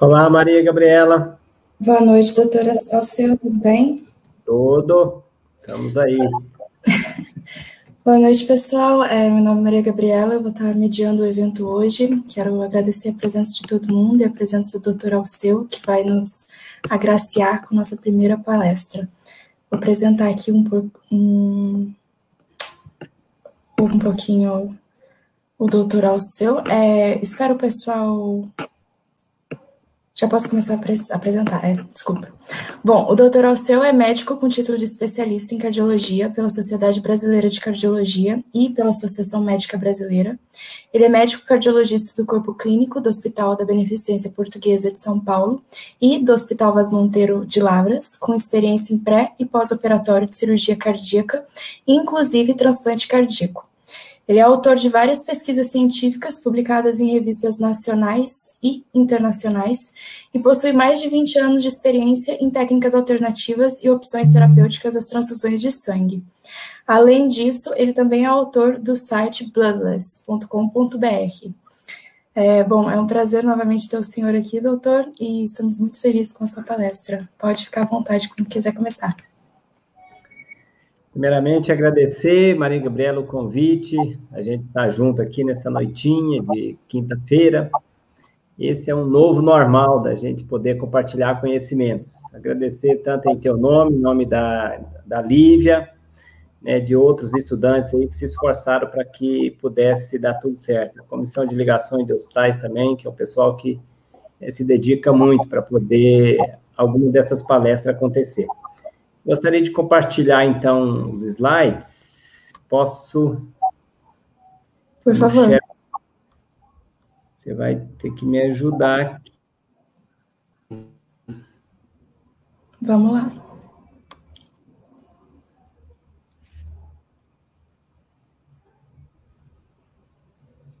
Olá, Maria Gabriela. Boa noite, doutora Alceu, tudo bem? Tudo. Estamos aí. Boa noite, pessoal. É, meu nome é Maria Gabriela, eu vou estar mediando o evento hoje. Quero agradecer a presença de todo mundo e a presença do doutor Alceu, que vai nos agraciar com nossa primeira palestra. Vou apresentar aqui um, um, um pouquinho o doutor Alceu. É, espero o pessoal já posso começar a apresentar, é, desculpa. Bom, o Dr. Alceu é médico com título de especialista em cardiologia pela Sociedade Brasileira de Cardiologia e pela Associação Médica Brasileira. Ele é médico cardiologista do Corpo Clínico do Hospital da Beneficência Portuguesa de São Paulo e do Hospital Vaz Monteiro de Lavras, com experiência em pré e pós-operatório de cirurgia cardíaca, inclusive transplante cardíaco. Ele é autor de várias pesquisas científicas publicadas em revistas nacionais e internacionais e possui mais de 20 anos de experiência em técnicas alternativas e opções terapêuticas às transfusões de sangue. Além disso, ele também é autor do site bloodless.com.br. É, bom, é um prazer novamente ter o senhor aqui, doutor, e estamos muito felizes com a sua palestra. Pode ficar à vontade quando quiser começar. Primeiramente, agradecer, Maria Gabriela, o convite. A gente está junto aqui nessa noitinha de quinta-feira. Esse é um novo normal da gente poder compartilhar conhecimentos. Agradecer tanto em teu nome, em nome da, da Lívia, né, de outros estudantes aí que se esforçaram para que pudesse dar tudo certo. A Comissão de Ligações de Hospitais também, que é o pessoal que é, se dedica muito para poder alguma dessas palestras acontecer. Gostaria de compartilhar, então, os slides. Posso? Por favor. Você vai ter que me ajudar aqui. Vamos lá.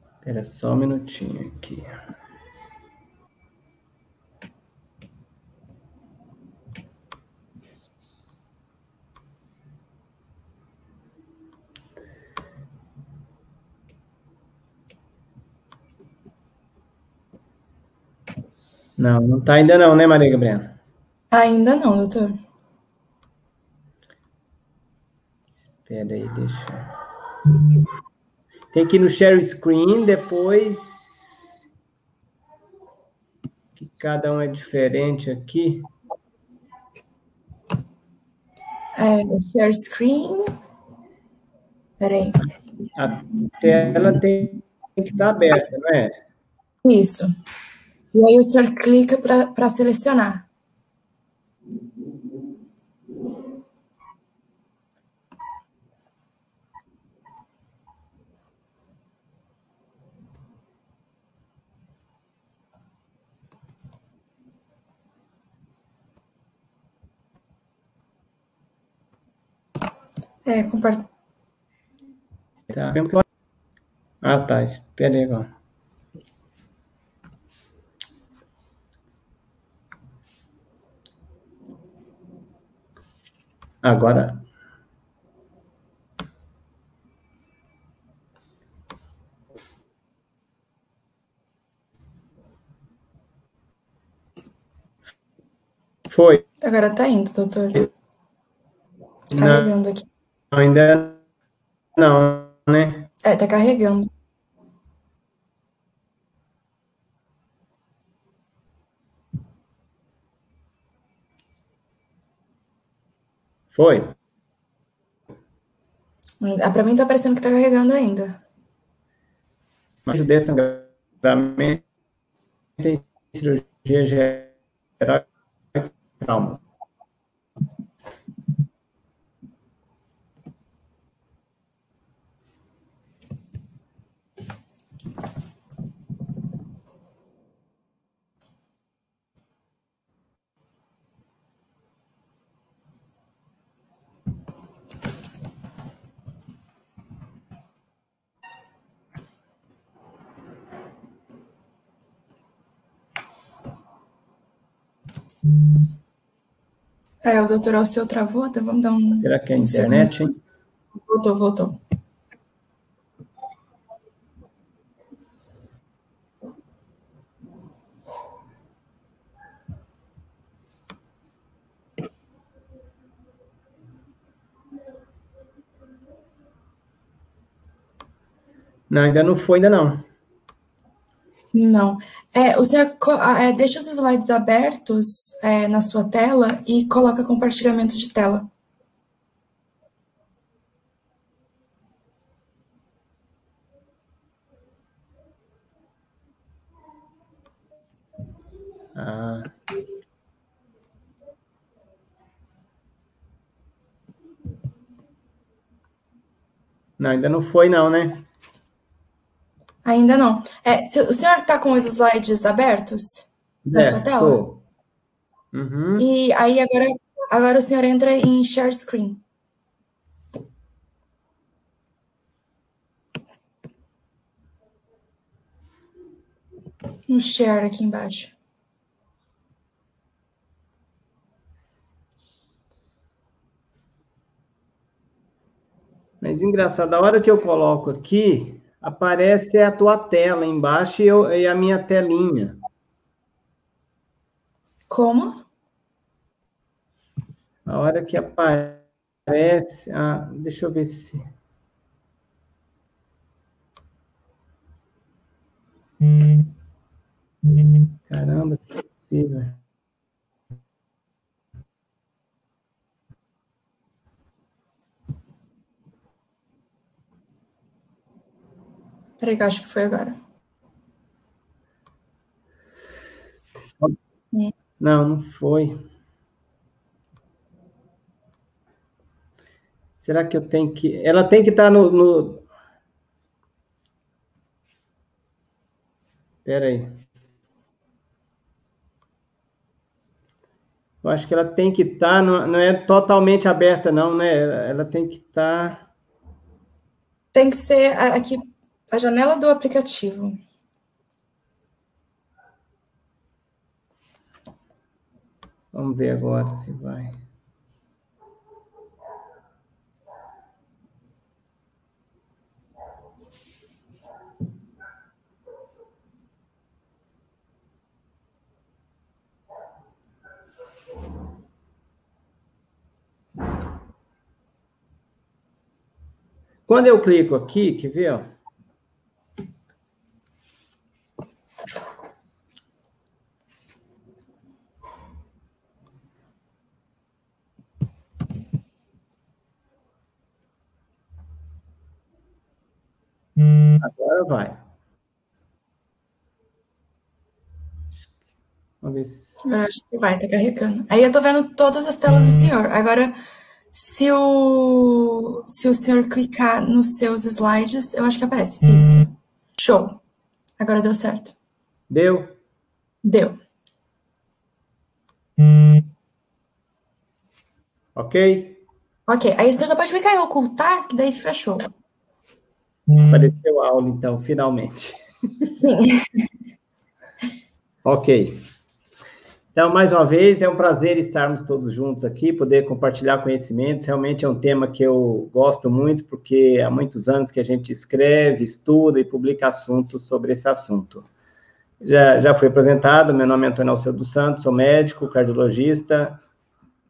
Espera só um minutinho aqui. Não, não está ainda não, né, Maria Gabriela? Ainda não, doutor. Espera aí, deixa. Tem que ir no share screen, depois que cada um é diferente aqui. É, share screen. Peraí. A tela tem que estar tá aberta, não é? Isso. E aí o senhor clica para selecionar. É, compartilhar. Tá. Ah, tá. Espera aí agora. Agora. Foi. Agora tá indo, doutor. Carregando aqui. Ainda não, né? É, tá carregando. Foi? Ah, para mim tá parecendo que tá carregando ainda. Mas de sangramento em cirurgia geral e trauma. É, o doutor Alceu travou, até vamos dar um. Será que é a um internet, hein? Voltou, voltou. Não, ainda não foi, ainda não. Não. É, o senhor é, deixa os slides abertos é, na sua tela e coloca compartilhamento de tela. Ah. Não, ainda não foi, não, né? Ainda não. É, o senhor está com os slides abertos na é, sua tela? Tô. Uhum. E aí agora, agora o senhor entra em share screen. No share aqui embaixo. Mas engraçado, a hora que eu coloco aqui, aparece a tua tela embaixo e, eu, e a minha telinha. Como? A hora que aparece. Ah, deixa eu ver se. Caramba, se é possível. Peraí, que eu acho que foi agora. Não, não foi. Será que eu tenho que. Ela tem que estar tá no. no... Espera aí. Eu acho que ela tem que estar, tá, não, não é totalmente aberta, não, né? Ela tem que estar. Tá... Tem que ser aqui a janela do aplicativo. Vamos ver agora se vai. Quando eu clico aqui, quer ver? Agora vai. Vamos ver se. Eu acho que vai, tá carregando. Aí eu tô vendo todas as telas do senhor. Agora, se o, se o senhor clicar nos seus slides, eu acho que aparece. Isso. Show. Agora deu certo. Deu? Deu. Ok? Ok. Aí o senhor só pode clicar em ocultar, que daí fica show. Apareceu a aula, então, finalmente. ok. Então, mais uma vez, é um prazer estarmos todos juntos aqui, poder compartilhar conhecimentos. Realmente é um tema que eu gosto muito, porque há muitos anos que a gente escreve, estuda e publica assuntos sobre esse assunto. Já, já foi apresentado, meu nome é Antônio Alceu dos Santos, sou médico, cardiologista,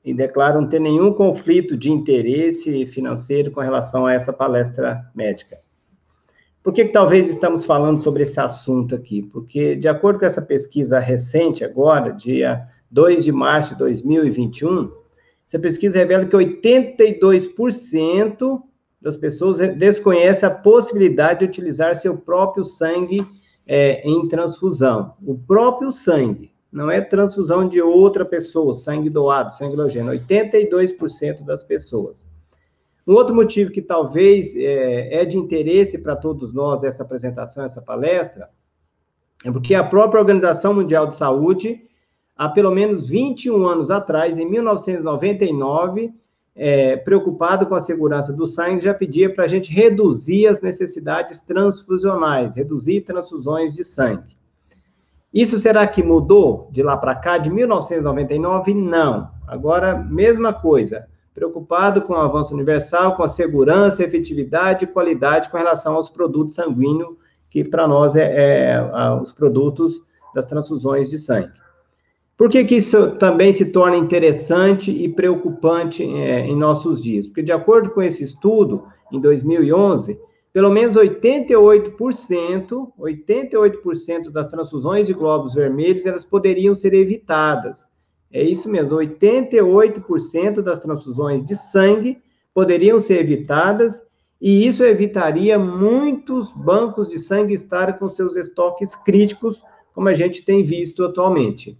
e declaro não ter nenhum conflito de interesse financeiro com relação a essa palestra médica. Por que, que talvez estamos falando sobre esse assunto aqui? Porque, de acordo com essa pesquisa recente, agora, dia 2 de março de 2021, essa pesquisa revela que 82% das pessoas desconhecem a possibilidade de utilizar seu próprio sangue é, em transfusão. O próprio sangue, não é transfusão de outra pessoa, sangue doado, sangue halogênio. 82% das pessoas. Um outro motivo que talvez é, é de interesse para todos nós essa apresentação, essa palestra, é porque a própria Organização Mundial de Saúde, há pelo menos 21 anos atrás, em 1999, é, preocupado com a segurança do sangue, já pedia para a gente reduzir as necessidades transfusionais, reduzir transfusões de sangue. Isso será que mudou de lá para cá, de 1999? Não. Agora, mesma coisa preocupado com o avanço universal, com a segurança, efetividade e qualidade com relação aos produtos sanguíneos, que para nós é, é, os produtos das transfusões de sangue. Por que, que isso também se torna interessante e preocupante é, em nossos dias? Porque, de acordo com esse estudo, em 2011, pelo menos 88%, 88% das transfusões de glóbulos vermelhos, elas poderiam ser evitadas. É isso mesmo, 88% das transfusões de sangue poderiam ser evitadas, e isso evitaria muitos bancos de sangue estarem com seus estoques críticos, como a gente tem visto atualmente.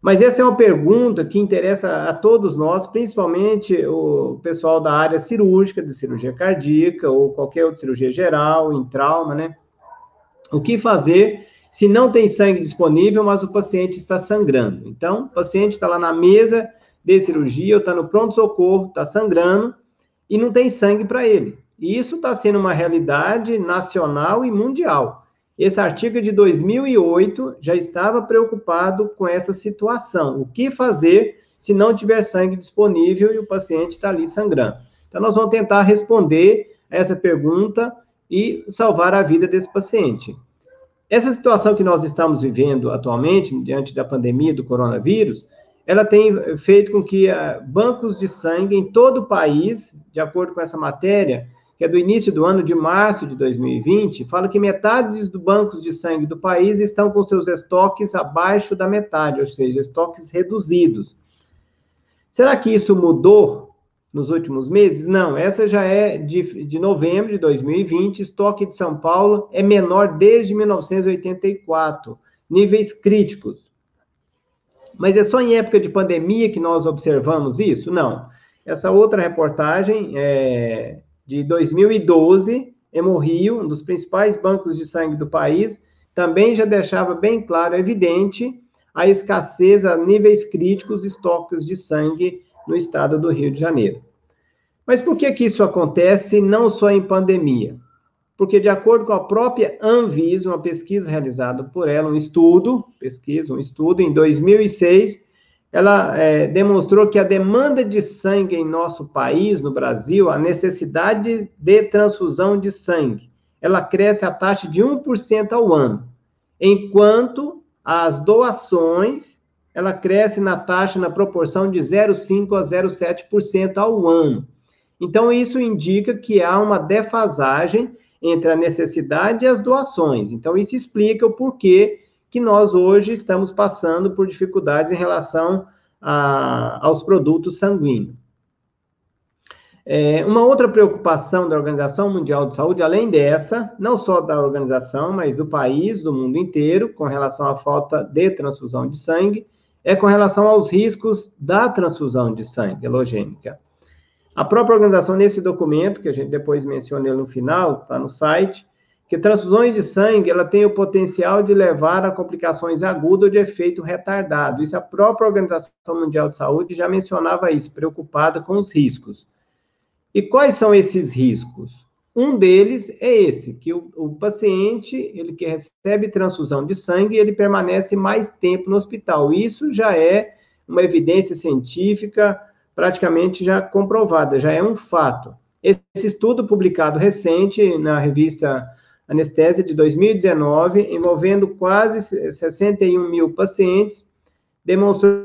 Mas essa é uma pergunta que interessa a todos nós, principalmente o pessoal da área cirúrgica, de cirurgia cardíaca, ou qualquer outra cirurgia geral, em trauma, né? O que fazer se não tem sangue disponível, mas o paciente está sangrando? Então, o paciente está lá na mesa de cirurgia, ou está no pronto-socorro, está sangrando, e não tem sangue para ele. E isso está sendo uma realidade nacional e mundial. Esse artigo de 2008 já estava preocupado com essa situação. O que fazer se não tiver sangue disponível e o paciente está ali sangrando? Então, nós vamos tentar responder essa pergunta e salvar a vida desse paciente. Essa situação que nós estamos vivendo atualmente, diante da pandemia do coronavírus, ela tem feito com que uh, bancos de sangue em todo o país, de acordo com essa matéria, que é do início do ano de março de 2020, fala que metade dos bancos de sangue do país estão com seus estoques abaixo da metade, ou seja, estoques reduzidos. Será que isso mudou nos últimos meses? Não, essa já é de, de novembro de 2020, estoque de São Paulo é menor desde 1984, níveis críticos. Mas é só em época de pandemia que nós observamos isso? Não. Essa outra reportagem é, de 2012, Hemorrio, um dos principais bancos de sangue do país, também já deixava bem claro, evidente, a escassez a níveis críticos estoques de sangue no estado do Rio de Janeiro. Mas por que que isso acontece não só em pandemia? Porque, de acordo com a própria Anvisa, uma pesquisa realizada por ela, um estudo, pesquisa, um estudo, em 2006, ela é, demonstrou que a demanda de sangue em nosso país, no Brasil, a necessidade de transfusão de sangue, ela cresce a taxa de 1% ao ano, enquanto as doações, ela cresce na taxa, na proporção de 0,5% a 0,7% ao ano. Então, isso indica que há uma defasagem entre a necessidade e as doações. Então, isso explica o porquê que nós hoje estamos passando por dificuldades em relação a, aos produtos sanguíneos. É, uma outra preocupação da Organização Mundial de Saúde, além dessa, não só da organização, mas do país, do mundo inteiro, com relação à falta de transfusão de sangue, é com relação aos riscos da transfusão de sangue halogênica. A própria organização, nesse documento, que a gente depois menciona no final, está no site, que transfusões de sangue ela tem o potencial de levar a complicações agudas ou de efeito retardado. Isso a própria Organização Mundial de Saúde já mencionava isso, preocupada com os riscos. E quais são esses riscos? Um deles é esse, que o, o paciente, ele que recebe transfusão de sangue, ele permanece mais tempo no hospital. Isso já é uma evidência científica praticamente já comprovada, já é um fato. Esse estudo publicado recente na revista Anestésia de 2019, envolvendo quase 61 mil pacientes, demonstrou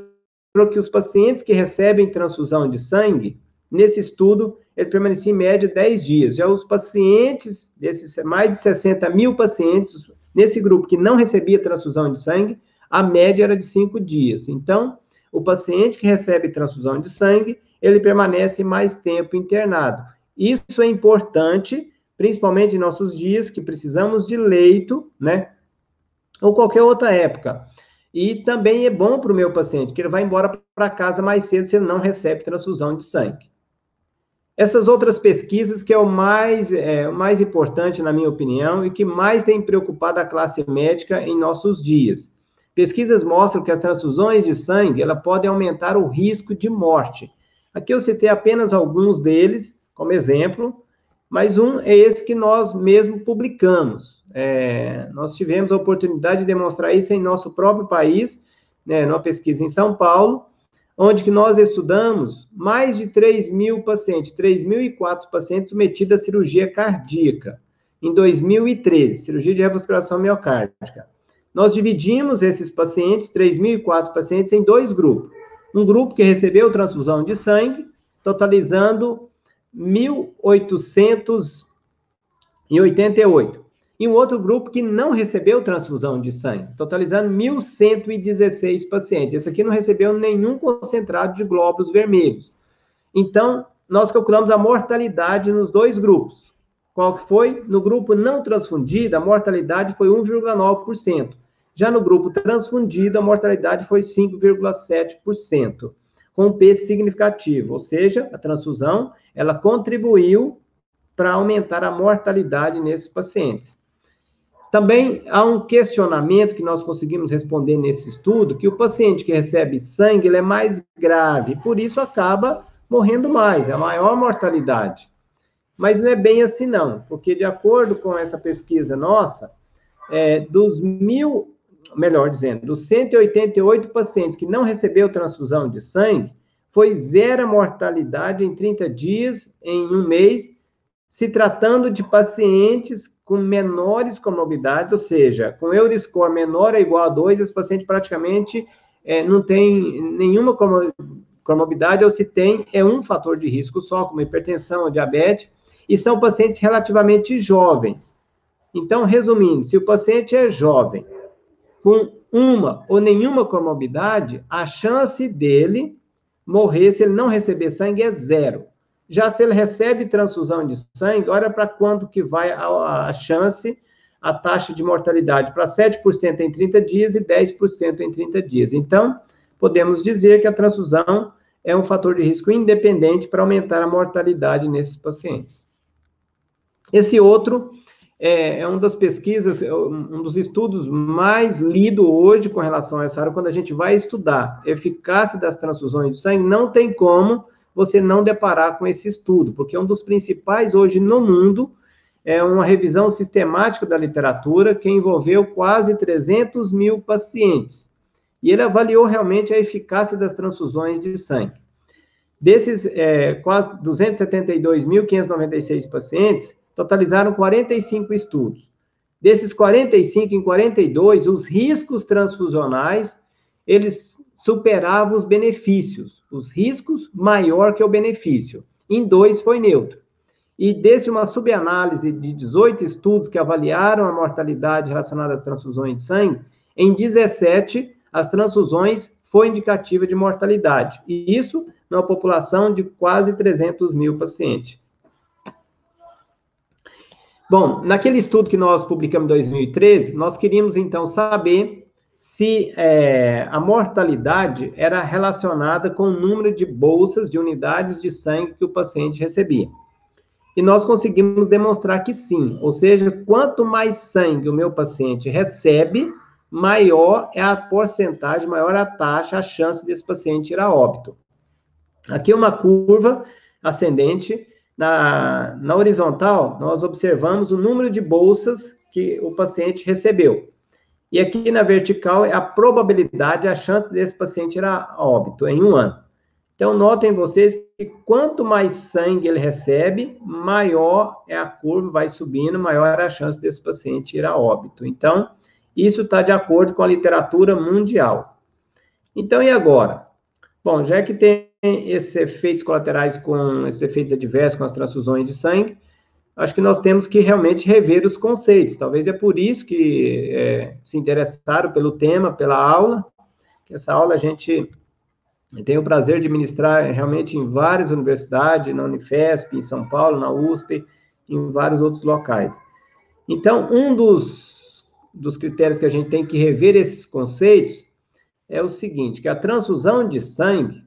que os pacientes que recebem transfusão de sangue, nesse estudo, ele permanecia em média 10 dias. Já os pacientes, desses mais de 60 mil pacientes, nesse grupo que não recebia transfusão de sangue, a média era de 5 dias. Então, o paciente que recebe transfusão de sangue, ele permanece mais tempo internado. Isso é importante principalmente em nossos dias, que precisamos de leito, né? Ou qualquer outra época. E também é bom para o meu paciente, que ele vai embora para casa mais cedo se ele não recebe transfusão de sangue. Essas outras pesquisas, que é o mais, é, o mais importante, na minha opinião, e que mais tem preocupado a classe médica em nossos dias. Pesquisas mostram que as transfusões de sangue ela podem aumentar o risco de morte. Aqui eu citei apenas alguns deles, como exemplo, mas um é esse que nós mesmo publicamos. É, nós tivemos a oportunidade de demonstrar isso em nosso próprio país, né, numa pesquisa em São Paulo, onde que nós estudamos mais de 3 mil pacientes, 3.004 pacientes submetidos à cirurgia cardíaca, em 2013, cirurgia de revascularização miocárdica. Nós dividimos esses pacientes, 3.004 pacientes, em dois grupos. Um grupo que recebeu transfusão de sangue, totalizando 1.800 em 88. E um outro grupo que não recebeu transfusão de sangue, totalizando 1.116 pacientes. Esse aqui não recebeu nenhum concentrado de glóbulos vermelhos. Então, nós calculamos a mortalidade nos dois grupos. Qual que foi? No grupo não transfundido, a mortalidade foi 1,9%. Já no grupo transfundido, a mortalidade foi 5,7%, com um P significativo, ou seja, a transfusão, ela contribuiu para aumentar a mortalidade nesses pacientes. Também há um questionamento que nós conseguimos responder nesse estudo, que o paciente que recebe sangue, é mais grave, por isso acaba morrendo mais, é a maior mortalidade. Mas não é bem assim não, porque de acordo com essa pesquisa nossa, é, dos mil, melhor dizendo, dos 188 pacientes que não recebeu transfusão de sangue, foi zero mortalidade em 30 dias, em um mês, se tratando de pacientes com menores comorbidades, ou seja, com Euroscore menor ou igual a 2, esse paciente praticamente é, não tem nenhuma comorbidade, ou se tem, é um fator de risco só, como hipertensão diabetes, e são pacientes relativamente jovens. Então, resumindo, se o paciente é jovem, com uma ou nenhuma comorbidade, a chance dele morrer se ele não receber sangue é zero. Já se ele recebe transfusão de sangue, olha para quanto que vai a, a chance, a taxa de mortalidade, para 7% em 30 dias e 10% em 30 dias. Então, podemos dizer que a transfusão é um fator de risco independente para aumentar a mortalidade nesses pacientes. Esse outro é, é uma das pesquisas, é um dos estudos mais lido hoje com relação a essa área, quando a gente vai estudar eficácia das transfusões de sangue, não tem como você não deparar com esse estudo, porque é um dos principais hoje no mundo, é uma revisão sistemática da literatura que envolveu quase 300 mil pacientes. E ele avaliou realmente a eficácia das transfusões de sangue. Desses é, quase 272.596 pacientes, totalizaram 45 estudos. Desses 45 em 42, os riscos transfusionais eles superavam os benefícios. Os riscos maior que o benefício. Em dois foi neutro. E desse uma subanálise de 18 estudos que avaliaram a mortalidade relacionada às transfusões de sangue, em 17 as transfusões foi indicativa de mortalidade. E isso numa população de quase 300 mil pacientes. Bom, naquele estudo que nós publicamos em 2013, nós queríamos então saber se é, a mortalidade era relacionada com o número de bolsas de unidades de sangue que o paciente recebia. E nós conseguimos demonstrar que sim, ou seja, quanto mais sangue o meu paciente recebe, maior é a porcentagem, maior a taxa, a chance desse paciente ir a óbito. Aqui uma curva ascendente, na, na horizontal, nós observamos o número de bolsas que o paciente recebeu. E aqui na vertical é a probabilidade, a chance desse paciente ir a óbito em um ano. Então, notem vocês que quanto mais sangue ele recebe, maior é a curva, vai subindo, maior é a chance desse paciente ir a óbito. Então, isso está de acordo com a literatura mundial. Então, e agora? Bom, já que tem esses efeitos colaterais com esses efeitos adversos com as transfusões de sangue, acho que nós temos que realmente rever os conceitos. Talvez é por isso que é, se interessaram pelo tema, pela aula, essa aula a gente tem o prazer de ministrar realmente em várias universidades, na Unifesp, em São Paulo, na USP, em vários outros locais. Então, um dos, dos critérios que a gente tem que rever esses conceitos é o seguinte, que a transfusão de sangue,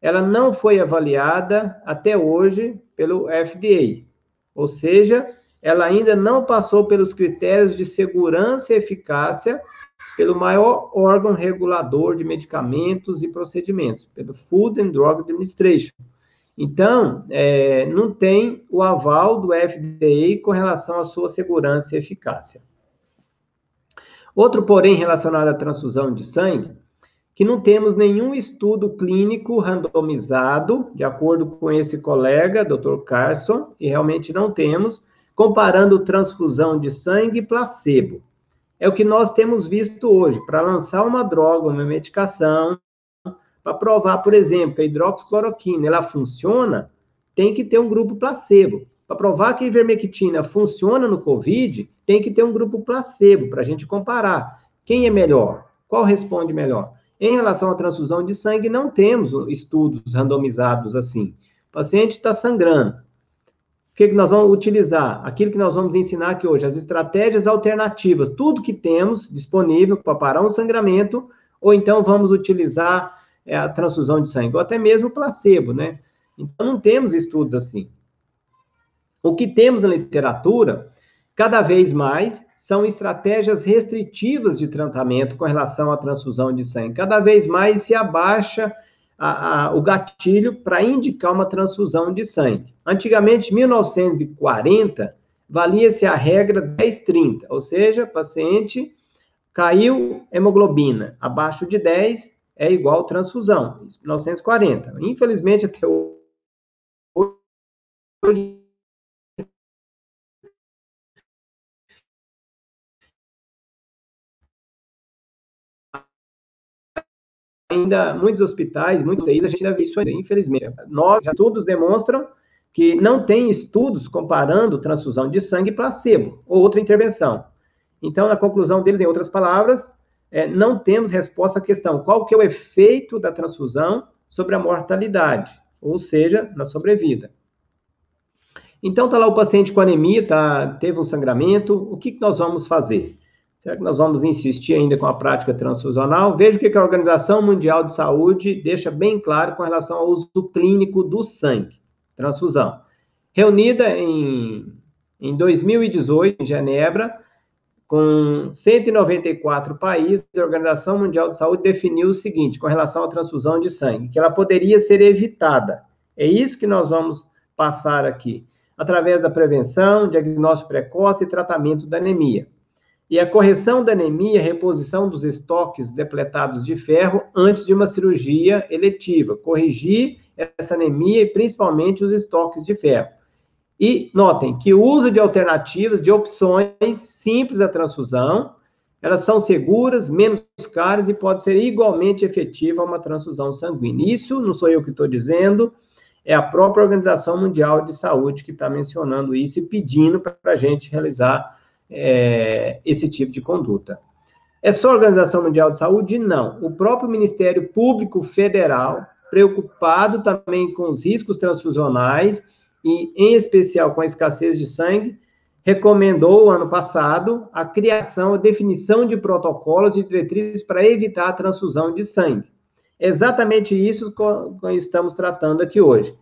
ela não foi avaliada até hoje pelo FDA, ou seja, ela ainda não passou pelos critérios de segurança e eficácia pelo maior órgão regulador de medicamentos e procedimentos, pelo Food and Drug Administration. Então, é, não tem o aval do FDA com relação à sua segurança e eficácia. Outro, porém, relacionado à transfusão de sangue, que não temos nenhum estudo clínico randomizado, de acordo com esse colega, Dr. Carson, e realmente não temos, comparando transfusão de sangue e placebo. É o que nós temos visto hoje, para lançar uma droga, uma medicação, para provar, por exemplo, que a hidroxicloroquina, ela funciona, tem que ter um grupo placebo, Para provar que a ivermectina funciona no COVID, tem que ter um grupo placebo para a gente comparar. Quem é melhor? Qual responde melhor? Em relação à transfusão de sangue, não temos estudos randomizados assim. O paciente está sangrando. O que, que nós vamos utilizar? Aquilo que nós vamos ensinar aqui hoje, as estratégias alternativas, tudo que temos disponível para parar um sangramento, ou então vamos utilizar é, a transfusão de sangue, ou até mesmo placebo, né? Então, não temos estudos assim. O que temos na literatura, cada vez mais, são estratégias restritivas de tratamento com relação à transfusão de sangue. Cada vez mais se abaixa a, a, o gatilho para indicar uma transfusão de sangue. Antigamente, 1940, valia-se a regra 10-30, ou seja, paciente caiu hemoglobina abaixo de 10 é igual transfusão, 1940. Infelizmente, até hoje, ainda muitos hospitais, muitos UTIs, a gente ainda vê isso ainda, infelizmente. Nove estudos demonstram que não tem estudos comparando transfusão de sangue placebo ou outra intervenção. Então, na conclusão deles, em outras palavras, é, não temos resposta à questão qual que é o efeito da transfusão sobre a mortalidade, ou seja, na sobrevida. Então, está lá o paciente com anemia, tá, teve um sangramento, o que, que nós vamos fazer? Será que nós vamos insistir ainda com a prática transfusional? Veja o que a Organização Mundial de Saúde deixa bem claro com relação ao uso clínico do sangue, transfusão. Reunida em, em 2018, em Genebra, com 194 países, a Organização Mundial de Saúde definiu o seguinte, com relação à transfusão de sangue, que ela poderia ser evitada. É isso que nós vamos passar aqui, através da prevenção, diagnóstico precoce e tratamento da anemia e a correção da anemia, reposição dos estoques depletados de ferro antes de uma cirurgia eletiva, corrigir essa anemia e principalmente os estoques de ferro. E notem que o uso de alternativas, de opções simples à transfusão, elas são seguras, menos caras e pode ser igualmente efetiva uma transfusão sanguínea. Isso não sou eu que estou dizendo, é a própria Organização Mundial de Saúde que está mencionando isso e pedindo para a gente realizar é, esse tipo de conduta. É só a Organização Mundial de Saúde? Não. O próprio Ministério Público Federal, preocupado também com os riscos transfusionais, e em especial com a escassez de sangue, recomendou, ano passado, a criação, a definição de protocolos e diretrizes para evitar a transfusão de sangue. Exatamente isso que estamos tratando aqui hoje.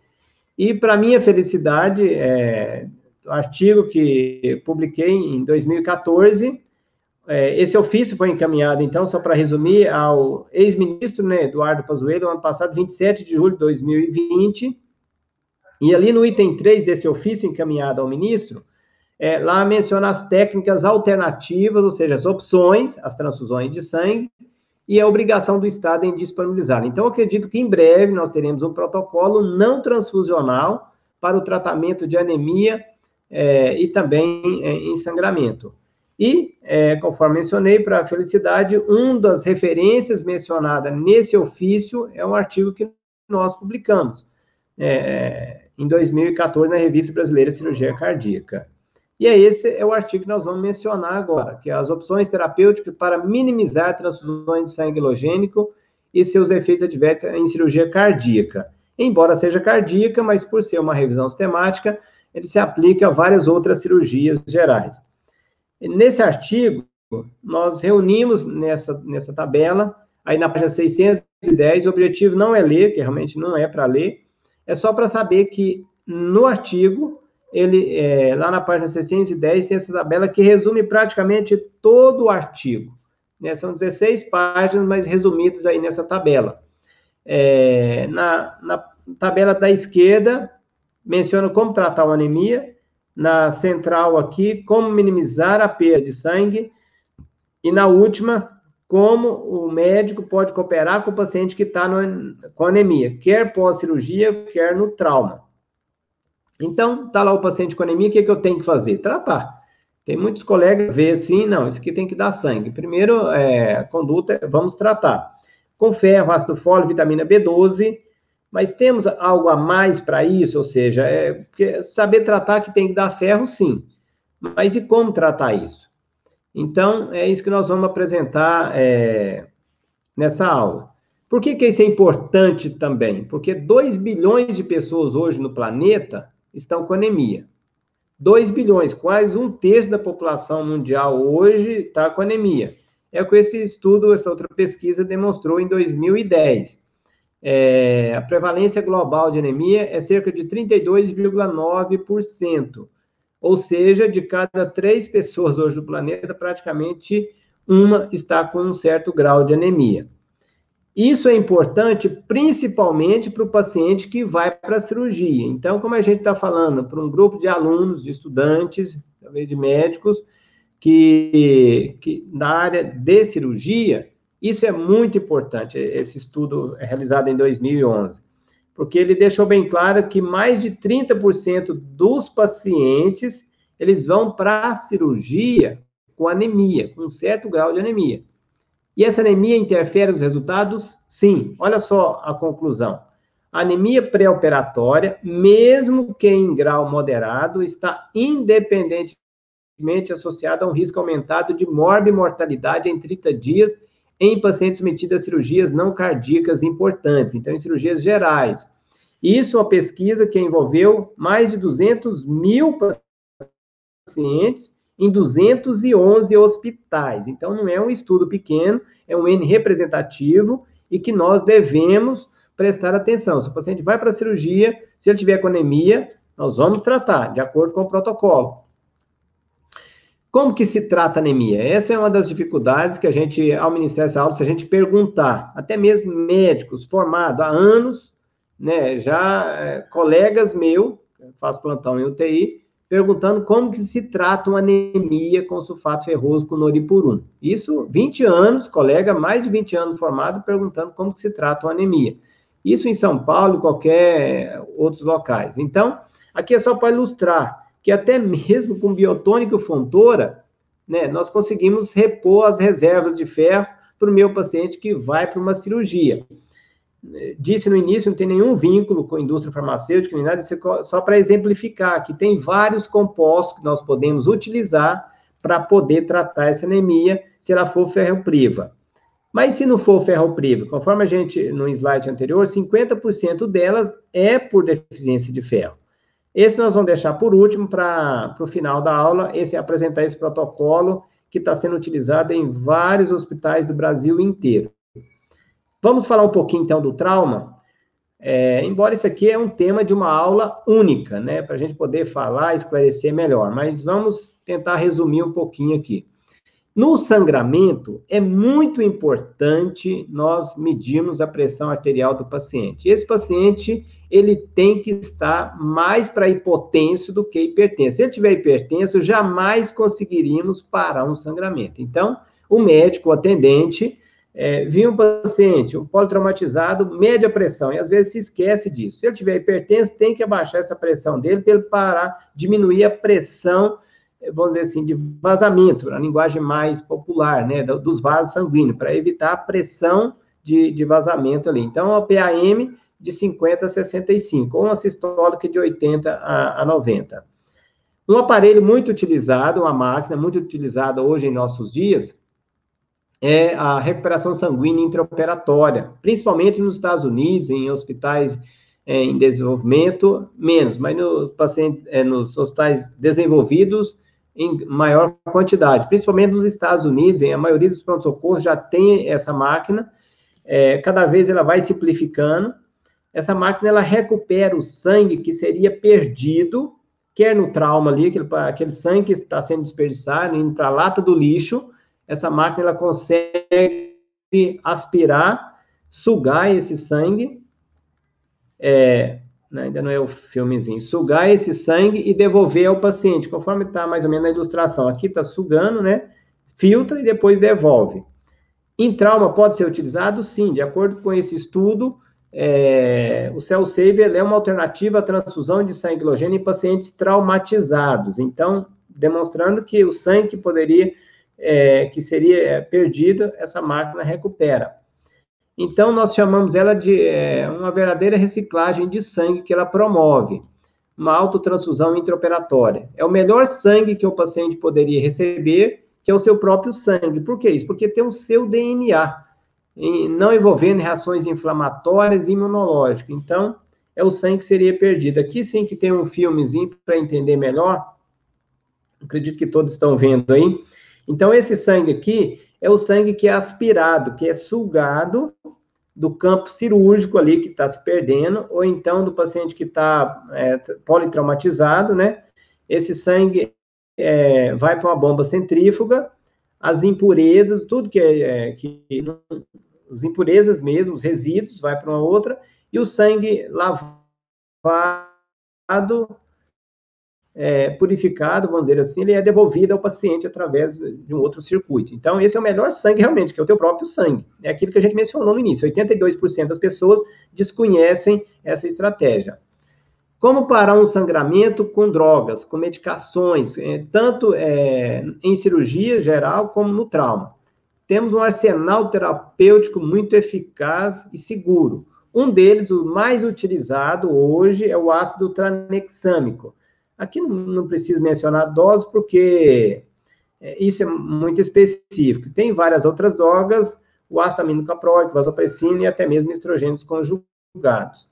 E, para minha felicidade, é, artigo que publiquei em 2014. É, esse ofício foi encaminhado, então, só para resumir, ao ex-ministro né, Eduardo Pazuello, ano passado, 27 de julho de 2020. E ali no item 3 desse ofício encaminhado ao ministro, é, lá menciona as técnicas alternativas, ou seja, as opções, as transfusões de sangue, e a obrigação do Estado em disponibilizar. Então, acredito que em breve nós teremos um protocolo não transfusional para o tratamento de anemia é, e também é, em sangramento. E, é, conforme mencionei, para a felicidade, uma das referências mencionadas nesse ofício é um artigo que nós publicamos é, em 2014 na Revista Brasileira Cirurgia Cardíaca. E é esse é o artigo que nós vamos mencionar agora, que é as opções terapêuticas para minimizar transfusões de sangue halogênico e seus efeitos adversos em cirurgia cardíaca. Embora seja cardíaca, mas por ser uma revisão sistemática, ele se aplica a várias outras cirurgias gerais. Nesse artigo, nós reunimos nessa, nessa tabela, aí na página 610, o objetivo não é ler, que realmente não é para ler, é só para saber que no artigo, ele é, lá na página 610 tem essa tabela que resume praticamente todo o artigo. Né? São 16 páginas, mas resumidas aí nessa tabela. É, na, na tabela da esquerda, menciona como tratar uma anemia, na central aqui, como minimizar a perda de sangue, e na última, como o médico pode cooperar com o paciente que está com anemia, quer pós-cirurgia, quer no trauma. Então, está lá o paciente com anemia, o que, é que eu tenho que fazer? Tratar. Tem muitos colegas que assim, não, isso aqui tem que dar sangue. Primeiro, é, conduta, vamos tratar. Com ferro, ácido fólico, vitamina B12, Mas temos algo a mais para isso, ou seja, é, saber tratar que tem que dar ferro, sim. Mas e como tratar isso? Então, é isso que nós vamos apresentar é, nessa aula. Por que, que isso é importante também? Porque 2 bilhões de pessoas hoje no planeta estão com anemia. 2 bilhões, quase um terço da população mundial hoje está com anemia. É o que esse estudo, essa outra pesquisa demonstrou em 2010. É, a prevalência global de anemia é cerca de 32,9%. Ou seja, de cada três pessoas hoje no planeta, praticamente uma está com um certo grau de anemia. Isso é importante principalmente para o paciente que vai para a cirurgia. Então, como a gente está falando, para um grupo de alunos, de estudantes, talvez de médicos, que, que na área de cirurgia, isso é muito importante. Esse estudo é realizado em 2011 porque ele deixou bem claro que mais de 30% dos pacientes eles vão para a cirurgia com anemia, com um certo grau de anemia. E essa anemia interfere nos resultados? Sim. Olha só a conclusão. Anemia pré-operatória, mesmo que em grau moderado, está independentemente associada a um risco aumentado de morbimortalidade em 30 dias em pacientes submetidos a cirurgias não cardíacas importantes, então em cirurgias gerais. Isso é uma pesquisa que envolveu mais de 200 mil pacientes em 211 hospitais. Então, não é um estudo pequeno, é um N representativo e que nós devemos prestar atenção. Se o paciente vai para a cirurgia, se ele tiver com anemia, nós vamos tratar, de acordo com o protocolo. Como que se trata anemia? Essa é uma das dificuldades que a gente, ao ministrar essa aula, se a gente perguntar, até mesmo médicos formados há anos, né, já é, colegas meu, faço plantão em UTI, perguntando como que se trata uma anemia com sulfato ferroso com noripurum. Isso, 20 anos, colega, mais de 20 anos formado, perguntando como que se trata uma anemia. Isso em São Paulo e qualquer outros locais. Então, aqui é só para ilustrar que até mesmo com biotônico fontora, né, nós conseguimos repor as reservas de ferro para o meu paciente que vai para uma cirurgia. Disse no início, não tem nenhum vínculo com a indústria farmacêutica, nem nada, é só para exemplificar que tem vários compostos que nós podemos utilizar para poder tratar essa anemia, se ela for ferropriva. Mas se não for ferropriva, conforme a gente no slide anterior, 50% delas é por deficiência de ferro. Esse nós vamos deixar por último para o final da aula, esse é apresentar esse protocolo que está sendo utilizado em vários hospitais do Brasil inteiro. Vamos falar um pouquinho então do trauma. É, embora isso aqui é um tema de uma aula única, né, para a gente poder falar, esclarecer melhor, mas vamos tentar resumir um pouquinho aqui. No sangramento, é muito importante nós medirmos a pressão arterial do paciente. Esse paciente, ele tem que estar mais para hipotenso do que hipertenso. Se ele tiver hipertenso, jamais conseguiríamos parar um sangramento. Então, o médico, o atendente, é, um paciente, um politraumatizado, mede a pressão, e às vezes se esquece disso. Se ele tiver hipertenso, tem que abaixar essa pressão dele para ele parar, diminuir a pressão, vamos dizer assim, de vazamento, na linguagem mais popular, né, dos vasos sanguíneos, para evitar a pressão de, de vazamento ali. Então, a PAM de 50 a 65, ou uma sistólica de 80 a, a 90. Um aparelho muito utilizado, uma máquina muito utilizada hoje em nossos dias, é a recuperação sanguínea intraoperatória, principalmente nos Estados Unidos, em hospitais é, em desenvolvimento, menos, mas nos, pacientes, é, nos hospitais desenvolvidos, em maior quantidade, principalmente nos Estados Unidos, em a maioria dos pronto-socorros já tem essa máquina, é, cada vez ela vai simplificando, essa máquina ela recupera o sangue que seria perdido, quer no trauma ali, aquele, aquele sangue que está sendo desperdiçado, indo para a lata do lixo, essa máquina ela consegue aspirar, sugar esse sangue, é, né, ainda não é o filmezinho, sugar esse sangue e devolver ao paciente, conforme está mais ou menos na ilustração. Aqui está sugando, né? Filtra e depois devolve. Em trauma pode ser utilizado? Sim, de acordo com esse estudo, é, o Cell Saver é uma alternativa à transfusão de sangue halogêneo em pacientes traumatizados. Então, demonstrando que o sangue que poderia, é, que seria perdido, essa máquina recupera. Então, nós chamamos ela de é, uma verdadeira reciclagem de sangue que ela promove, uma autotransfusão intraoperatória. É o melhor sangue que o paciente poderia receber, que é o seu próprio sangue. Por que isso? Porque tem o seu DNA, não envolvendo reações inflamatórias e imunológicas. Então, é o sangue que seria perdido. Aqui sim que tem um filmezinho para entender melhor. Acredito que todos estão vendo aí. Então, esse sangue aqui é o sangue que é aspirado, que é sugado do campo cirúrgico ali que está se perdendo, ou então do paciente que está é, politraumatizado, né? Esse sangue é, vai para uma bomba centrífuga, as impurezas, tudo que é, é que as impurezas mesmo, os resíduos, vai para uma outra, e o sangue lavado é, purificado, vamos dizer assim, ele é devolvido ao paciente através de um outro circuito. Então, esse é o melhor sangue realmente, que é o teu próprio sangue. É aquilo que a gente mencionou no início: 82% das pessoas desconhecem essa estratégia. Como parar um sangramento com drogas, com medicações, é, tanto é, em cirurgia geral como no trauma? Temos um arsenal terapêutico muito eficaz e seguro. Um deles, o mais utilizado hoje, é o ácido tranexâmico Aqui não, preciso mencionar dose, porque é, isso é muito específico. Tem várias outras drogas, o ácido aminocapróico, vasopressina e até mesmo estrogênios conjugados.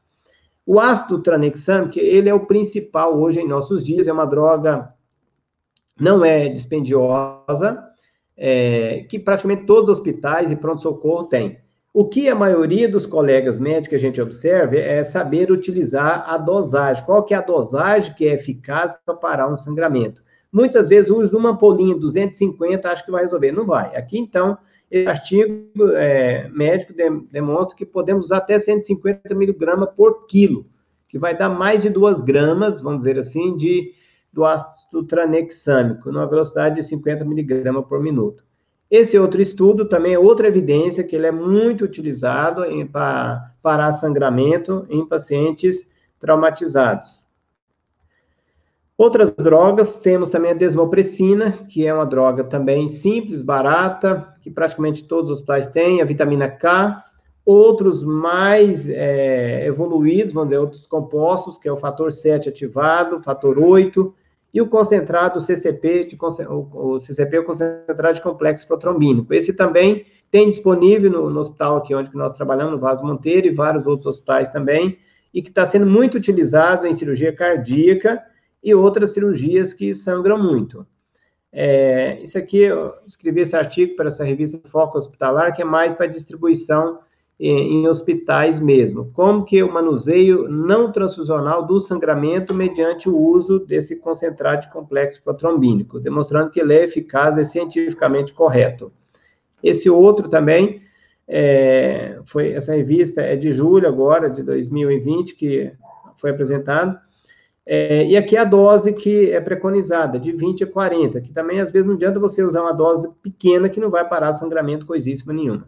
O ácido tranexâmico, ele é o principal hoje em nossos dias, é uma droga, não é dispendiosa, é, que praticamente todos os hospitais e pronto-socorro têm. O que a maioria dos colegas médicos que a gente observa é saber utilizar a dosagem. Qual que é a dosagem que é eficaz para parar um sangramento? Muitas vezes de uma ampolinha 250 acho que vai resolver. Não vai. Aqui, então, esse artigo é, médico de, demonstra que podemos usar até 150 miligramas por quilo, que vai dar mais de 2 gramas, vamos dizer assim, de, do ácido tranexâmico, numa velocidade de 50 miligramas por minuto. Esse outro estudo também é outra evidência que ele é muito utilizado para parar sangramento em pacientes traumatizados. Outras drogas, temos também a desmopressina, que é uma droga também simples, barata, que praticamente todos os hospitais têm, a vitamina K, outros mais é, evoluídos, vamos dizer, outros compostos, que é o fator 7 ativado, fator 8, e o concentrado CCP, de, o CCP é o concentrado de complexo protrombínico. Esse também tem disponível no, no, hospital aqui onde nós trabalhamos, no Vaso Monteiro, e vários outros hospitais também, e que está sendo muito utilizado em cirurgia cardíaca e outras cirurgias que sangram muito. É, isso aqui, eu escrevi esse artigo para essa revista Foco Hospitalar, que é mais para distribuição em hospitais mesmo. Como que o manuseio não transfusional do sangramento mediante o uso desse concentrado de complexo protrombínico, demonstrando que ele é eficaz e cientificamente correto. Esse outro também, é, foi essa revista é de julho agora, de 2020, que foi apresentado, é, e aqui a dose que é preconizada, de 20 a 40, que também às vezes não adianta você usar uma dose pequena que não vai parar sangramento coisíssima nenhuma.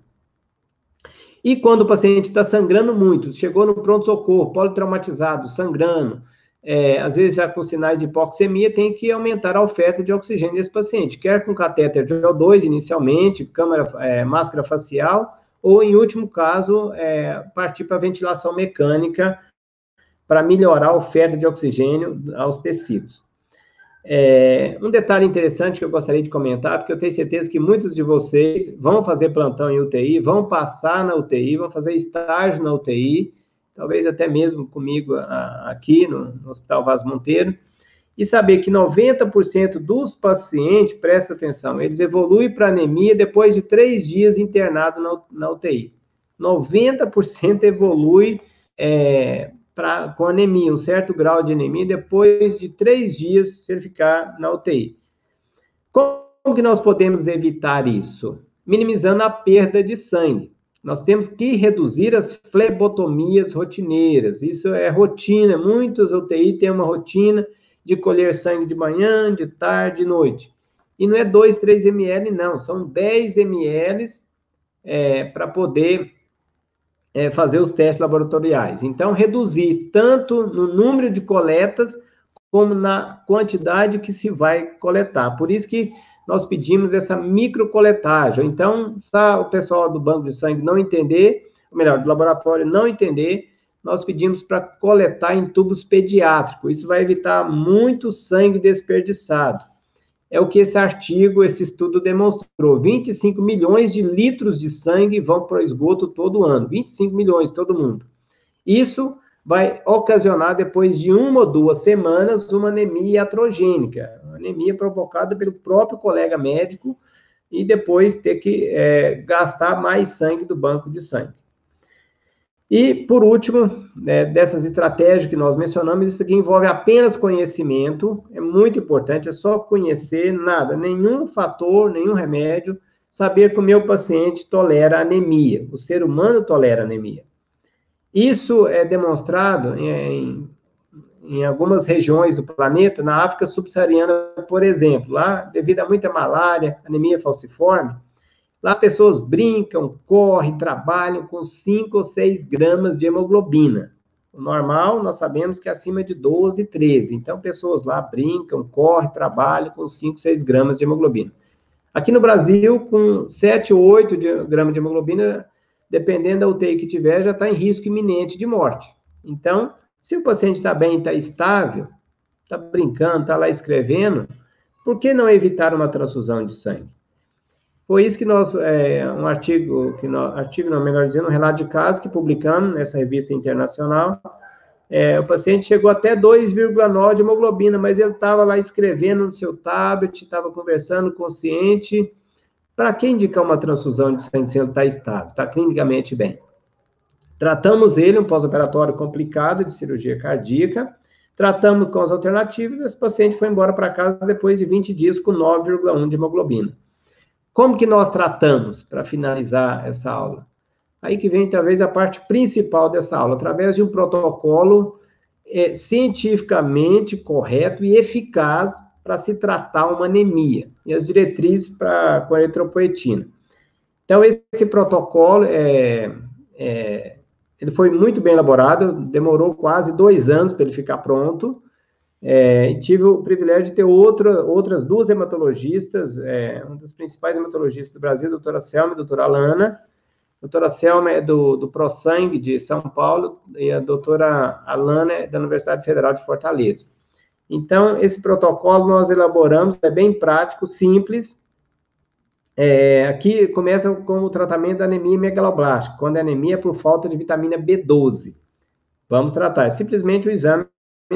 E quando o paciente está sangrando muito, chegou no pronto-socorro, politraumatizado, sangrando, é, às vezes já com sinais de hipoxemia, tem que aumentar a oferta de oxigênio desse paciente, quer com catéter de O2 inicialmente, câmara, é, máscara facial, ou em último caso, é, partir para ventilação mecânica para melhorar a oferta de oxigênio aos tecidos. É, um detalhe interessante que eu gostaria de comentar, porque eu tenho certeza que muitos de vocês vão fazer plantão em UTI, vão passar na UTI, vão fazer estágio na UTI, talvez até mesmo comigo aqui no, no Hospital Vaz Monteiro, e saber que 90% dos pacientes, presta atenção, eles evoluem para anemia depois de três dias internado na, na UTI. 90% evolui é, pra, com anemia, um certo grau de anemia, depois de três dias se ele ficar na UTI. Como que nós podemos evitar isso? Minimizando a perda de sangue. Nós temos que reduzir as flebotomias rotineiras. Isso é rotina. Muitos UTI têm uma rotina de colher sangue de manhã, de tarde, de noite. E não é 2, 3 ml, não. São 10 ml é, para poder é, fazer os testes laboratoriais. Então, reduzir tanto no número de coletas como na quantidade que se vai coletar. Por isso que nós pedimos essa microcoletagem. Então, se o pessoal do banco de sangue não entender, ou melhor, do laboratório não entender, nós pedimos para coletar em tubos pediátricos. Isso vai evitar muito sangue desperdiçado. É o que esse artigo, esse estudo demonstrou. 25 milhões de litros de sangue vão para o esgoto todo ano. 25 milhões, todo mundo. Isso vai ocasionar, depois de uma ou duas semanas, uma anemia iatrogênica, uma anemia provocada pelo próprio colega médico e depois ter que é, gastar mais sangue do banco de sangue. E, por último, né, dessas estratégias que nós mencionamos, isso aqui envolve apenas conhecimento, é muito importante, é só conhecer nada, nenhum fator, nenhum remédio, saber que o meu paciente tolera anemia, o ser humano tolera anemia. Isso é demonstrado em, em algumas regiões do planeta, na África subsaariana, por exemplo, lá, devido a muita malária, anemia falciforme, Lá as pessoas brincam, correm, trabalham com 5 ou 6 gramas de hemoglobina. O normal, nós sabemos que é acima de 12, 13. Então, pessoas lá brincam, correm, trabalham com 5, 6 gramas de hemoglobina. Aqui no Brasil, com 7 ou 8 de, gramas de hemoglobina, dependendo da UTI que tiver, já está em risco iminente de morte. Então, se o paciente está bem, está estável, está brincando, está lá escrevendo, por que não evitar uma transfusão de sangue? Foi isso que nós, é, um artigo, que nós, artigo não, melhor dizendo, um relato de caso que publicamos nessa revista internacional, é, o paciente chegou até 2,9 de hemoglobina, mas ele estava lá escrevendo no seu tablet, estava conversando consciente. Para que indicar uma transfusão de sangue se ele está estável, está clinicamente bem? Tratamos ele, um pós-operatório complicado de cirurgia cardíaca, tratamos com as alternativas, esse paciente foi embora para casa depois de 20 dias com 9,1 de hemoglobina. Como que nós tratamos, para finalizar essa aula? Aí que vem, talvez, a parte principal dessa aula, através de um protocolo é, cientificamente correto e eficaz para se tratar uma anemia, e as diretrizes para com a eritropoetina. Então, esse protocolo, é, é, ele foi muito bem elaborado, demorou quase dois anos para ele ficar pronto, é, tive o privilégio de ter outra, outras duas hematologistas, é, uma das principais hematologistas do Brasil, a doutora Selma e a doutora Alana. A doutora Selma é do, do ProSangue de São Paulo e a doutora Alana é da Universidade Federal de Fortaleza. Então, esse protocolo nós elaboramos, é bem prático, simples. É, aqui começa com o tratamento da anemia megaloblástica, quando a anemia é por falta de vitamina B12. Vamos tratar, é simplesmente o exame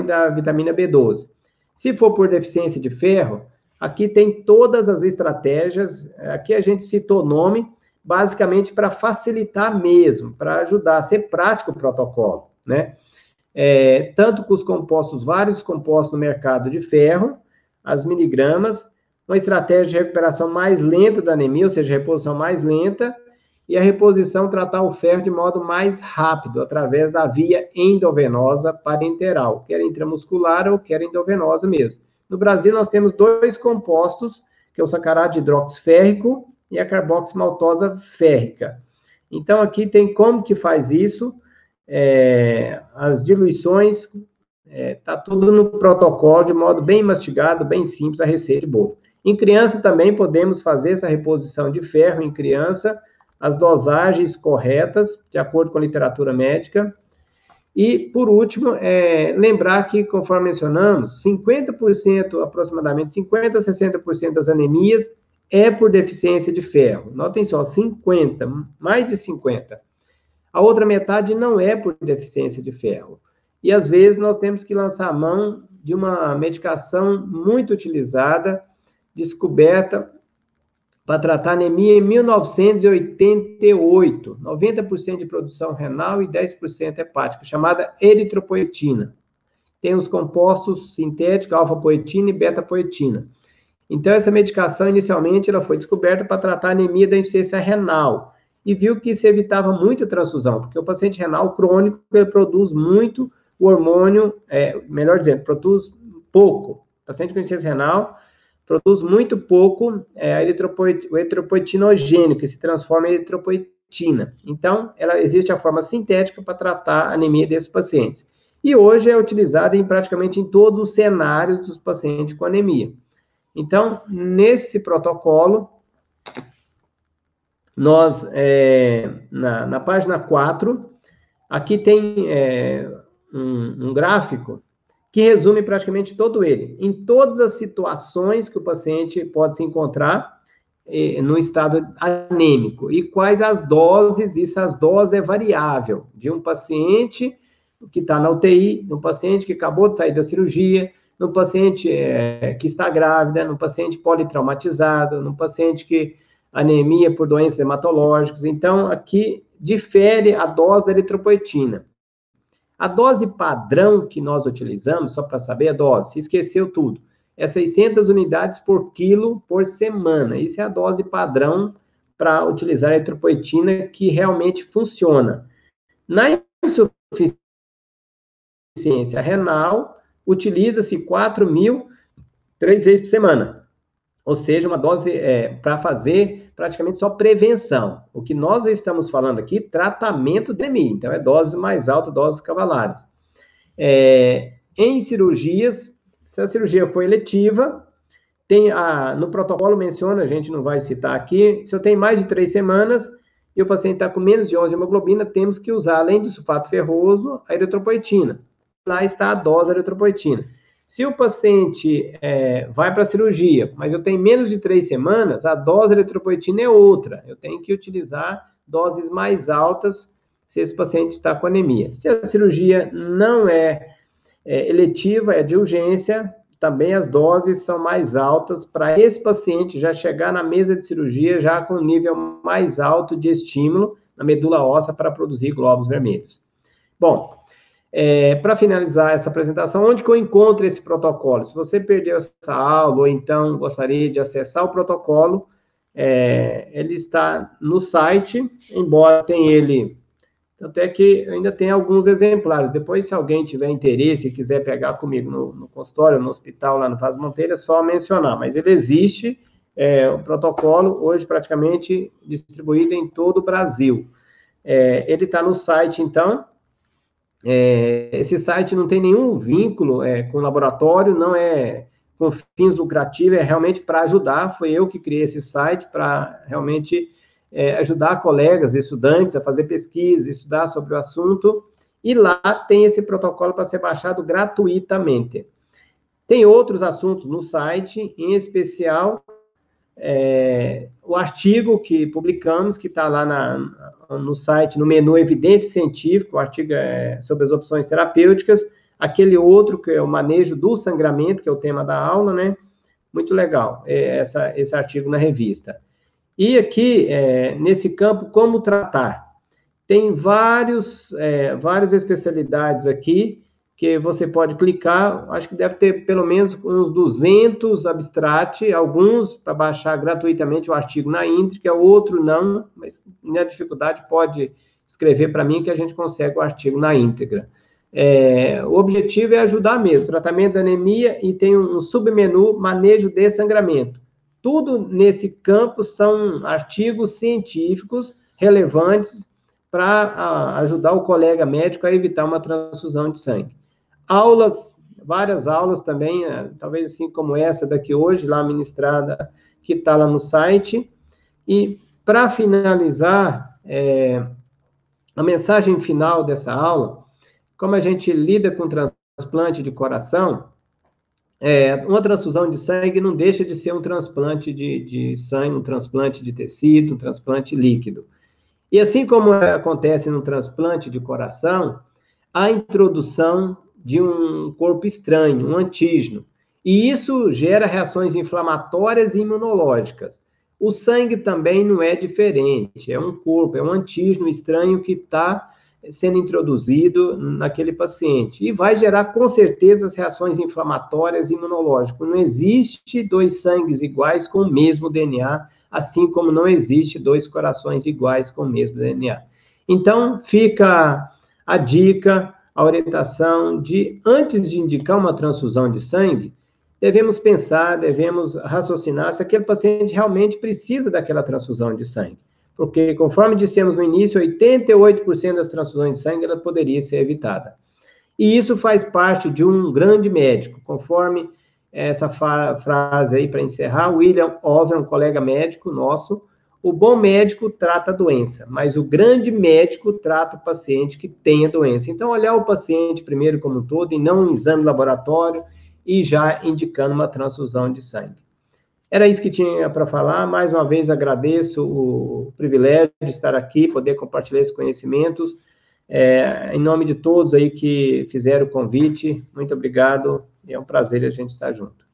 da vitamina B12. Se for por deficiência de ferro, aqui tem todas as estratégias, aqui a gente citou nome, basicamente para facilitar mesmo, para ajudar a ser prático o protocolo, né? É, tanto com os compostos, vários compostos no mercado de ferro, as miligramas, uma estratégia de recuperação mais lenta da anemia, ou seja, reposição mais lenta, e a reposição tratar o ferro de modo mais rápido, através da via endovenosa parenteral, quer intramuscular ou quer endovenosa mesmo. No Brasil, nós temos dois compostos, que é o sacarado hidroxiférrico e a carboximaltosa férrica. Então, aqui tem como que faz isso, é, as diluições, está é, tá tudo no protocolo, de modo bem mastigado, bem simples, a receita boa. Em criança também podemos fazer essa reposição de ferro em criança, as dosagens corretas, de acordo com a literatura médica. E, por último, é, lembrar que, conforme mencionamos, 50%, aproximadamente 50% a 60% das anemias é por deficiência de ferro. Notem só, 50, mais de 50. A outra metade não é por deficiência de ferro. E, às vezes, nós temos que lançar a mão de uma medicação muito utilizada, descoberta para tratar anemia em 1988, 90% de produção renal e 10% hepática, chamada eritropoetina. Tem os compostos sintéticos, alfa-poetina e beta-poetina. Então, essa medicação, inicialmente, ela foi descoberta para tratar anemia da insuficiência renal, e viu que se evitava muita transfusão, porque o paciente renal crônico, ele produz muito o hormônio, é, melhor dizendo, produz pouco. O paciente com insuficiência renal, produz muito pouco é, o eritropoetinogênio, que se transforma em eritropoetina. Então, ela existe a forma sintética para tratar a anemia desses pacientes. E hoje é utilizada em praticamente em todos os cenários dos pacientes com anemia. Então, nesse protocolo, nós, é, na, na página 4, aqui tem é, um, um gráfico que resume praticamente todo ele. Em todas as situações que o paciente pode se encontrar eh, no estado anêmico. E quais as doses, isso as doses é variável, de um paciente que está na UTI, de um paciente que acabou de sair da cirurgia, no paciente é, que está grávida, no paciente politraumatizado, no paciente que anemia por doenças hematológicas. Então, aqui difere a dose da eritropoetina. A dose padrão que nós utilizamos, só para saber a dose, esqueceu tudo, é 600 unidades por quilo por semana. Isso é a dose padrão para utilizar a eritropoetina que realmente funciona. Na insuficiência renal, utiliza-se 4 mil três vezes por semana. Ou seja, uma dose é, para fazer praticamente só prevenção. O que nós estamos falando aqui, tratamento de anemia. Então, é dose mais alta, doses cavalares. É, em cirurgias, se a cirurgia for eletiva, tem a, no protocolo menciona, a gente não vai citar aqui, se eu tenho mais de três semanas e o paciente está com menos de 11 hemoglobina, temos que usar, além do sulfato ferroso, a eritropoetina lá está a dose de eritropoetina. Se o paciente é, vai para a cirurgia, mas eu tenho menos de três semanas, a dose de eritropoetina é outra. Eu tenho que utilizar doses mais altas se esse paciente está com anemia. Se a cirurgia não é, é eletiva, é de urgência, também as doses são mais altas para esse paciente já chegar na mesa de cirurgia já com nível mais alto de estímulo na medula óssea para produzir glóbulos vermelhos. Bom, é, para finalizar essa apresentação, onde que eu encontro esse protocolo? Se você perdeu essa aula ou então gostaria de acessar o protocolo, é, ele está no site, embora tenha ele, até que ainda tem alguns exemplares. Depois, se alguém tiver interesse e quiser pegar comigo no, no consultório, no hospital, lá no Faz Monteiro, é só mencionar. Mas ele existe, é, o protocolo, hoje praticamente distribuído em todo o Brasil. É, ele está no site, então, é, esse site não tem nenhum vínculo é, com o laboratório, não é com fins lucrativos, é realmente para ajudar. Foi eu que criei esse site para realmente é, ajudar colegas, estudantes a fazer pesquisa, estudar sobre o assunto. E lá tem esse protocolo para ser baixado gratuitamente. Tem outros assuntos no site, em especial é, o artigo que publicamos, que está lá na, no site, no menu Evidência Científica, o artigo é sobre as opções terapêuticas, aquele outro que é o manejo do sangramento, que é o tema da aula, né? Muito legal, é, essa, esse artigo na revista. E aqui, é, nesse campo, como tratar? Tem vários, é, várias especialidades aqui, que você pode clicar, acho que deve ter pelo menos uns 200 abstract, alguns para baixar gratuitamente o artigo na íntegra, outro não, mas na dificuldade pode escrever para mim que a gente consegue o artigo na íntegra. É, o objetivo é ajudar mesmo, tratamento da anemia e tem um submenu manejo de sangramento. Tudo nesse campo são artigos científicos relevantes para ajudar o colega médico a evitar uma transfusão de sangue. Aulas, várias aulas também, é, talvez assim como essa daqui hoje, lá ministrada, que está lá no site. E, para finalizar, é, a mensagem final dessa aula, como a gente lida com transplante de coração, é, uma transfusão de sangue não deixa de ser um transplante de, de sangue, um transplante de tecido, um transplante líquido. E assim como acontece no transplante de coração, a introdução de um corpo estranho, um antígeno. E isso gera reações inflamatórias e imunológicas. O sangue também não é diferente, é um corpo, é um antígeno estranho que está sendo introduzido naquele paciente. E vai gerar, com certeza, as reações inflamatórias e imunológicas. Não existe dois sangues iguais com o mesmo DNA, assim como não existe dois corações iguais com o mesmo DNA. Então, fica a dica a orientação de, antes de indicar uma transfusão de sangue, devemos pensar, devemos raciocinar se aquele paciente realmente precisa daquela transfusão de sangue. Porque, conforme dissemos no início, 88% das transfusões de sangue ela poderia ser evitada. E isso faz parte de um grande médico, conforme essa frase aí para encerrar, William Osler, um colega médico nosso, o bom médico trata a doença, mas o grande médico trata o paciente que tem a doença. Então, olhar o paciente primeiro como um todo e não um exame laboratório e já indicando uma transfusão de sangue. Era isso que tinha para falar. Mais uma vez agradeço o privilégio de estar aqui, poder compartilhar esses conhecimentos. É, em nome de todos aí que fizeram o convite, muito obrigado. É um prazer a gente estar junto.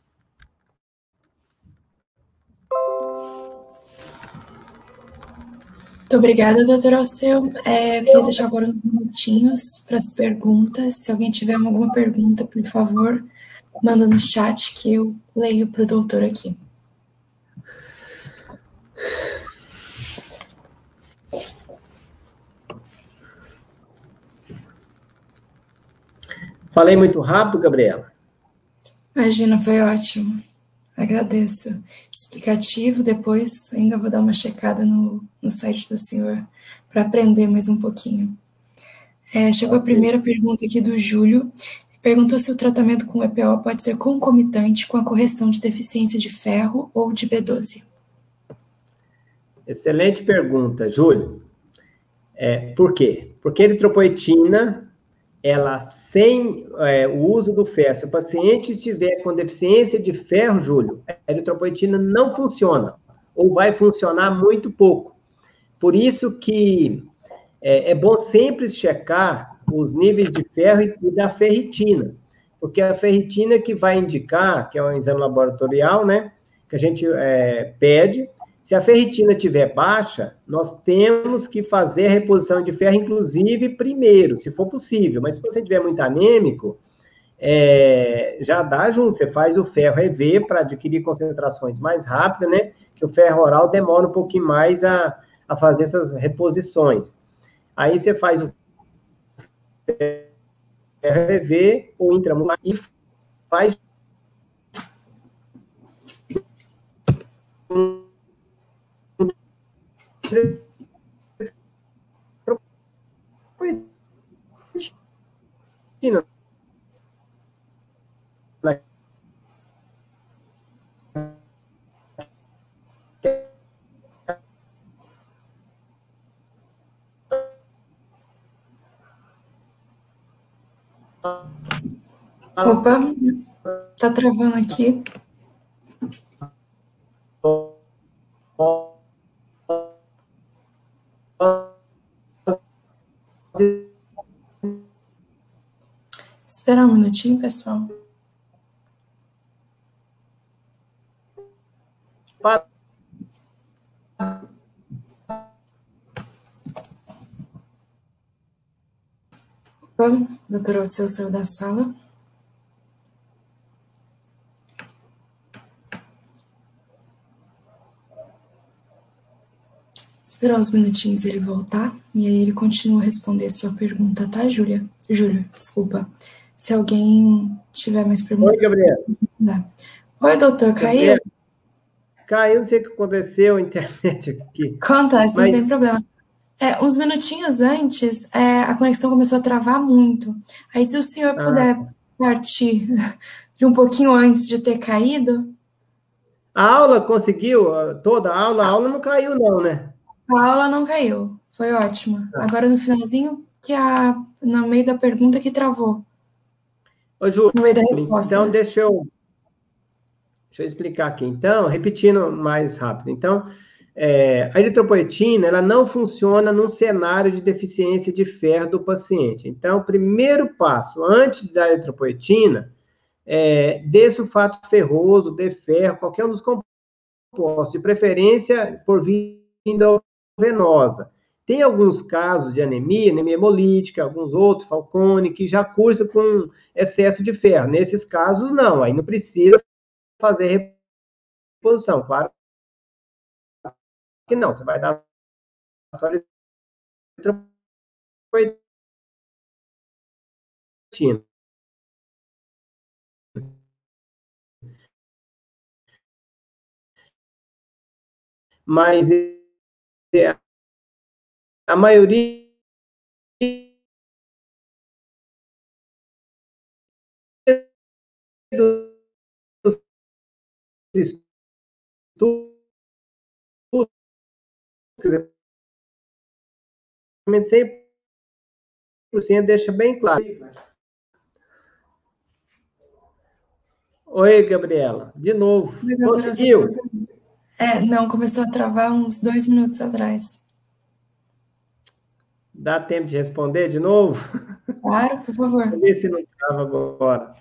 Muito obrigada, doutor Alceu. É, eu queria deixar agora uns minutinhos para as perguntas. Se alguém tiver alguma pergunta, por favor, manda no chat que eu leio para o doutor aqui. Falei muito rápido, Gabriela? Imagina, foi ótimo. Agradeço. Explicativo, depois ainda vou dar uma checada no, no site do senhor para aprender mais um pouquinho. É, chegou a primeira pergunta aqui do Júlio. Perguntou se o tratamento com EPO pode ser concomitante com a correção de deficiência de ferro ou de B12. Excelente pergunta, Júlio. É, por quê? Porque a eritropoetina ela sem é, o uso do ferro, se o paciente estiver com deficiência de ferro, Júlio, a eritropoetina não funciona, ou vai funcionar muito pouco. Por isso que é, é bom sempre checar os níveis de ferro e, da ferritina, porque a ferritina que vai indicar, que é um exame laboratorial, né, que a gente é, pede, se a ferritina estiver baixa, nós temos que fazer a reposição de ferro, inclusive, primeiro, se for possível. Mas se você estiver muito anêmico, é, já dá junto. Você faz o ferro EV para adquirir concentrações mais rápidas, né? Que o ferro oral demora um pouquinho mais a, a fazer essas reposições. Aí você faz o ferro EV ou intramuscular e faz Opa, tá travando aqui. Esperar um minutinho, pessoal. Opa, doutor Alceu saiu da sala. Esperar uns minutinhos ele voltar e aí ele continua a responder a sua pergunta, tá, Júlia? Júlia, desculpa. Se alguém tiver mais perguntas. Oi, Gabriela. Oi, doutor, caiu? Caiu, não sei o que aconteceu, a internet aqui. Acontece, Mas... não tem problema. É, uns minutinhos antes, é, a conexão começou a travar muito. Aí, se o senhor ah. puder partir de um pouquinho antes de ter caído. A aula conseguiu? Toda a aula? A aula não caiu, não, né? A aula não caiu, foi ótima. Ah. Agora no finalzinho, que a, no meio da pergunta que travou. Ô, Ju, no meio da resposta. Então, deixa eu, deixa eu explicar aqui. Então, repetindo mais rápido. Então, é, a eritropoetina, ela não funciona num cenário de deficiência de ferro do paciente. Então, o primeiro passo, antes da eritropoetina, é, dê sulfato ferroso, de ferro, qualquer um dos compostos, de preferência por vinda venosa. Tem alguns casos de anemia, anemia hemolítica, alguns outros, Falcone, que já cursa com excesso de ferro. Nesses casos, não, aí não precisa fazer reposição. Claro que não, você vai dar só Mas é, a maioria dos estudos quer dizer, 100% deixa bem claro. Oi, Gabriela, de novo. Conseguiu? É, não, começou a travar uns dois minutos atrás. Dá tempo de responder de novo? Claro, por favor. Vou ver se não trava agora.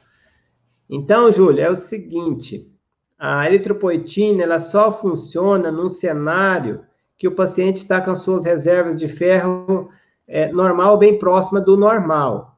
Então, Júlia, é o seguinte: a eritropoetina ela só funciona num cenário que o paciente está com suas reservas de ferro é, normal bem próxima do normal.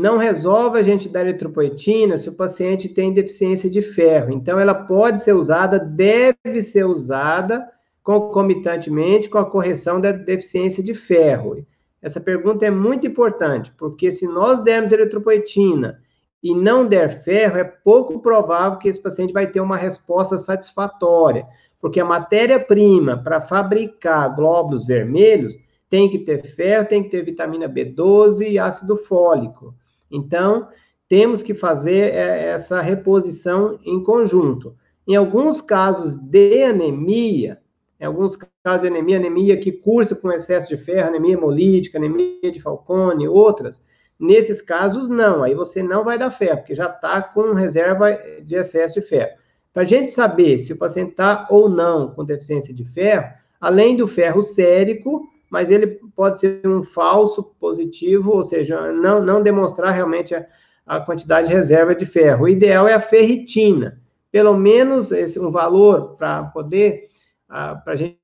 Não resolve a gente dar eritropoetina se o paciente tem deficiência de ferro. Então, ela pode ser usada, deve ser usada concomitantemente com a correção da deficiência de ferro. Essa pergunta é muito importante, porque se nós dermos eritropoetina e não der ferro, é pouco provável que esse paciente vai ter uma resposta satisfatória, porque a matéria-prima para fabricar glóbulos vermelhos tem que ter ferro, tem que ter vitamina B12 e ácido fólico. Então, temos que fazer é, essa reposição em conjunto. Em alguns casos de anemia, em alguns casos de anemia, anemia que cursa com excesso de ferro, anemia hemolítica, anemia de Falcone, outras, nesses casos, não. Aí você não vai dar ferro, porque já está com reserva de excesso de ferro. Para a gente saber se o paciente está ou não com deficiência de ferro, além do ferro sérico, mas ele pode ser um falso positivo, ou seja, não, não demonstrar realmente a, a quantidade de reserva de ferro. O ideal é a ferritina, pelo menos esse, um valor para poder, para a gente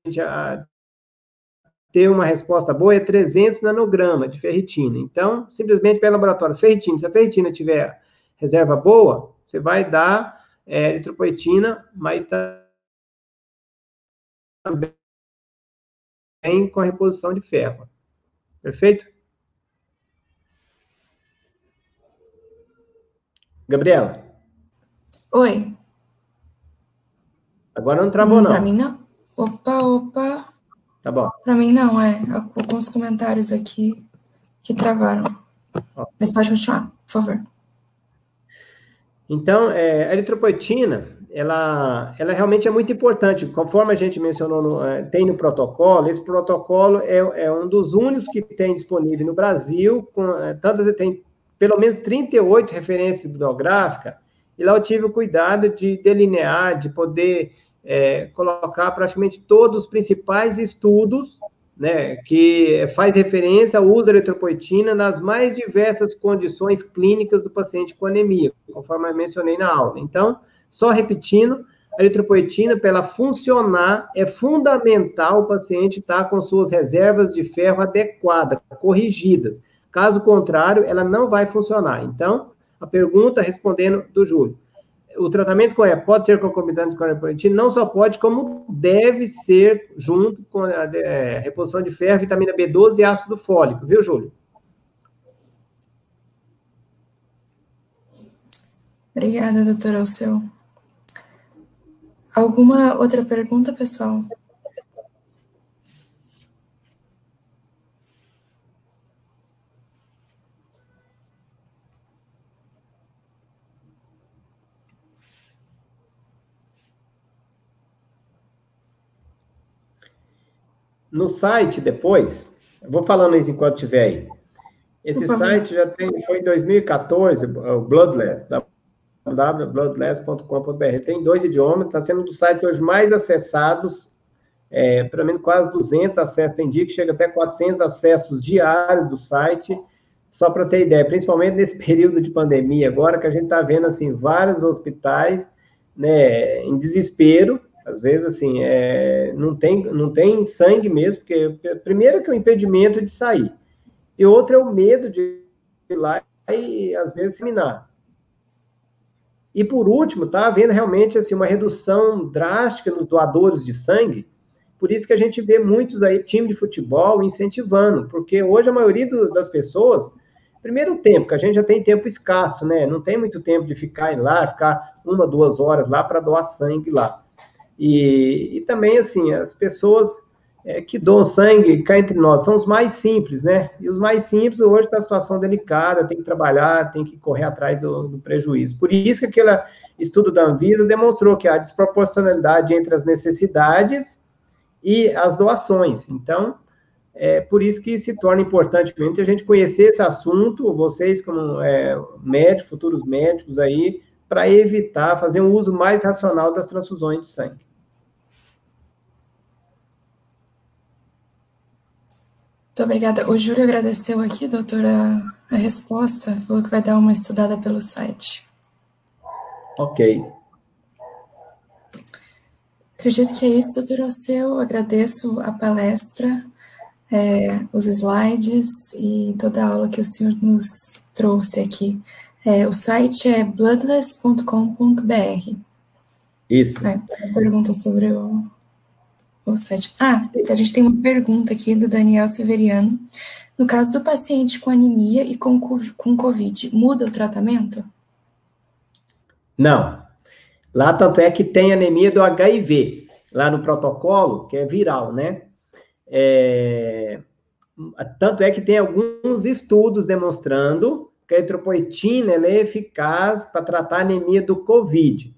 ter uma resposta boa é 300 nanogramas de ferritina. Então, simplesmente pelo laboratório, ferritina, se a ferritina tiver reserva boa, você vai dar é, eritropoetina, mas também também com a reposição de ferro. Perfeito? Gabriela? Oi. Agora não travou, hum, não. Para mim, não. Opa, opa. Tá bom. Para mim, não, é. Alguns comentários aqui que travaram. Ó. Mas pode continuar, por favor. Então, é, a eritropoetina, ela, ela realmente é muito importante. Conforme a gente mencionou, no, é, tem no protocolo, esse protocolo é, é, um dos únicos que tem disponível no Brasil, com, é, tem pelo menos 38 referências bibliográficas, e lá eu tive o cuidado de delinear, de poder é, colocar praticamente todos os principais estudos né, que faz referência ao uso da eritropoetina nas mais diversas condições clínicas do paciente com anemia, conforme eu mencionei na aula. Então, só repetindo, a eritropoetina, para ela funcionar, é fundamental o paciente estar tá com suas reservas de ferro adequadas, corrigidas. Caso contrário, ela não vai funcionar. Então, a pergunta respondendo do Júlio. O tratamento com pode ser concomitante com a eritropoetina? Não só pode, como deve ser junto com a é, reposição de ferro, vitamina B12 e ácido fólico, viu, Júlio? Obrigada, doutora Alceu. Alguma outra pergunta, pessoal? No site, depois, vou falando isso enquanto tiver aí. Esse site já tem, foi em 2014, o Bloodless, da www.bloodless.com.br. Tem dois idiomas, está sendo um dos sites hoje mais acessados, é, pelo menos quase 200 acessos, tem dia que chega até 400 acessos diários do site, só para ter ideia, principalmente nesse período de pandemia agora, que a gente está vendo, assim, vários hospitais, né, em desespero, às vezes, assim, é, não, tem, não tem sangue mesmo, porque, primeiro que é o impedimento de sair, e outro é o medo de ir lá e, às vezes, seminar. E por último, está havendo realmente assim, uma redução drástica nos doadores de sangue. Por isso que a gente vê muitos aí, time de futebol, incentivando, porque hoje a maioria do, das pessoas, primeiro tempo, que a gente já tem tempo escasso, né? Não tem muito tempo de ficar lá, ficar uma, duas horas lá para doar sangue lá. E, e também, assim, as pessoas é, que doam sangue cá entre nós são os mais simples, né? E os mais simples hoje está situação delicada, tem que trabalhar, tem que correr atrás do, do prejuízo. Por isso que aquele estudo da Anvisa demonstrou que há desproporcionalidade entre as necessidades e as doações. Então, é por isso que se torna importante a gente conhecer esse assunto, vocês como é, médicos, futuros médicos aí, para evitar fazer um uso mais racional das transfusões de sangue. Muito obrigada. O Júlio agradeceu aqui, doutora, a resposta, falou que vai dar uma estudada pelo site. Ok. Acredito que é isso, doutor Alceu. Agradeço a palestra, é, os slides e toda a aula que o senhor nos trouxe aqui. É, o site é bloodless.com.br. Isso. É, pergunta sobre o, o site. Ah, a gente tem uma pergunta aqui do Daniel Severiano. No caso do paciente com anemia e com, com Covid, muda o tratamento? Não, Lá, tanto é que tem anemia do HIV, lá no protocolo, que é viral, né? É, tanto é que tem alguns estudos demonstrando que a eritropoetina é eficaz para tratar a anemia do COVID.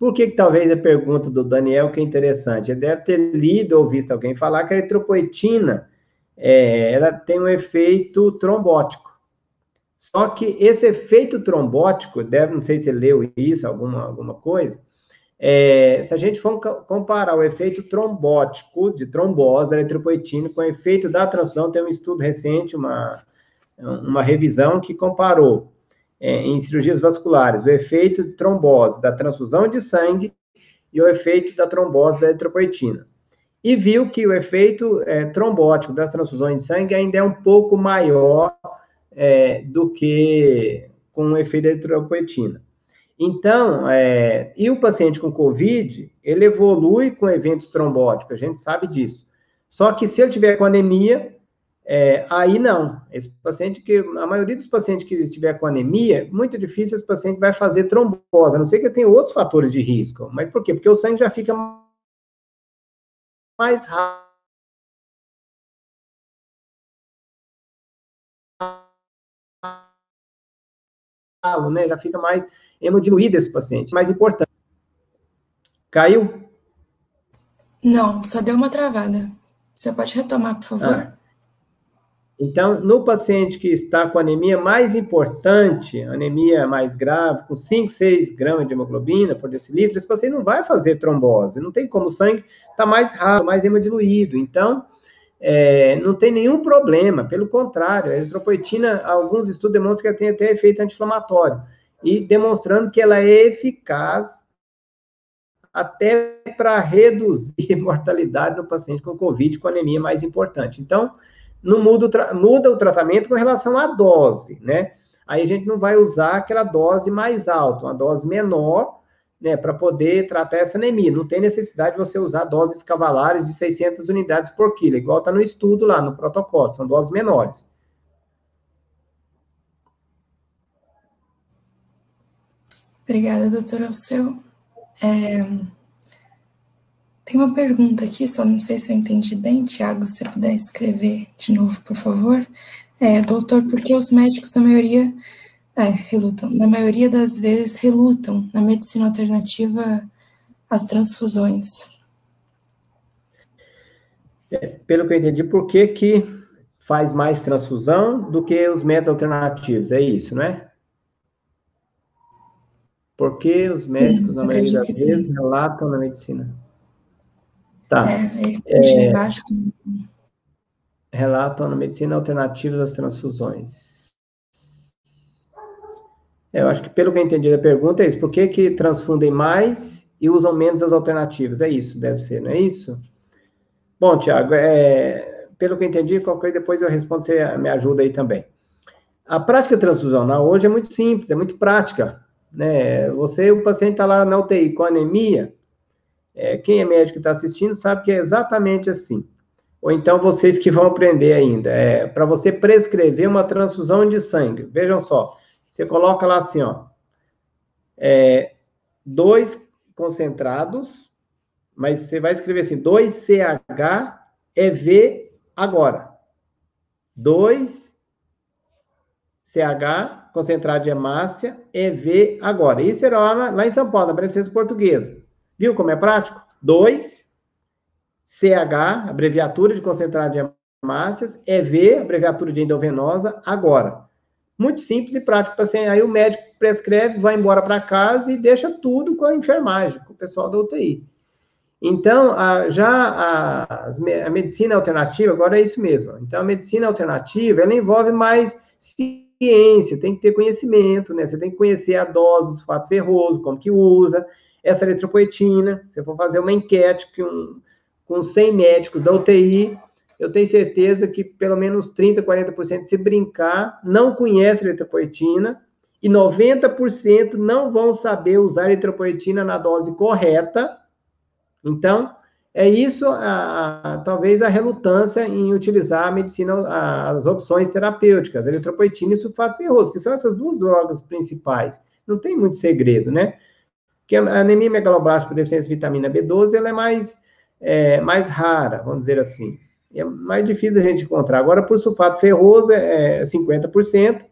Por que, que talvez a pergunta do Daniel que é interessante? Ele deve ter lido ou visto alguém falar que a eritropoetina é, ela tem um efeito trombótico. Só que esse efeito trombótico, deve, não sei se leu isso, alguma, alguma coisa, é, se a gente for comparar o efeito trombótico de trombose da eritropoetina com o efeito da transfusão, tem um estudo recente, uma, uma revisão que comparou em cirurgias vasculares o efeito de trombose da transfusão de sangue e o efeito da trombose da eritropoetina. E viu que o efeito é, trombótico das transfusões de sangue ainda é um pouco maior é, do que com o efeito da eritropoetina. Então, é, e o paciente com COVID, ele evolui com eventos trombóticos, a gente sabe disso. Só que se ele tiver com anemia, é, aí não. Esse paciente que, a maioria dos pacientes que estiver com anemia, muito difícil esse paciente vai fazer trombose, a não ser que tem outros fatores de risco. Mas por quê? Porque o sangue já fica mais rápido né? Já fica mais hemodiluído esse paciente. Mais importante. Caiu? Não, só deu uma travada. Você pode retomar, por favor? Ah. Então, no paciente que está com anemia mais importante, anemia mais grave, com 5, 6 gramas de hemoglobina por decilitro, esse paciente não vai fazer trombose. Não tem como o sangue está mais rápido, mais hemodiluído. Então, é, não tem nenhum problema, pelo contrário, a eritropoetina, alguns estudos demonstram que ela tem até efeito anti-inflamatório, e demonstrando que ela é eficaz até para reduzir mortalidade no paciente com Covid, com anemia mais importante. Então, não muda o, muda o tratamento com relação à dose, né? Aí a gente não vai usar aquela dose mais alta, uma dose menor, né, para poder tratar essa anemia. Não tem necessidade de você usar doses cavalares de 600 unidades por quilo, igual está no estudo lá, no protocolo, são doses menores. Obrigada, doutora Alceu. É... Tem uma pergunta aqui, só não sei se eu entendi bem, Tiago, se você puder escrever de novo, por favor. É, doutor, por que os médicos, a maioria, é, relutam. Na maioria das vezes, relutam na medicina alternativa às transfusões. É, pelo que eu entendi, por que, que faz mais transfusão do que os métodos alternativos? É isso, não é? Porque os médicos, sim, na maioria das vezes, sim. relatam na medicina. Tá. É, é, embaixo. Relatam na medicina alternativa das transfusões. É, eu acho que, pelo que eu entendi da pergunta, é isso. Por que, que transfundem mais e usam menos as alternativas? É isso, deve ser, não é isso? Bom, Tiago, é, pelo que eu entendi, qualquer depois eu respondo, você me ajuda aí também. A prática transfusional hoje é muito simples, é muito prática. Né? Você, o paciente está lá na UTI com anemia, é, quem é médico e está assistindo sabe que é exatamente assim. Ou então vocês que vão aprender ainda, é para você prescrever uma transfusão de sangue. Vejam só, você coloca lá assim, ó, é, dois concentrados, mas você vai escrever assim, 2CH EV agora. 2 CH, concentrado de hemácia, EV agora. Isso era lá, lá em São Paulo, na Beneficência Portuguesa. Viu como é prático? 2 CH, abreviatura de concentrado de hemácias, EV, abreviatura de endovenosa, agora. Muito simples e prático para assim, aí o médico prescreve, vai embora para casa e deixa tudo com a enfermagem, com o pessoal da UTI. Então, a, já a, a, medicina alternativa, agora é isso mesmo. Então, a medicina alternativa, ela envolve mais ciência, tem que ter conhecimento, né? Você tem que conhecer a dose do sulfato ferroso, como que usa, essa eritropoetina. Se for fazer uma enquete com, com 100 médicos da UTI, eu tenho certeza que pelo menos 30, 40%, se brincar, não conhece eritropoetina, e 90% não vão saber usar eritropoetina na dose correta. Então, é isso, a, a, talvez, a relutância em utilizar a medicina, a, as opções terapêuticas, eritropoetina e sulfato ferroso, que são essas duas drogas principais. Não tem muito segredo, né? Porque a anemia megaloblástica por deficiência de vitamina B12, ela é mais, é, mais rara, vamos dizer assim. É mais difícil a gente encontrar. Agora, por sulfato ferroso, é 50%,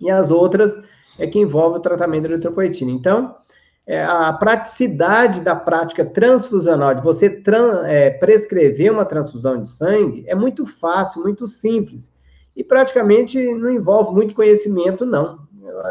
e as outras é que envolve o tratamento da eritropoetina. Então, é, a praticidade da prática transfusional, de você tran, é, prescrever uma transfusão de sangue, é muito fácil, muito simples. E praticamente não envolve muito conhecimento, não.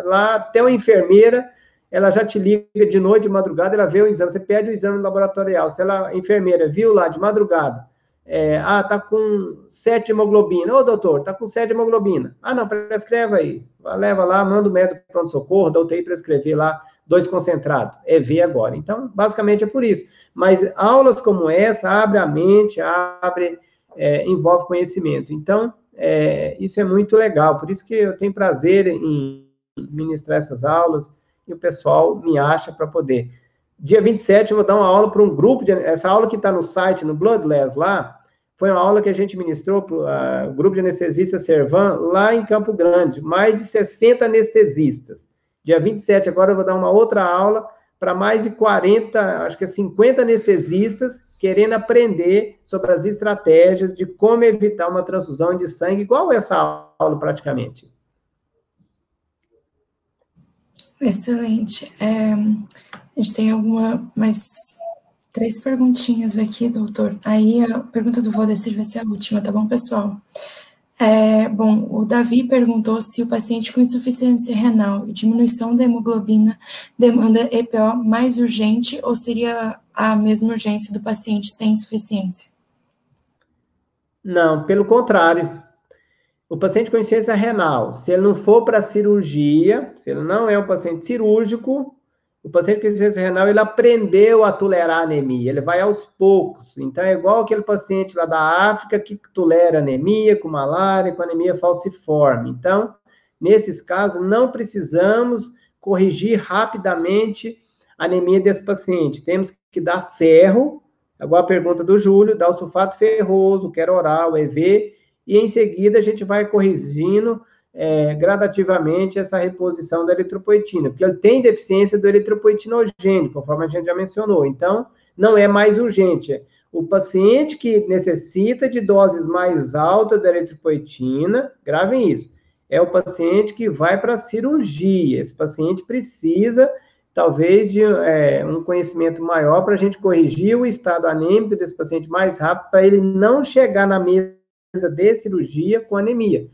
Lá, até uma enfermeira, ela já te liga de noite, de madrugada, ela vê o exame, você pede o exame laboratorial. Se ela, enfermeira, viu lá de madrugada, é, ah, tá com sete hemoglobina. Ô, doutor, tá com sete hemoglobina. Ah, não, prescreve aí. Leva lá, manda o médico pronto-socorro, da UTI prescrever lá dois concentrados. É ver agora. Então, basicamente é por isso. Mas aulas como essa abre a mente, abre, é, envolve conhecimento. Então, é, isso é muito legal. Por isso que eu tenho prazer em ministrar essas aulas e o pessoal me acha para poder. Dia 27 eu vou dar uma aula para um grupo, de, essa aula que está no site, no Bloodless lá, foi uma aula que a gente ministrou para o grupo de anestesistas Servan, lá em Campo Grande, mais de 60 anestesistas. Dia 27, agora eu vou dar uma outra aula para mais de 40, acho que é 50 anestesistas, querendo aprender sobre as estratégias de como evitar uma transfusão de sangue, igual essa aula praticamente. Excelente. É, a gente tem alguma mais Três perguntinhas aqui, doutor. Aí a pergunta do Valdecir vai ser a última, tá bom, pessoal? É, bom, o Davi perguntou se o paciente com insuficiência renal e diminuição da hemoglobina demanda EPO mais urgente ou seria a mesma urgência do paciente sem insuficiência? Não, pelo contrário. O paciente com insuficiência renal, se ele não for para cirurgia, se ele não é um paciente cirúrgico, o paciente com insuficiência renal, ele aprendeu a tolerar anemia, ele vai aos poucos. Então, é igual aquele paciente lá da África que tolera anemia com malária, com anemia falciforme. Então, nesses casos, não precisamos corrigir rapidamente a anemia desse paciente. Temos que dar ferro, agora a pergunta do Júlio, dar o sulfato ferroso, que era oral, EV, e em seguida a gente vai corrigindo é, gradativamente essa reposição da eritropoetina, porque ele tem deficiência do eritropoetinogênio, conforme a gente já mencionou. Então, não é mais urgente. O paciente que necessita de doses mais altas da eritropoetina, gravem isso, é o paciente que vai para cirurgia. Esse paciente precisa, talvez, de é, um conhecimento maior para a gente corrigir o estado anêmico desse paciente mais rápido, para ele não chegar na mesa de cirurgia com anemia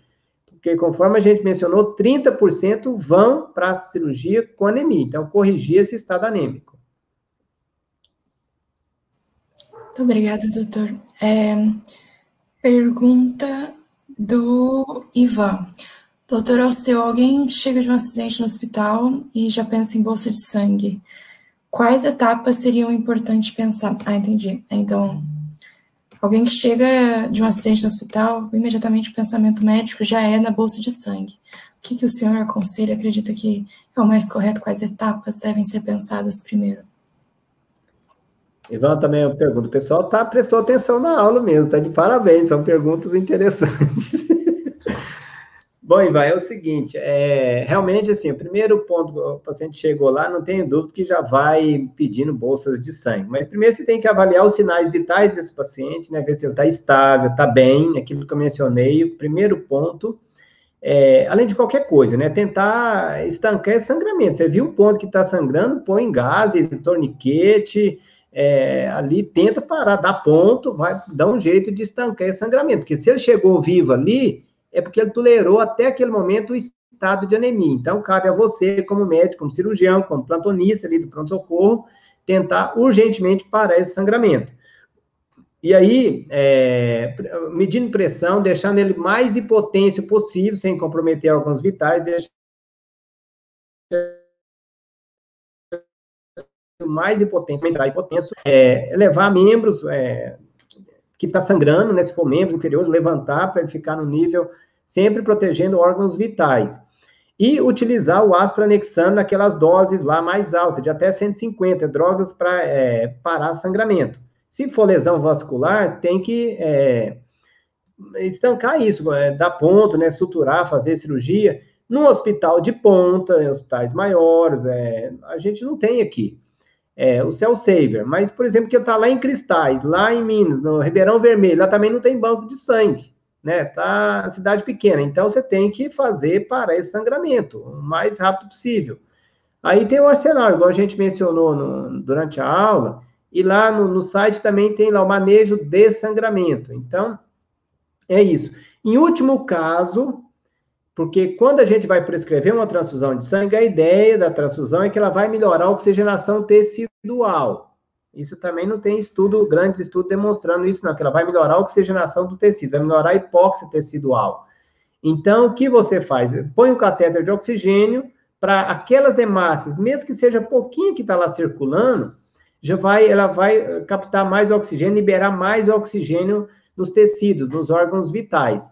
porque conforme a gente mencionou, 30% vão para a cirurgia com anemia. Então, corrigir esse estado anêmico. Muito obrigada, doutor. É, pergunta do Ivan. Doutor Alceu, alguém chega de um acidente no hospital e já pensa em bolsa de sangue. Quais etapas seriam importantes pensar? Ah, entendi. Então, Alguém que chega de um acidente no hospital, imediatamente o pensamento médico já é na bolsa de sangue. O que, que o senhor aconselha, acredita que é o mais correto? Quais etapas devem ser pensadas primeiro? Ivan, também eu pergunto, o pessoal tá, prestou atenção na aula mesmo, tá de parabéns, são perguntas interessantes. Bom, Ivan, é o seguinte, é, realmente, assim, o primeiro ponto o paciente chegou lá, não tenho dúvida que já vai pedindo bolsas de sangue. Mas primeiro você tem que avaliar os sinais vitais desse paciente, né, ver se ele está estável, está bem, aquilo que eu mencionei. O primeiro ponto, é, além de qualquer coisa, né, tentar estancar esse sangramento. Você viu o ponto que está sangrando, põe gás, torniquete, é, ali tenta parar, dá ponto, vai dar um jeito de estancar esse sangramento. Porque se ele chegou vivo ali, é porque ele tolerou até aquele momento o estado de anemia. Então, cabe a você, como médico, como cirurgião, como plantonista ali do pronto-socorro, tentar urgentemente parar esse sangramento. E aí, é, medindo pressão, deixando ele mais hipotêncio possível, sem comprometer órgãos vitais, deixar mais a hipotência, é, levar membros é, que está sangrando, né, se for membros inferiores, levantar para ele ficar no nível, sempre protegendo órgãos vitais. E utilizar o astranexano naquelas doses lá mais altas, de até 150, drogas para é, parar sangramento. Se for lesão vascular, tem que é, estancar isso, é, dar ponto, né, suturar, fazer cirurgia. Num hospital de ponta, hospitais maiores, é, a gente não tem aqui é, o Cell Saver, mas, por exemplo, que está lá em Cristais, lá em Minas, no Ribeirão Vermelho, lá também não tem banco de sangue, né? Tá cidade pequena, então você tem que fazer para esse sangramento o mais rápido possível. Aí tem o arsenal, igual a gente mencionou no, durante a aula, e lá no, no, site também tem lá o manejo de sangramento. Então, é isso. Em último caso, porque quando a gente vai prescrever uma transfusão de sangue, a ideia da transfusão é que ela vai melhorar a oxigenação tecidual. Isso também não tem estudo, grandes estudos demonstrando isso, não, que ela vai melhorar a oxigenação do tecido, vai melhorar a hipóxia tecidual. Então, o que você faz? Põe o catéter de oxigênio para aquelas hemácias, mesmo que seja pouquinho que está lá circulando, já vai, ela vai captar mais oxigênio, liberar mais oxigênio nos tecidos, nos órgãos vitais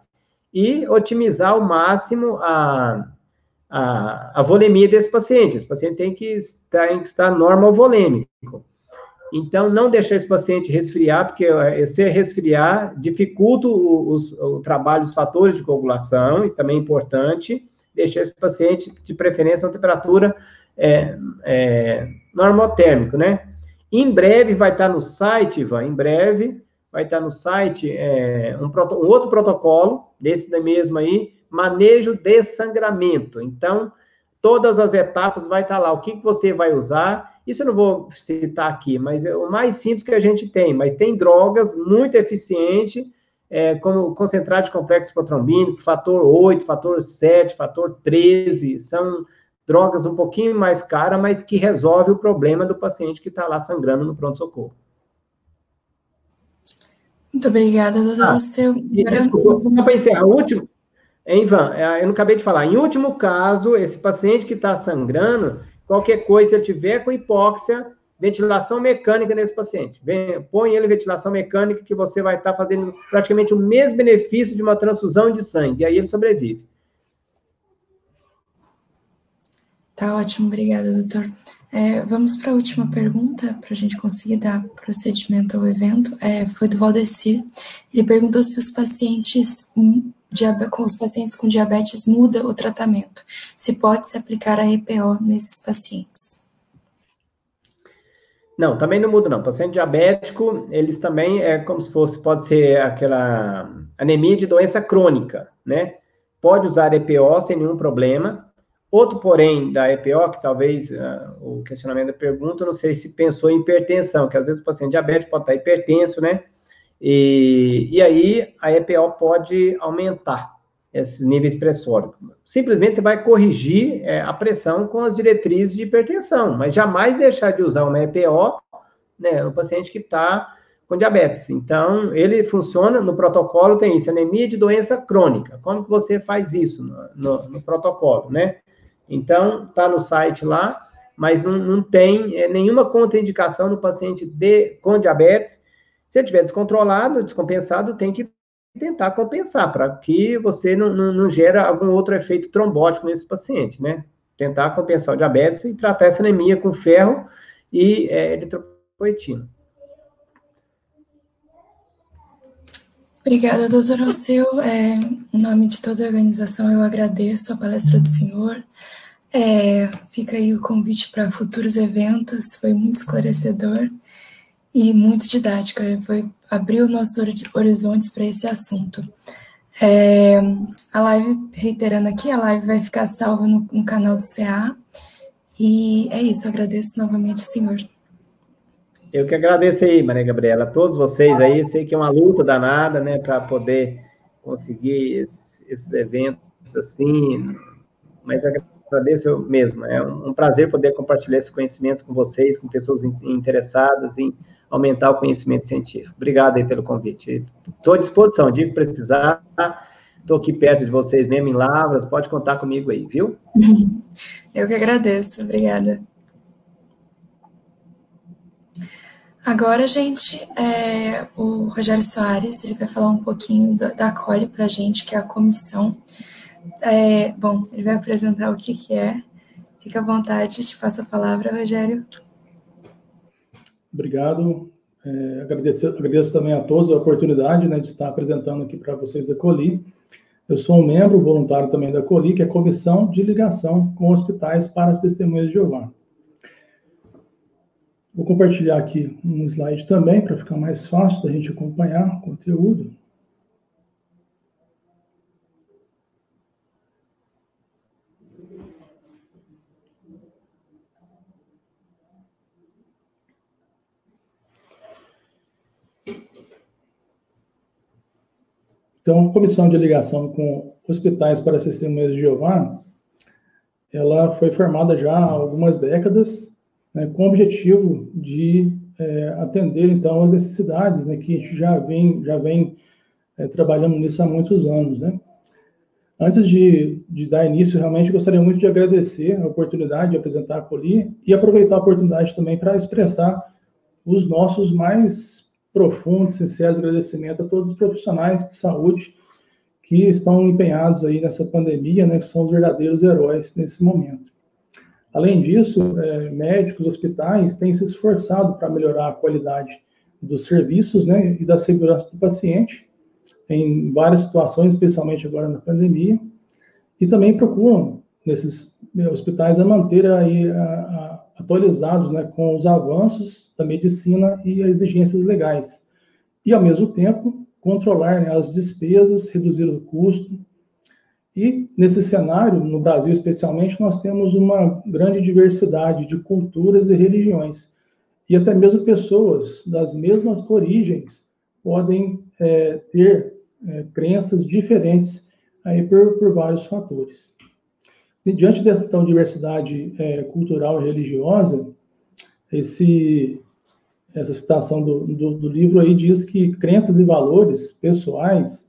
e otimizar ao máximo a, a, a volemia desse paciente. Esse paciente tem que tem que estar normal volêmico. Então, não deixar esse paciente resfriar, porque eh, se resfriar dificulta o, o, trabalho dos fatores de coagulação, isso também é importante. Deixar esse paciente, de preferência, uma temperatura é, é, né? Em breve vai estar no site, Ivan, em breve vai estar no site é, um, um, outro protocolo, desse mesmo aí, manejo de sangramento. Então, todas as etapas vai estar lá. O que, que você vai usar? Isso eu não vou citar aqui, mas é o mais simples que a gente tem. Mas tem drogas muito eficientes, é, como concentrado de complexo protrombínico, fator 8, fator 7, fator 13. São drogas um pouquinho mais caras, mas que resolve o problema do paciente que está lá sangrando no pronto-socorro. Muito obrigada, doutora. Ah, Seu... Desculpa, só para encerrar, o último, hein, Ivan, é, eu não acabei de falar. Em último caso, esse paciente que está sangrando, qualquer coisa, se ele tiver com hipóxia, ventilação mecânica nesse paciente. Vem, põe ele em ventilação mecânica, que você vai estar tá fazendo praticamente o mesmo benefício de uma transfusão de sangue, e aí ele sobrevive. Tá ótimo, obrigada, doutor. É, vamos para a última pergunta, para a gente conseguir dar procedimento ao evento. É, foi do Valdecir. Ele perguntou se os pacientes com os pacientes com diabetes muda o tratamento, se pode se aplicar a EPO nesses pacientes. Não, também não muda não. Paciente diabético, eles também é como se fosse, pode ser aquela anemia de doença crônica, né? Pode usar EPO sem nenhum problema, Outro, porém, da EPO, que talvez uh, o questionamento da pergunta, não sei se pensou em hipertensão, que às vezes o paciente diabético pode estar hipertenso, né? E, e aí a EPO pode aumentar esses níveis pressóricos. Simplesmente você vai corrigir é, a pressão com as diretrizes de hipertensão, mas jamais deixar de usar uma EPO né, no paciente que está com diabetes. Então, ele funciona, no protocolo tem isso, anemia de doença crônica. Como que você faz isso no, no, no protocolo, né? Então, está no site lá, mas não, não tem é, nenhuma contraindicação no paciente de, com diabetes. Se ele estiver descontrolado, descompensado, tem que tentar compensar, para que você não, não, não gera algum outro efeito trombótico nesse paciente, né? Tentar compensar o diabetes e tratar essa anemia com ferro e é, eritropoetina. Obrigada, doutora Alceu. É, em nome de toda a organização, eu agradeço a palestra do senhor. É, fica aí o convite para futuros eventos, foi muito esclarecedor e muito didático, é, foi abriu nossos horizontes para esse assunto. É, a live, reiterando aqui, a live vai ficar salva no, no canal do CA, e é isso, agradeço novamente, senhor. Eu que agradeço aí, Maria Gabriela, a todos vocês aí, sei que é uma luta danada, né, para poder conseguir esses, esses, eventos assim, mas agradeço mesmo, é um prazer poder compartilhar esses conhecimentos com vocês, com pessoas interessadas em aumentar o conhecimento científico. Obrigado aí pelo convite. Estou à disposição, digo que precisar, estou aqui perto de vocês mesmo em Lavras, pode contar comigo aí, viu? Eu que agradeço, obrigada. Agora, gente, é, o Rogério Soares ele vai falar um pouquinho da, da COLE para a gente, que é a comissão. É, bom, ele vai apresentar o que, que é. Fica à vontade, te passo a palavra, Rogério. Obrigado. É, agradeço, agradeço também a todos a oportunidade né, de estar apresentando aqui para vocês a COLI. Eu sou um membro voluntário também da COLI, que é a Comissão de Ligação com Hospitais para as Testemunhas de Jeová. Vou compartilhar aqui um slide também, para ficar mais fácil da gente acompanhar o conteúdo. Então, a Comissão de Ligação com Hospitais para Testemunhas de Jeová, ela foi formada já há algumas décadas né, com o objetivo de é, atender, então, as necessidades né, que a gente já vem, já vem é, trabalhando nisso há muitos anos. Né? Antes de, de, dar início, realmente gostaria muito de agradecer a oportunidade de apresentar a Coli e aproveitar a oportunidade também para expressar os nossos mais profundos, sinceros agradecimentos a todos os profissionais de saúde que estão empenhados aí nessa pandemia, né, que são os verdadeiros heróis nesse momento. Além disso, é, médicos, hospitais têm se esforçado para melhorar a qualidade dos serviços né, e da segurança do paciente em várias situações, especialmente agora na pandemia, e também procuram nesses hospitais a manter aí a, a, atualizados né, com os avanços da medicina e as exigências legais, e ao mesmo tempo controlar né, as despesas, reduzir o custo e nesse cenário, no Brasil especialmente, nós temos uma grande diversidade de culturas e religiões. E até mesmo pessoas das mesmas origens podem é, ter é, crenças diferentes aí por, por, vários fatores. E diante dessa tão diversidade é, cultural e religiosa, esse, essa citação do, do, do livro aí diz que crenças e valores pessoais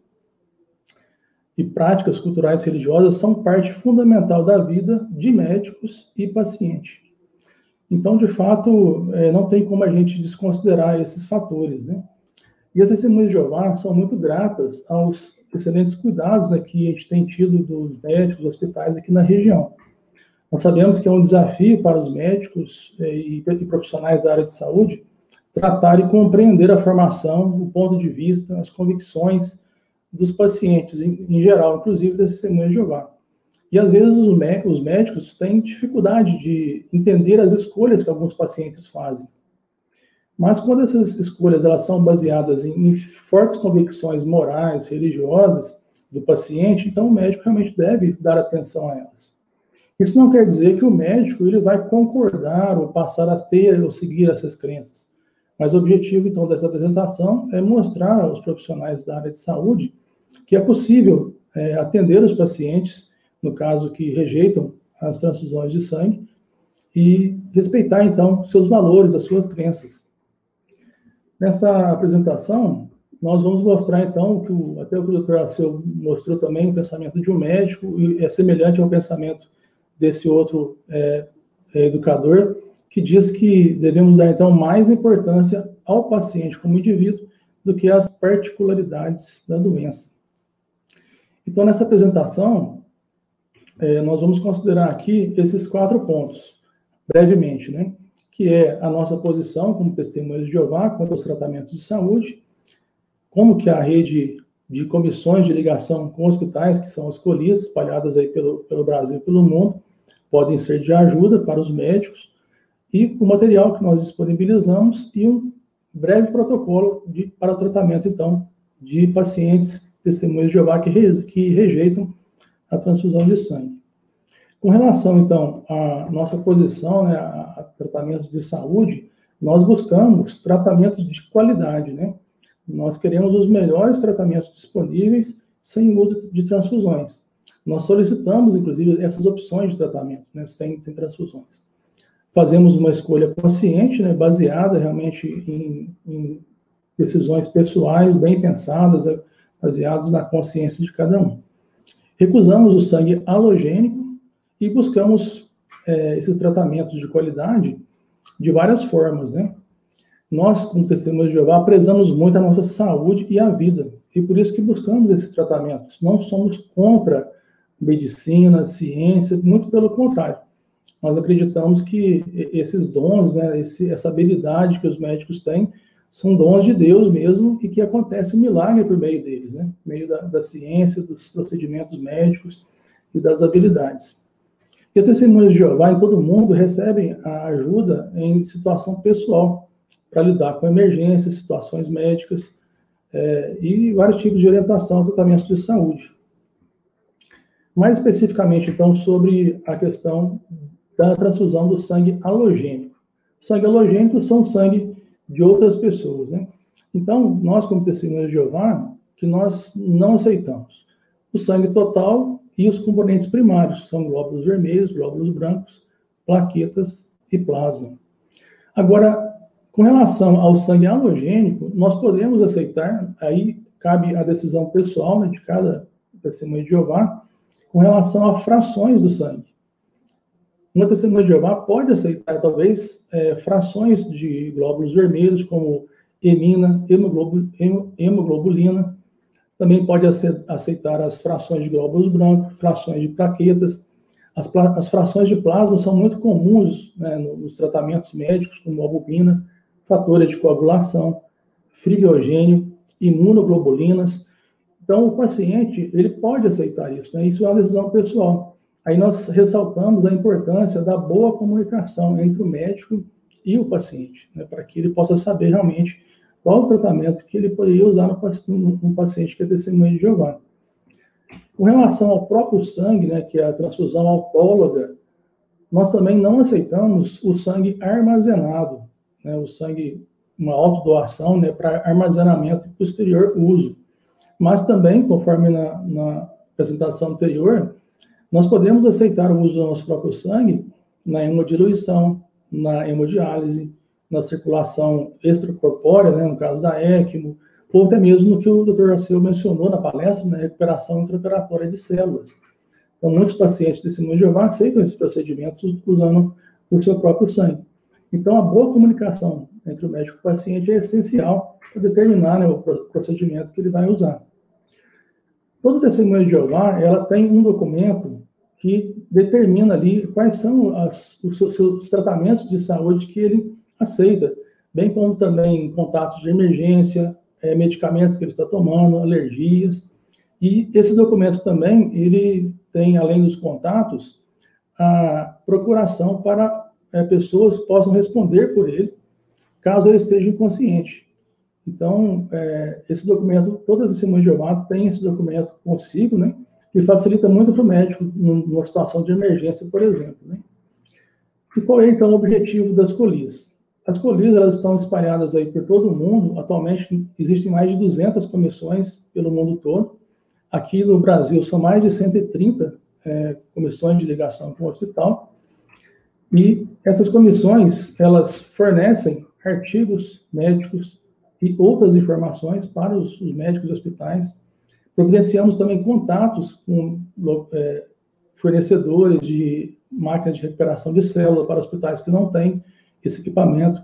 e práticas culturais religiosas são parte fundamental da vida de médicos e pacientes. Então, de fato, é, não tem como a gente desconsiderar esses fatores, né? E as testemunhas de Jeová são muito gratas aos excelentes cuidados né, que a gente tem tido dos médicos, hospitais aqui na região. Nós sabemos que é um desafio para os médicos é, e, profissionais da área de saúde tratar e compreender a formação, o ponto de vista, as convicções dos pacientes em, geral, inclusive das testemunhas de Jeová. E às vezes os médicos têm dificuldade de entender as escolhas que alguns pacientes fazem. Mas quando essas escolhas elas são baseadas em, em fortes convicções morais, religiosas do paciente, então o médico realmente deve dar atenção a elas. Isso não quer dizer que o médico ele vai concordar ou passar a ter ou seguir essas crenças. Mas o objetivo, então, dessa apresentação é mostrar aos profissionais da área de saúde que é possível é, atender os pacientes, no caso que rejeitam as transfusões de sangue, e respeitar, então, seus valores, as suas crenças. Nesta apresentação, nós vamos mostrar, então, que o, até o que o Dr. Axel mostrou também, o pensamento de um médico, e é semelhante ao pensamento desse outro é, é, educador, que diz que devemos dar, então, mais importância ao paciente como indivíduo do que às particularidades da doença. Então, nessa apresentação, é, nós vamos considerar aqui esses quatro pontos, brevemente, né? Que é a nossa posição como testemunhas de Jeová quanto aos tratamentos de saúde, como que a rede de comissões de ligação com hospitais, que são as colis espalhadas aí pelo, pelo Brasil e pelo mundo, podem ser de ajuda para os médicos, e o material que nós disponibilizamos e um breve protocolo de, para o tratamento, então, de pacientes testemunhas de Jeová que, re, que rejeitam a transfusão de sangue. Com relação, então, à nossa posição né, a, tratamentos de saúde, nós buscamos tratamentos de qualidade, né? Nós queremos os melhores tratamentos disponíveis sem uso de transfusões. Nós solicitamos, inclusive, essas opções de tratamento, né, sem, sem transfusões. Fazemos uma escolha consciente, né, baseada realmente em, em decisões pessoais bem pensadas, baseadas na consciência de cada um. Recusamos o sangue halogênico e buscamos é, esses tratamentos de qualidade de várias formas, né? Nós, como testemunhas de Jeová, prezamos muito a nossa saúde e a vida, e por isso que buscamos esses tratamentos. Não somos contra medicina, ciência, muito pelo contrário. Nós acreditamos que esses dons, né, esse, essa habilidade que os médicos têm, são dons de Deus mesmo e que acontece um milagre por meio deles, né? Por meio da, da ciência, dos procedimentos médicos e das habilidades. E as testemunhas de Jeová em todo mundo recebem a ajuda em situação pessoal para lidar com emergências, situações médicas é, e vários tipos de orientação, tratamentos de saúde. Mais especificamente, então, sobre a questão da transfusão do sangue halogênico. sangue halogênico são sangue de outras pessoas, né? Então, nós, como testemunhas de Jeová, que nós não aceitamos o sangue total e os componentes primários, são glóbulos vermelhos, glóbulos brancos, plaquetas e plasma. Agora, com relação ao sangue halogênico, nós podemos aceitar, aí cabe a decisão pessoal né, de cada testemunha de Jeová, com relação a frações do sangue. Uma testemunha de Jeová pode aceitar, talvez, é, frações de glóbulos vermelhos, como hemina, hemoglobulina. Também pode aceitar as frações de glóbulos brancos, frações de plaquetas. As, as frações de plasma são muito comuns né, nos tratamentos médicos, como albumina, fatores de coagulação, fribiogênio, imunoglobulinas. Então, o paciente, ele pode aceitar isso, né? Isso é uma decisão pessoal. Aí nós ressaltamos a importância da boa comunicação entre o médico e o paciente, né? Para que ele possa saber realmente qual o tratamento que ele poderia usar no, no paciente que é testemunha de Jeová. Com relação ao próprio sangue, né, que é a transfusão autóloga, nós também não aceitamos o sangue armazenado, né, o sangue, uma autodoação né, para armazenamento e posterior uso. Mas também, conforme na, na apresentação anterior, nós podemos aceitar o uso do nosso próprio sangue na hemodiluição, na hemodiálise, na circulação extracorpórea, né, no caso da ECMO, ou até mesmo no que o Dr. Arceu mencionou na palestra, na recuperação intraoperatória de células. Então, muitos pacientes desse mundo de Jeová aceitam esses procedimentos usando o seu próprio sangue. Então, a boa comunicação entre o médico e o paciente é essencial para determinar né, o procedimento que ele vai usar. Todo testemunho de Jeová, ela tem um documento que determina ali quais são as, os, seus, os tratamentos de saúde que ele aceita, bem como também contatos de emergência, é, medicamentos que ele está tomando, alergias. E esse documento também, ele tem, além dos contatos, a procuração para é, pessoas possam responder por ele, caso ele esteja inconsciente. Então, é, esse documento, todas as testemunhas de Jeová têm esse documento consigo, né? Que facilita muito para o médico numa situação de emergência, por exemplo. Né? E qual é, então, o objetivo das colias? As colias, elas estão espalhadas aí por todo o mundo. Atualmente, existem mais de 200 comissões pelo mundo todo. Aqui no Brasil, são mais de 130 é, comissões de ligação com o hospital. E essas comissões, elas fornecem artigos médicos e outras informações para os, os médicos e hospitais. Providenciamos também contatos com é, fornecedores de máquinas de recuperação de célula para hospitais que não têm esse equipamento,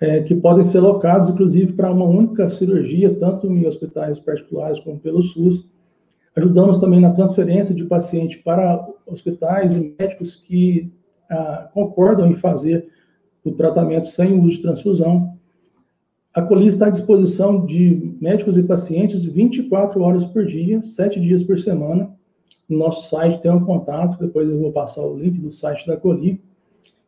é, que podem ser locados, inclusive, para uma única cirurgia, tanto em hospitais particulares como pelo SUS. Ajudamos também na transferência de paciente para hospitais e médicos que ah, concordam em fazer o tratamento sem uso de transfusão. A Colis está à disposição de médicos e pacientes 24 horas por dia, 7 dias por semana. No nosso site tem um contato, depois eu vou passar o link do site da Coli.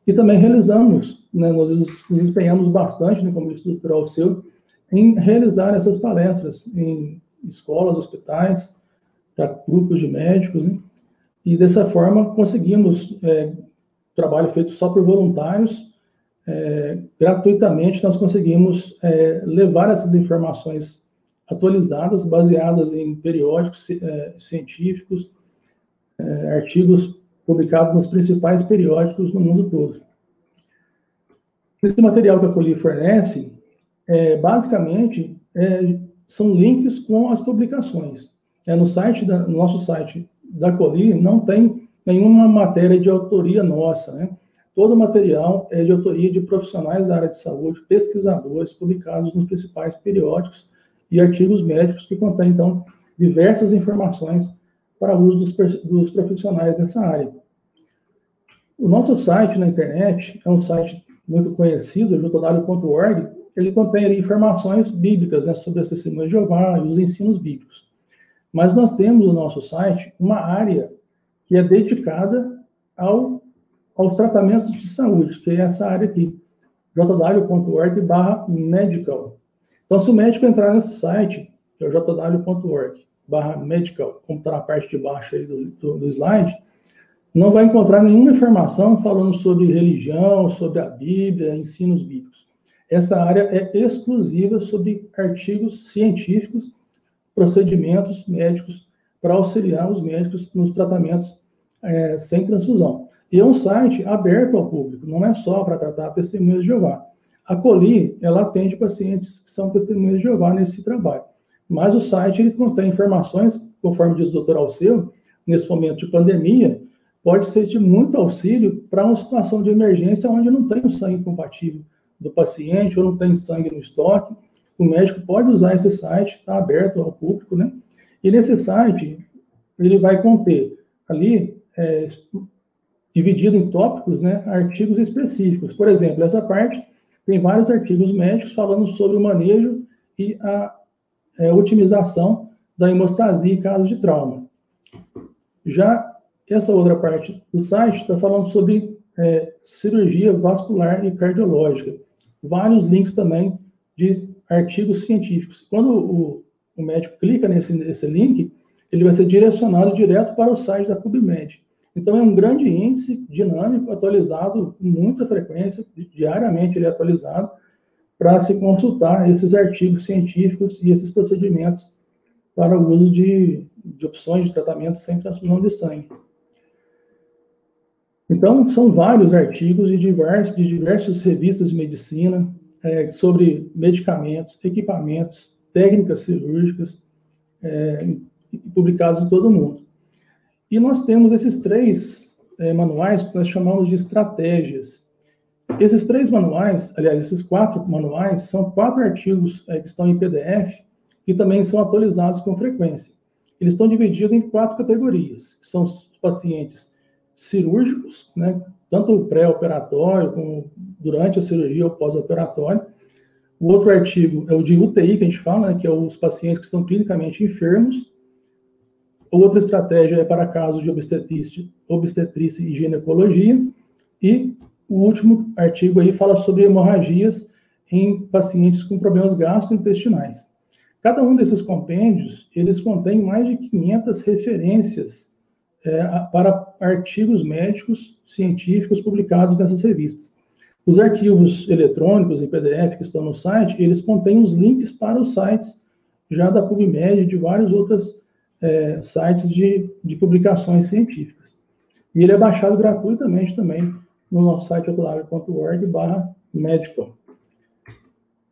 E também realizamos, né, nós nos empenhamos bastante, né, como doutor Alceu, em realizar essas palestras em escolas, hospitais, para grupos de médicos, né, e dessa forma conseguimos é, trabalho feito só por voluntários, é, gratuitamente nós conseguimos é, levar essas informações atualizadas, baseadas em periódicos é, científicos, é, artigos publicados nos principais periódicos no mundo todo. Esse material que a Coli fornece, é, basicamente, é, são links com as publicações. É, no site da, no nosso site da Coli não tem nenhuma matéria de autoria nossa, né? Todo o material é de autoria de profissionais da área de saúde, pesquisadores, publicados nos principais periódicos e artigos médicos que contêm, então, diversas informações para uso dos, dos profissionais dessa área. O nosso site na internet é um site muito conhecido, jutodalho.org, ele contém informações bíblicas né, sobre as testemunhas de Jeová e os ensinos bíblicos. Mas nós temos no nosso site uma área que é dedicada ao, aos tratamentos de saúde, que é essa área aqui, jw.org barra medical. Então, se o médico entrar nesse site, que é o jw.org barra medical, como está na parte de baixo aí do, do, do slide, não vai encontrar nenhuma informação falando sobre religião, sobre a Bíblia, ensinos bíblicos. Essa área é exclusiva sobre artigos científicos, procedimentos médicos para auxiliar os médicos nos tratamentos é, sem transfusão. E é um site aberto ao público, não é só para tratar testemunhas de Jeová. A Coli, ela atende pacientes que são testemunhas de Jeová nesse trabalho. Mas o site, ele contém informações, conforme diz o doutor Alceu, nesse momento de pandemia, pode ser de muito auxílio para uma situação de emergência onde não tem o sangue compatível do paciente ou não tem sangue no estoque. O médico pode usar esse site, está aberto ao público, né? E nesse site, ele vai conter ali é, dividido em tópicos, né, artigos específicos. Por exemplo, essa parte tem vários artigos médicos falando sobre o manejo e a é, otimização da hemostasia em casos de trauma. Já essa outra parte do site está falando sobre é, cirurgia vascular e cardiológica. Vários links também de artigos científicos. Quando o, o médico clica nesse, nesse link, ele vai ser direcionado direto para o site da PubMed. Então, é um grande índice dinâmico, atualizado com muita frequência, diariamente ele é atualizado, para se consultar esses artigos científicos e esses procedimentos para o uso de, de opções de tratamento sem transfusão de sangue. Então, são vários artigos de, de diversas revistas de medicina é, sobre medicamentos, equipamentos, técnicas cirúrgicas, é, publicados em todo o mundo. E nós temos esses três é, manuais que nós chamamos de estratégias. Esses três manuais, aliás, esses quatro manuais, são quatro artigos é, que estão em PDF e também são atualizados com frequência. Eles estão divididos em quatro categorias, que são os pacientes cirúrgicos, né, tanto pré-operatório como durante a cirurgia ou pós-operatório. O outro artigo é o de UTI, que a gente fala, né, que é os pacientes que estão clinicamente enfermos. Outra estratégia é para casos de obstetrícia, obstetrícia e ginecologia. E o último artigo aí fala sobre hemorragias em pacientes com problemas gastrointestinais. Cada um desses compêndios, eles contêm mais de 500 referências é, para artigos médicos científicos publicados nessas revistas. Os arquivos eletrônicos em PDF que estão no site, eles contêm os links para os sites já da PubMed e de vários outros é, sites de, de publicações científicas. E ele é baixado gratuitamente também no nosso site otolab.org barra.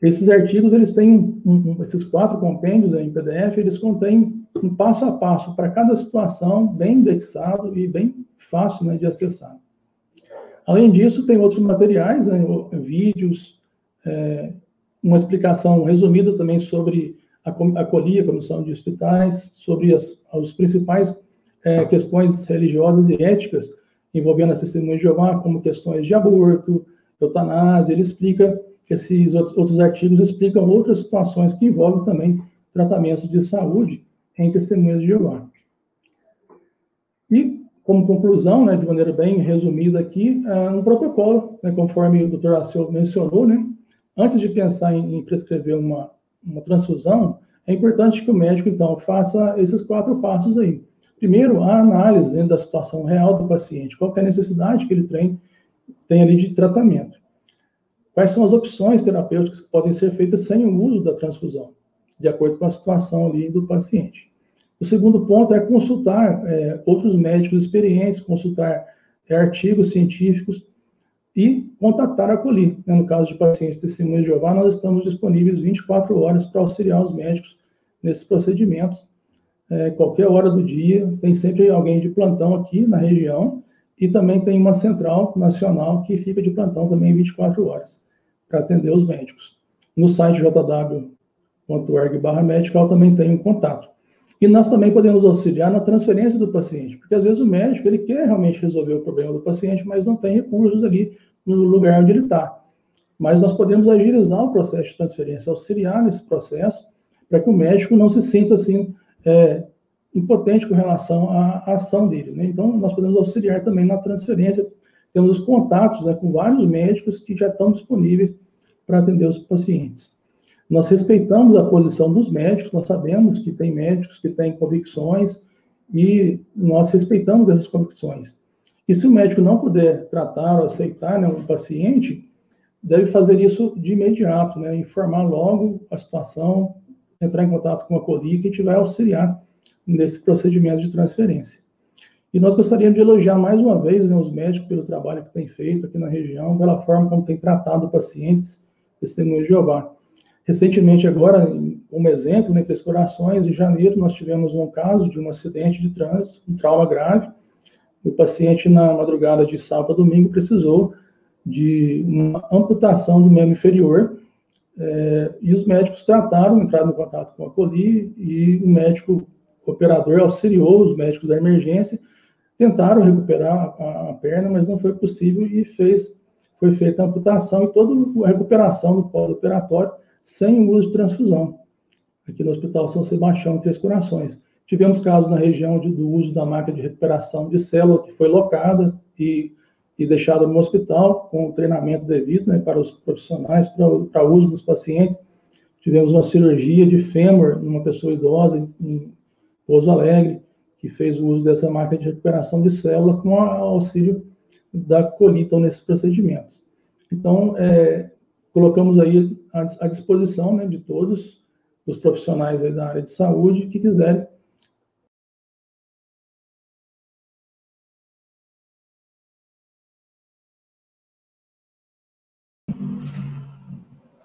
Esses artigos, eles têm, um, um, esses quatro compêndios em PDF, eles contêm um passo a passo para cada situação, bem indexado e bem fácil né, de acessar. Além disso, tem outros materiais, né, vídeos, é, uma explicação resumida também sobre a, a a Comissão de Hospitais, sobre as, as principais é, questões religiosas e éticas envolvendo as testemunhas de Jeová, como questões de aborto, eutanásia. Ele explica, esses outros artigos explicam outras situações que envolvem também tratamentos de saúde em Testemunhas de Jeová. E, como conclusão, né, de maneira bem resumida aqui, uh, um protocolo, né, conforme o doutor Acel mencionou, né, antes de pensar em prescrever uma, uma transfusão, é importante que o médico, então, faça esses quatro passos aí. Primeiro, a análise né, da situação real do paciente, qual é a necessidade que ele tem, tem ali de tratamento. quais são as opções terapêuticas que podem ser feitas sem o uso da transfusão, de acordo com a situação ali do paciente. O segundo ponto é consultar é, outros médicos experientes, consultar é, artigos científicos e contatar a COLI. Né? No caso de pacientes testemunhas de Jeová, nós estamos disponíveis 24 horas para auxiliar os médicos nesses procedimentos. É, qualquer hora do dia, tem sempre alguém de plantão aqui na região e também tem uma central nacional que fica de plantão também 24 horas para atender os médicos. No site jw.org/medical também tem um contato. E nós também podemos auxiliar na transferência do paciente, porque às vezes o médico ele quer realmente resolver o problema do paciente, mas não tem recursos ali no lugar onde ele está. Mas nós podemos agilizar o processo de transferência, auxiliar nesse processo, para que o médico não se sinta assim é, impotente com relação à ação dele. Né? Então, nós podemos auxiliar também na transferência. Temos os contatos né, com vários médicos que já estão disponíveis para atender os pacientes. Nós respeitamos a posição dos médicos, nós sabemos que tem médicos que têm convicções e nós respeitamos essas convicções. E se o médico não puder tratar ou aceitar né, um paciente, deve fazer isso de imediato, né, informar logo a situação, entrar em contato com a COLI, que a gente vai auxiliar nesse procedimento de transferência. E nós gostaríamos de elogiar mais uma vez né, os médicos pelo trabalho que têm feito aqui na região, pela forma como têm tratado pacientes testemunhos de Jeová. Recentemente, agora, como exemplo, né, os corações, em janeiro, nós tivemos um caso de um acidente de trânsito, um trauma grave. O paciente, na madrugada de sábado a domingo, precisou de uma amputação do membro inferior. É, e os médicos trataram, entraram em contato com a COLI, e o médico o operador auxiliou os médicos da emergência, tentaram recuperar a, a perna, mas não foi possível e fez, foi feita a amputação e toda a recuperação do pós-operatório sem o uso de transfusão, aqui no Hospital São Sebastião, Três Corações. Tivemos casos na região de, do uso da máquina de recuperação de célula, que foi locada e, e deixada no hospital, com o treinamento devido né, para os profissionais, para, para uso dos pacientes. Tivemos uma cirurgia de fêmur numa pessoa idosa em, Pouso Alegre, que fez o uso dessa máquina de recuperação de célula com auxílio da colita nesses procedimentos. Então, é, colocamos aí à, disposição né, de todos os profissionais da área de saúde que quiserem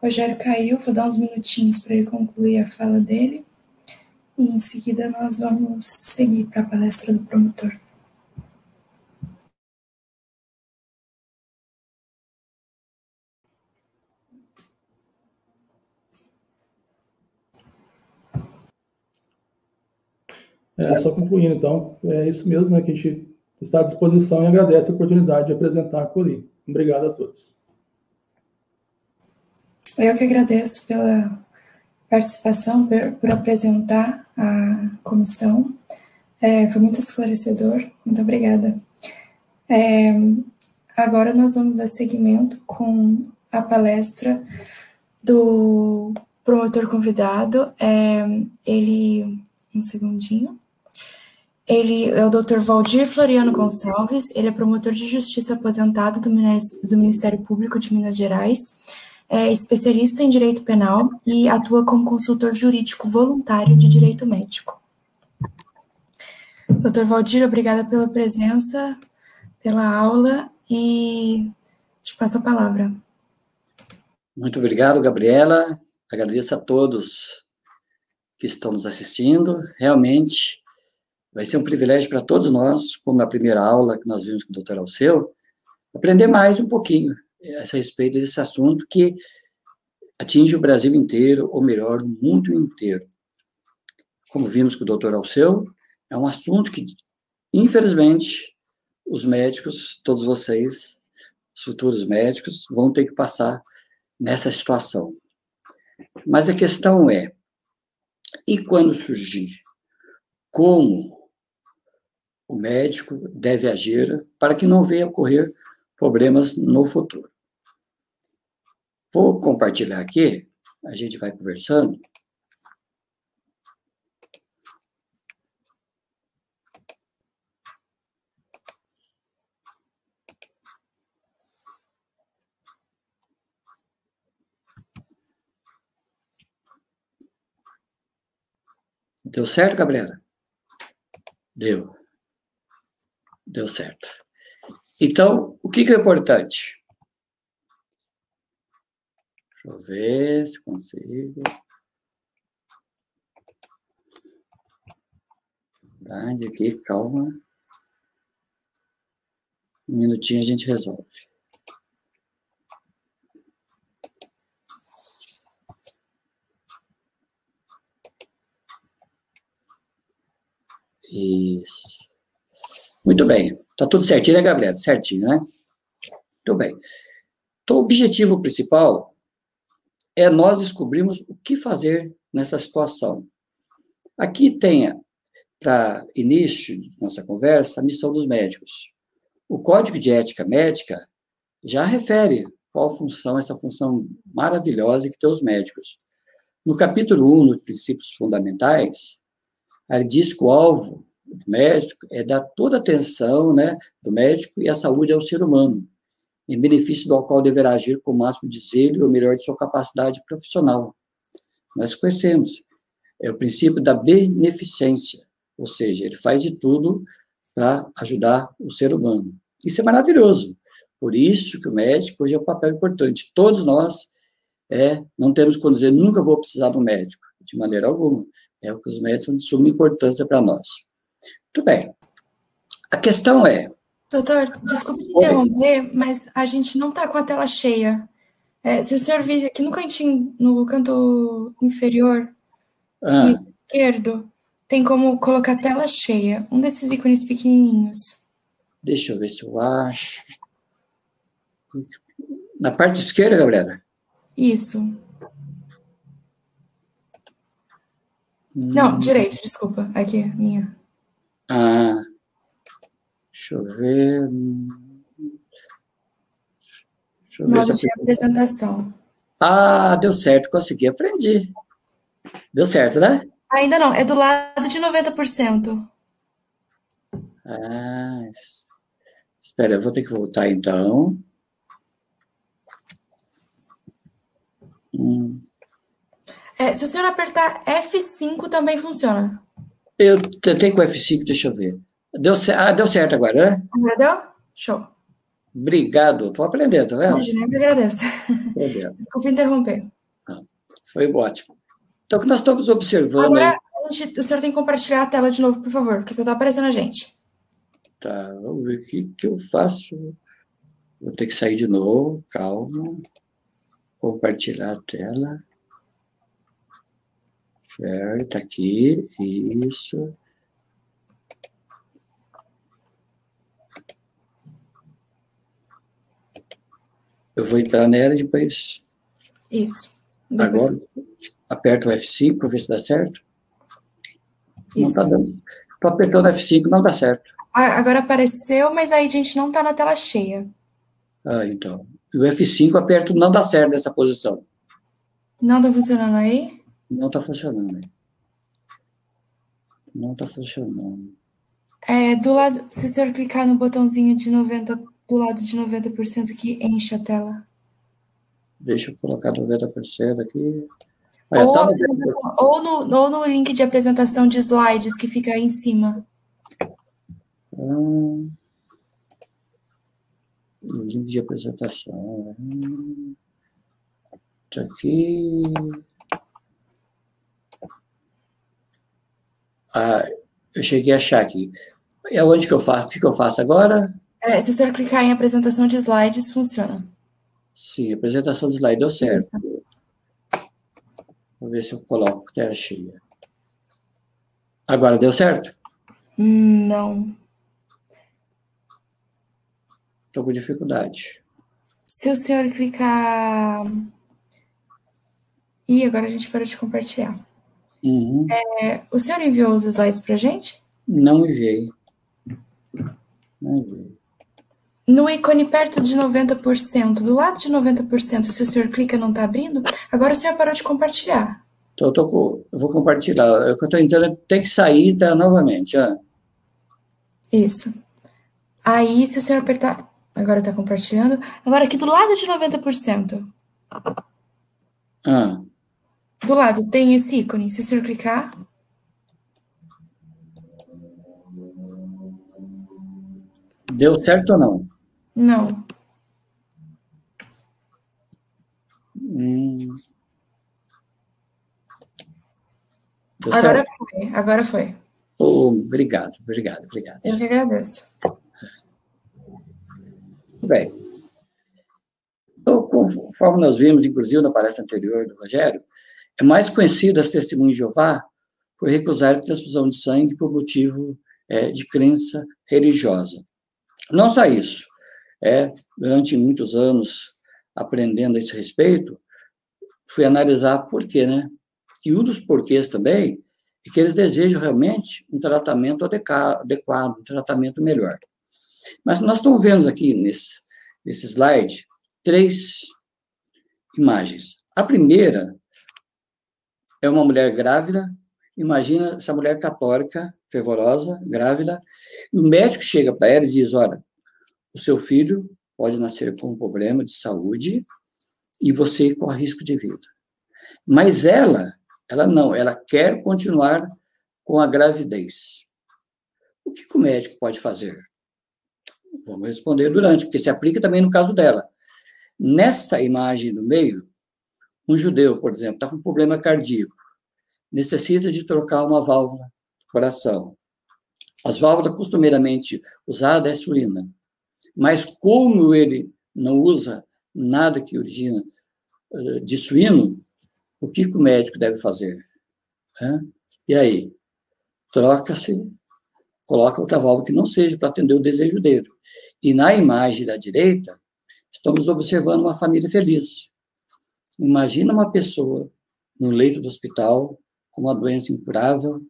Rogério caiu, vou dar uns minutinhos para ele concluir a fala dele e em seguida nós vamos seguir para a palestra do promotor. É, só concluindo, então, é isso mesmo, né, que a gente está à disposição e agradece a oportunidade de apresentar a Coli. Obrigado a todos. Eu que agradeço pela participação, por, por apresentar a comissão. É, foi muito esclarecedor, muito obrigada. É, agora nós vamos dar seguimento com a palestra do promotor convidado. É, ele, um segundinho. Ele é o Dr. Valdir Floriano Gonçalves, ele é promotor de justiça aposentado do Ministério Público de Minas Gerais é especialista em direito penal e atua como consultor jurídico voluntário de direito médico. Doutor Valdir, obrigada pela presença, pela aula e te passo a palavra. Muito obrigado, Gabriela. Agradeço a todos que estão nos assistindo. Realmente vai ser um privilégio para todos nós, como na primeira aula que nós vimos com o doutor Alceu, aprender mais um pouquinho a respeito desse assunto que atinge o Brasil inteiro, ou melhor, o mundo inteiro. Como vimos com o doutor Alceu, é um assunto que, infelizmente, os médicos, todos vocês, os futuros médicos, vão ter que passar nessa situação. Mas a questão é, e quando surgir? Como o médico deve agir para que não venha ocorrer problemas no futuro? Vou compartilhar aqui, a gente vai conversando. Deu certo, Gabriela? Deu. Deu certo. Então, o que, que é importante? Deixa eu ver se consigo. Verdade, aqui, calma. Um minutinho a gente resolve. Isso. Muito bem. Tá tudo certinho, né, Gabriela? Certinho, né? Muito bem. Então, o objetivo principal é nós descobrirmos o que fazer nessa situação. Aqui tem, para início de nossa conversa, a missão dos médicos. O Código de Ética Médica já refere qual função, essa função maravilhosa que tem os médicos. No capítulo 1, nos princípios fundamentais, ele diz que o alvo do médico é dar toda a atenção né, do médico e a saúde ao ser humano, em benefício do qual deverá agir com o máximo de zelo e o melhor de sua capacidade profissional. Nós conhecemos. É o princípio da beneficência, ou seja, ele faz de tudo para ajudar o ser humano. Isso é maravilhoso. Por isso que o médico hoje é um papel importante. Todos nós é, não temos como dizer, nunca vou precisar de um médico, de maneira alguma. É o que os médicos são de suma importância para nós. Muito bem. A questão é. Doutor, desculpe interromper, mas a gente não está com a tela cheia. É, se o senhor vir aqui no cantinho, no canto inferior ah. esquerdo, tem como colocar tela cheia, um desses ícones pequenininhos. Deixa eu ver se eu acho. Na parte esquerda, Gabriela? Isso. Não, hum. direito, desculpa. Aqui, minha. Ah, deixa eu ver. Deixa eu Modo ver de apresentação. Ah, deu certo, consegui, aprendi. Deu certo, né? Ainda não, é do lado de 90%. Ah, espera, eu vou ter que voltar então. Hum. É, se o senhor apertar F5 também funciona. Eu tentei com F5, deixa eu ver. Deu, ah, deu certo agora, né? Agora deu? Show. Obrigado, estou aprendendo, tá vendo? Imagina, eu que agradeço. Desculpa interromper. Ah, foi ótimo. Então, o que nós estamos observando... Agora, gente, o senhor tem que compartilhar a tela de novo, por favor, porque só está aparecendo a gente. Tá, vamos ver o que, que eu faço. Vou ter que sair de novo, calma. Compartilhar a tela. Certo, aqui, isso. Eu vou entrar nela depois. Isso. Depois... Agora, aperto o F5 para ver se dá certo. Isso. Não tá dando. Estou apertando F5, não dá certo. Agora apareceu, mas aí a gente não está na tela cheia. Ah, então. E o F5 aperto, não dá certo nessa posição. Não está funcionando aí? Não está funcionando. Não está funcionando. É, do lado, se o senhor clicar no botãozinho de 90, do lado de 90% que enche a tela. Deixa eu colocar 90% aqui. Ou, tá no... ou, no, ou no link de apresentação de slides que fica aí em cima. Hum, link de apresentação. Hum, tá aqui. Ah, eu cheguei a achar aqui. É onde que eu faço? O que, que eu faço agora? É, se você clicar em apresentação de slides, funciona. Sim, apresentação de slides deu certo. Vou ver se eu coloco tela cheia. Agora deu certo? Não. Estou com dificuldade. Se o senhor clicar. Ih, agora a gente parou de compartilhar. Uhum. É, o senhor enviou os slides para a gente? Não enviei. Não enviei no ícone perto de 90%, do lado de 90%, se o senhor clica não está abrindo, agora o senhor parou de compartilhar. Então, eu, tô, eu vou compartilhar. É eu estou entendendo. tem que sair tá, novamente. Ó. Isso. Aí, se o senhor apertar. Agora está compartilhando. Agora aqui do lado de 90%. Ah. Do lado tem esse ícone. Se o senhor clicar. Deu certo ou não? Não. Hum. Deu Agora certo? foi, agora foi. Oh, obrigado, obrigado, obrigado. Eu que agradeço. Bem. Então, conforme nós vimos, inclusive, na palestra anterior do Rogério, é mais conhecido as testemunhas de Jeová por recusar a transfusão de sangue por motivo é, de crença religiosa. Não só isso. É, durante muitos anos, aprendendo a esse respeito, fui analisar por quê, né? E um dos porquês também é que eles desejam realmente um tratamento adequado, um tratamento melhor. Mas nós estamos vendo aqui nesse, nesse slide três imagens. A primeira é uma mulher grávida. Imagina essa mulher católica, fervorosa, grávida, e o médico chega para ela e diz: Olha, o seu filho pode nascer com um problema de saúde e você corre risco de vida. Mas ela, ela não, ela quer continuar com a gravidez. O que, que o médico pode fazer? Vamos responder durante, porque se aplica também no caso dela. Nessa imagem no meio, um judeu, por exemplo, está com um problema cardíaco, necessita de trocar uma válvula do coração. As válvulas costumeiramente usadas é suína. Mas como ele não usa nada que origina eh, de suíno, o que, o médico deve fazer? E aí? Troca-se, coloca outra válvula que não seja para atender o desejo dele. E na imagem da direita, estamos observando uma família feliz. Imagina uma pessoa no leito do hospital com uma doença incurável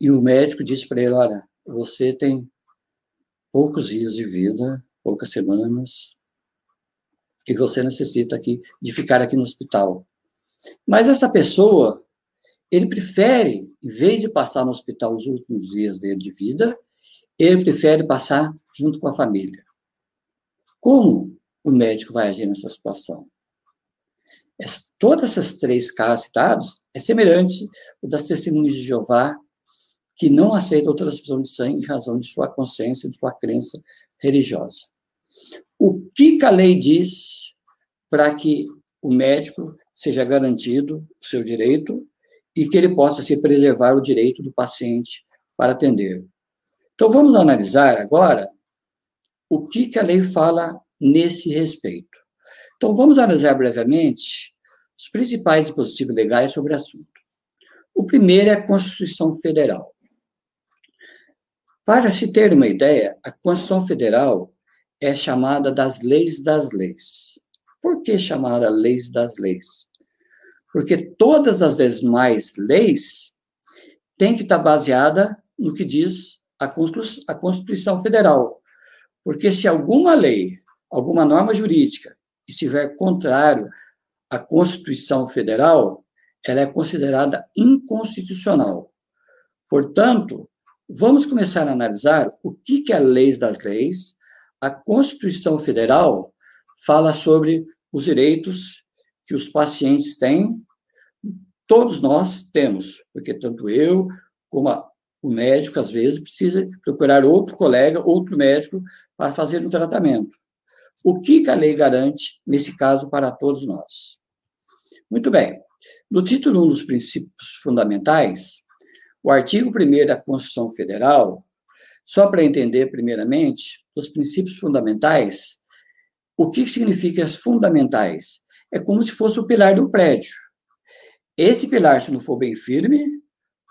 e o médico diz para ele: Olha, você tem poucos dias de vida, poucas semanas, e você necessita aqui de ficar aqui no hospital. Mas essa pessoa, ele prefere, em vez de passar no hospital os últimos dias dele de vida, ele prefere passar junto com a família. Como o médico vai agir nessa situação? todas essas três casos citados é semelhante ao das testemunhas de Jeová, que não aceitam a transfusão de sangue em razão de sua consciência, de sua crença religiosa. O que, que a lei diz para que o médico seja garantido o seu direito e que ele possa se preservar o direito do paciente para atender? Então, vamos analisar agora o que, que a lei fala nesse respeito. Então, vamos analisar brevemente os principais dispositivos legais sobre o assunto. O primeiro é a Constituição Federal. Para se ter uma ideia, a Constituição Federal é chamada das leis das leis. Por que chamada leis das leis? Porque todas as demais leis têm que estar baseada no que diz a Constituição Federal. Porque se alguma lei, alguma norma jurídica estiver contrário à Constituição Federal, ela é considerada inconstitucional. Portanto, vamos começar a analisar o que é a lei das leis. A Constituição Federal fala sobre os direitos que os pacientes têm, todos nós temos, porque tanto eu como a, o médico, às vezes, precisa procurar outro colega, outro médico, para fazer o tratamento. O que, que a lei garante, nesse caso, para todos nós? Muito bem. No título 1 dos princípios fundamentais, o artigo 1 da Constituição Federal, só para entender, primeiramente, os princípios fundamentais, o que significa fundamentais? É como se fosse o pilar do prédio. Esse pilar, se não for bem firme,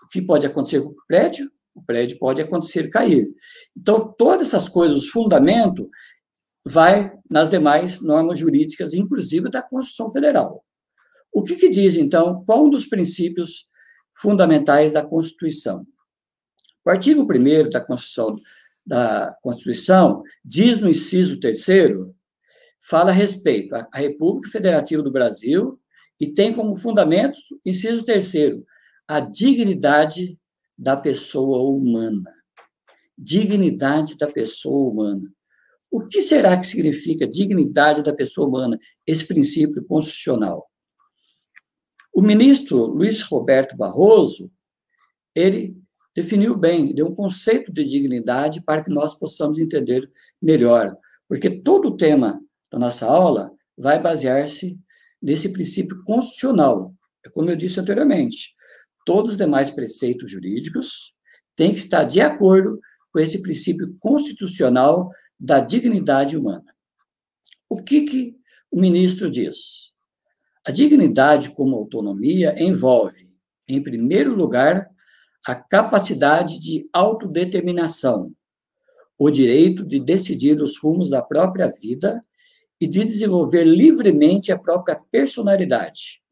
o que pode acontecer com o prédio? O prédio pode acontecer cair. Então, todas essas coisas, os fundamentos, vai nas demais normas jurídicas, inclusive da Constituição Federal. O que, que diz, então, qual um dos princípios fundamentais da Constituição? O artigo 1 da Constituição, da Constituição diz no inciso 3 fala a respeito à República Federativa do Brasil e tem como fundamentos, inciso 3 a dignidade da pessoa humana. Dignidade da pessoa humana. O que será que significa dignidade da pessoa humana, esse princípio constitucional? O ministro Luiz Roberto Barroso, ele definiu bem, deu um conceito de dignidade para que nós possamos entender melhor. Porque todo o tema da nossa aula vai basear-se nesse princípio constitucional. É como eu disse anteriormente, todos os demais preceitos jurídicos têm que estar de acordo com esse princípio constitucional da dignidade humana. O que, que o ministro diz? A dignidade como autonomia envolve, em primeiro lugar, a capacidade de autodeterminação, o direito de decidir os rumos da própria vida e de desenvolver livremente a própria personalidade.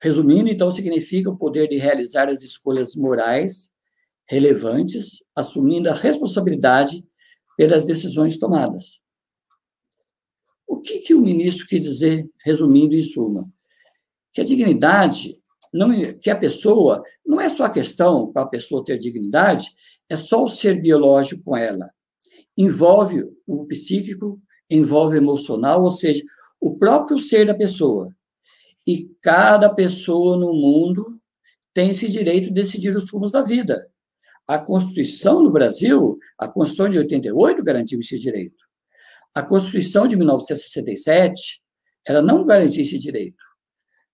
Resumindo, então, significa o poder de realizar as escolhas morais relevantes, assumindo a responsabilidade pelas decisões tomadas. O que, que o ministro quer dizer, resumindo em suma? Que a dignidade não, que a pessoa, não é só a questão para a pessoa ter dignidade, é só o ser biológico com ela. Envolve o psíquico, envolve o emocional, ou seja, o próprio ser da pessoa. E cada pessoa no mundo tem esse direito de decidir os rumos da vida. A Constituição no Brasil, a Constituição de 88 garantiu esse direito. A Constituição de 1967, ela não garantia esse direito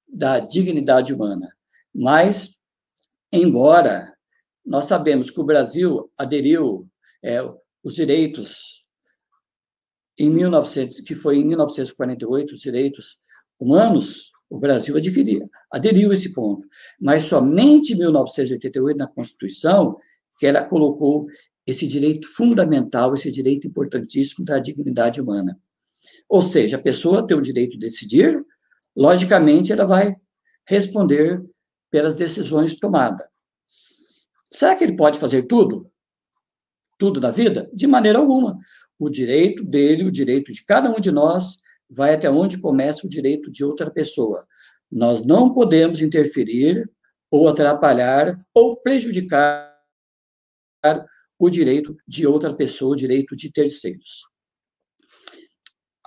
da dignidade humana. Mas, embora nós sabemos que o Brasil aderiu é, os direitos em 1900, que foi em 1948 os direitos humanos, o Brasil adquiria, aderiu esse ponto. Mas somente em 1988 na Constituição que ela colocou esse direito fundamental, esse direito importantíssimo da dignidade humana. Ou seja, a pessoa tem o direito de decidir, logicamente ela vai responder pelas decisões tomadas. Será que ele pode fazer tudo? Tudo da vida? De maneira alguma. O direito dele, o direito de cada um de nós, vai até onde começa o direito de outra pessoa. Nós não podemos interferir ou atrapalhar ou prejudicar o direito de outra pessoa, o direito de terceiros.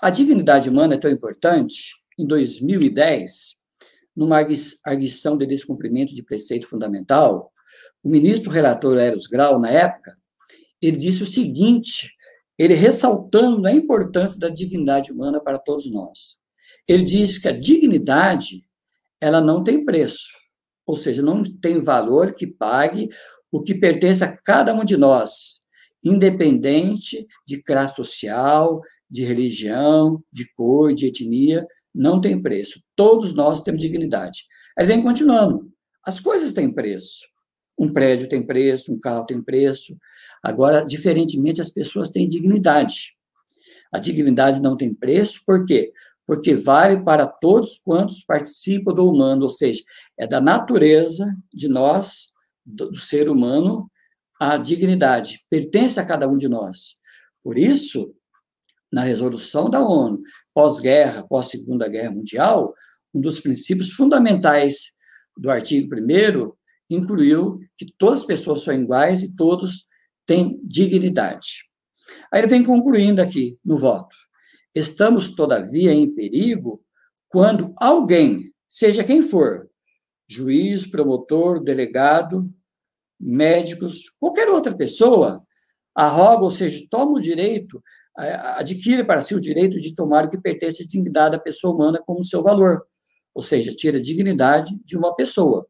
A dignidade humana é tão importante, em 2010, numa arguição de descumprimento de preceito fundamental, o ministro relator Eros Grau, na época, ele disse o seguinte, ele ressaltando a importância da dignidade humana para todos nós. Ele disse que a dignidade, ela não tem preço, ou seja, não tem valor que pague o que pertence a cada um de nós, independente de classe social, de religião, de cor, de etnia, não tem preço. Todos nós temos dignidade. Aí vem continuando. As coisas têm preço. Um prédio tem preço, um carro tem preço. Agora, diferentemente, as pessoas têm dignidade. A dignidade não tem preço, por quê? Porque vale para todos quantos participam do humano, ou seja, é da natureza de nós do, do ser humano a dignidade, pertence a cada um de nós. Por isso, na resolução da ONU, pós-guerra, pós-segunda guerra mundial, um dos princípios fundamentais do artigo 1 incluiu que todas as pessoas são iguais e todos têm dignidade. Aí ele vem concluindo aqui no voto. Estamos, todavia, em perigo quando alguém, seja quem for, juiz, promotor, delegado, médicos, qualquer outra pessoa, arroga, ou seja, toma o direito, adquire para si o direito de tomar o que pertence à dignidade da pessoa humana como seu valor, ou seja, tira a dignidade de uma pessoa.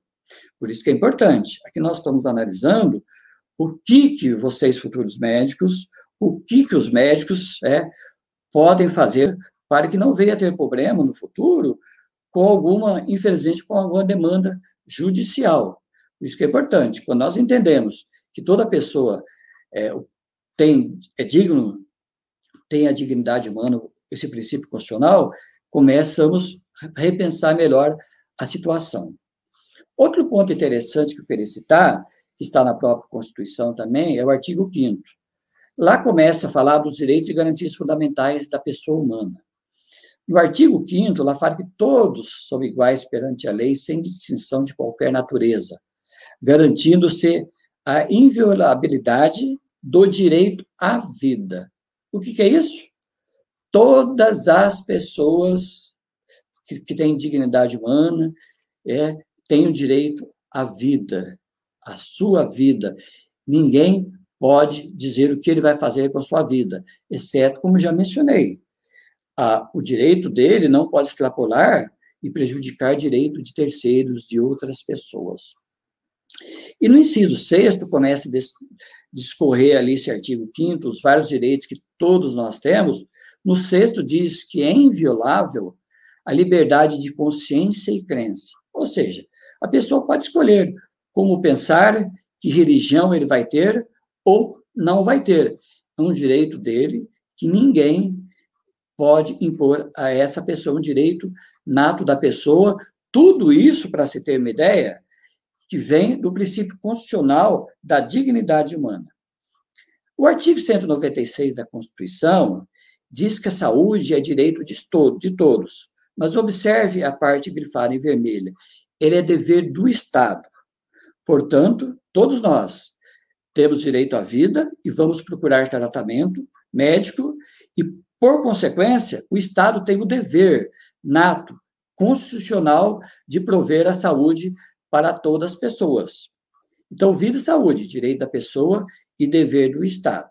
Por isso que é importante. Aqui nós estamos analisando o que que vocês, futuros médicos, o que que os médicos é, podem fazer para que não venha a ter problema no futuro com alguma, infelizmente, com alguma demanda judicial. Isso que é importante. Quando nós entendemos que toda pessoa é, tem, é digno, tem a dignidade humana, esse princípio constitucional, começamos a repensar melhor a situação. Outro ponto interessante que eu queria citar, que está na própria Constituição também, é o artigo 5 Lá começa a falar dos direitos e garantias fundamentais da pessoa humana. No artigo 5 lá fala que todos são iguais perante a lei, sem distinção de qualquer natureza, garantindo-se a inviolabilidade do direito à vida. O que, que é isso? Todas as pessoas que, que têm dignidade humana é, têm o direito à vida. a sua vida. Ninguém pode dizer o que ele vai fazer com a sua vida, exceto, como já mencionei, a, o direito dele não pode extrapolar e prejudicar direito de terceiros, de outras pessoas. E no inciso sexto, começa a discorrer ali esse artigo 5 os vários direitos que todos nós temos. No sexto, diz que é inviolável a liberdade de consciência e crença. Ou seja, a pessoa pode escolher como pensar, que religião ele vai ter ou não vai ter. É um direito dele que ninguém pode impor a essa pessoa, um direito nato da pessoa. Tudo isso, para se ter uma ideia, que vem do princípio constitucional da dignidade humana. O artigo 196 da Constituição diz que a saúde é direito de, de todos, mas observe a parte grifada em vermelho. Ele é dever do Estado. Portanto, todos nós temos direito à vida e vamos procurar tratamento médico e, por consequência, o Estado tem o dever nato, constitucional, de prover a saúde para todas as pessoas. Então, vida e saúde, direito da pessoa e dever do Estado.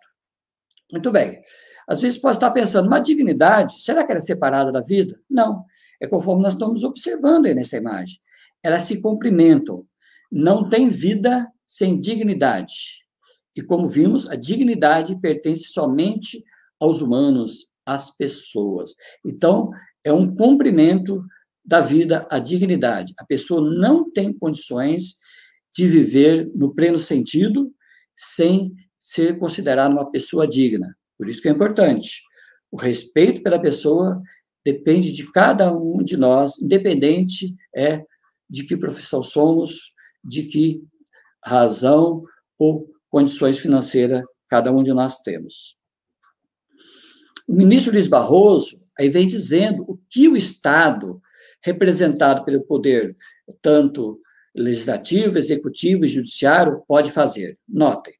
Muito bem. Às vezes pode estar pensando, mas dignidade, será que ela é separada da vida? Não. É conforme nós estamos observando aí nessa imagem. Elas se complementam. Não tem vida sem dignidade. E como vimos, a dignidade pertence somente aos humanos, às pessoas. Então, é um cumprimento da vida a dignidade. A pessoa não tem condições de viver no pleno sentido sem ser considerada uma pessoa digna. Por isso que é importante. O respeito pela pessoa depende de cada um de nós, independente é de que profissão somos, de que razão ou condições financeiras cada um de nós temos. O ministro Luiz Barroso aí vem dizendo o que o Estado representado pelo poder, tanto legislativo, executivo e judiciário, pode fazer. Notem,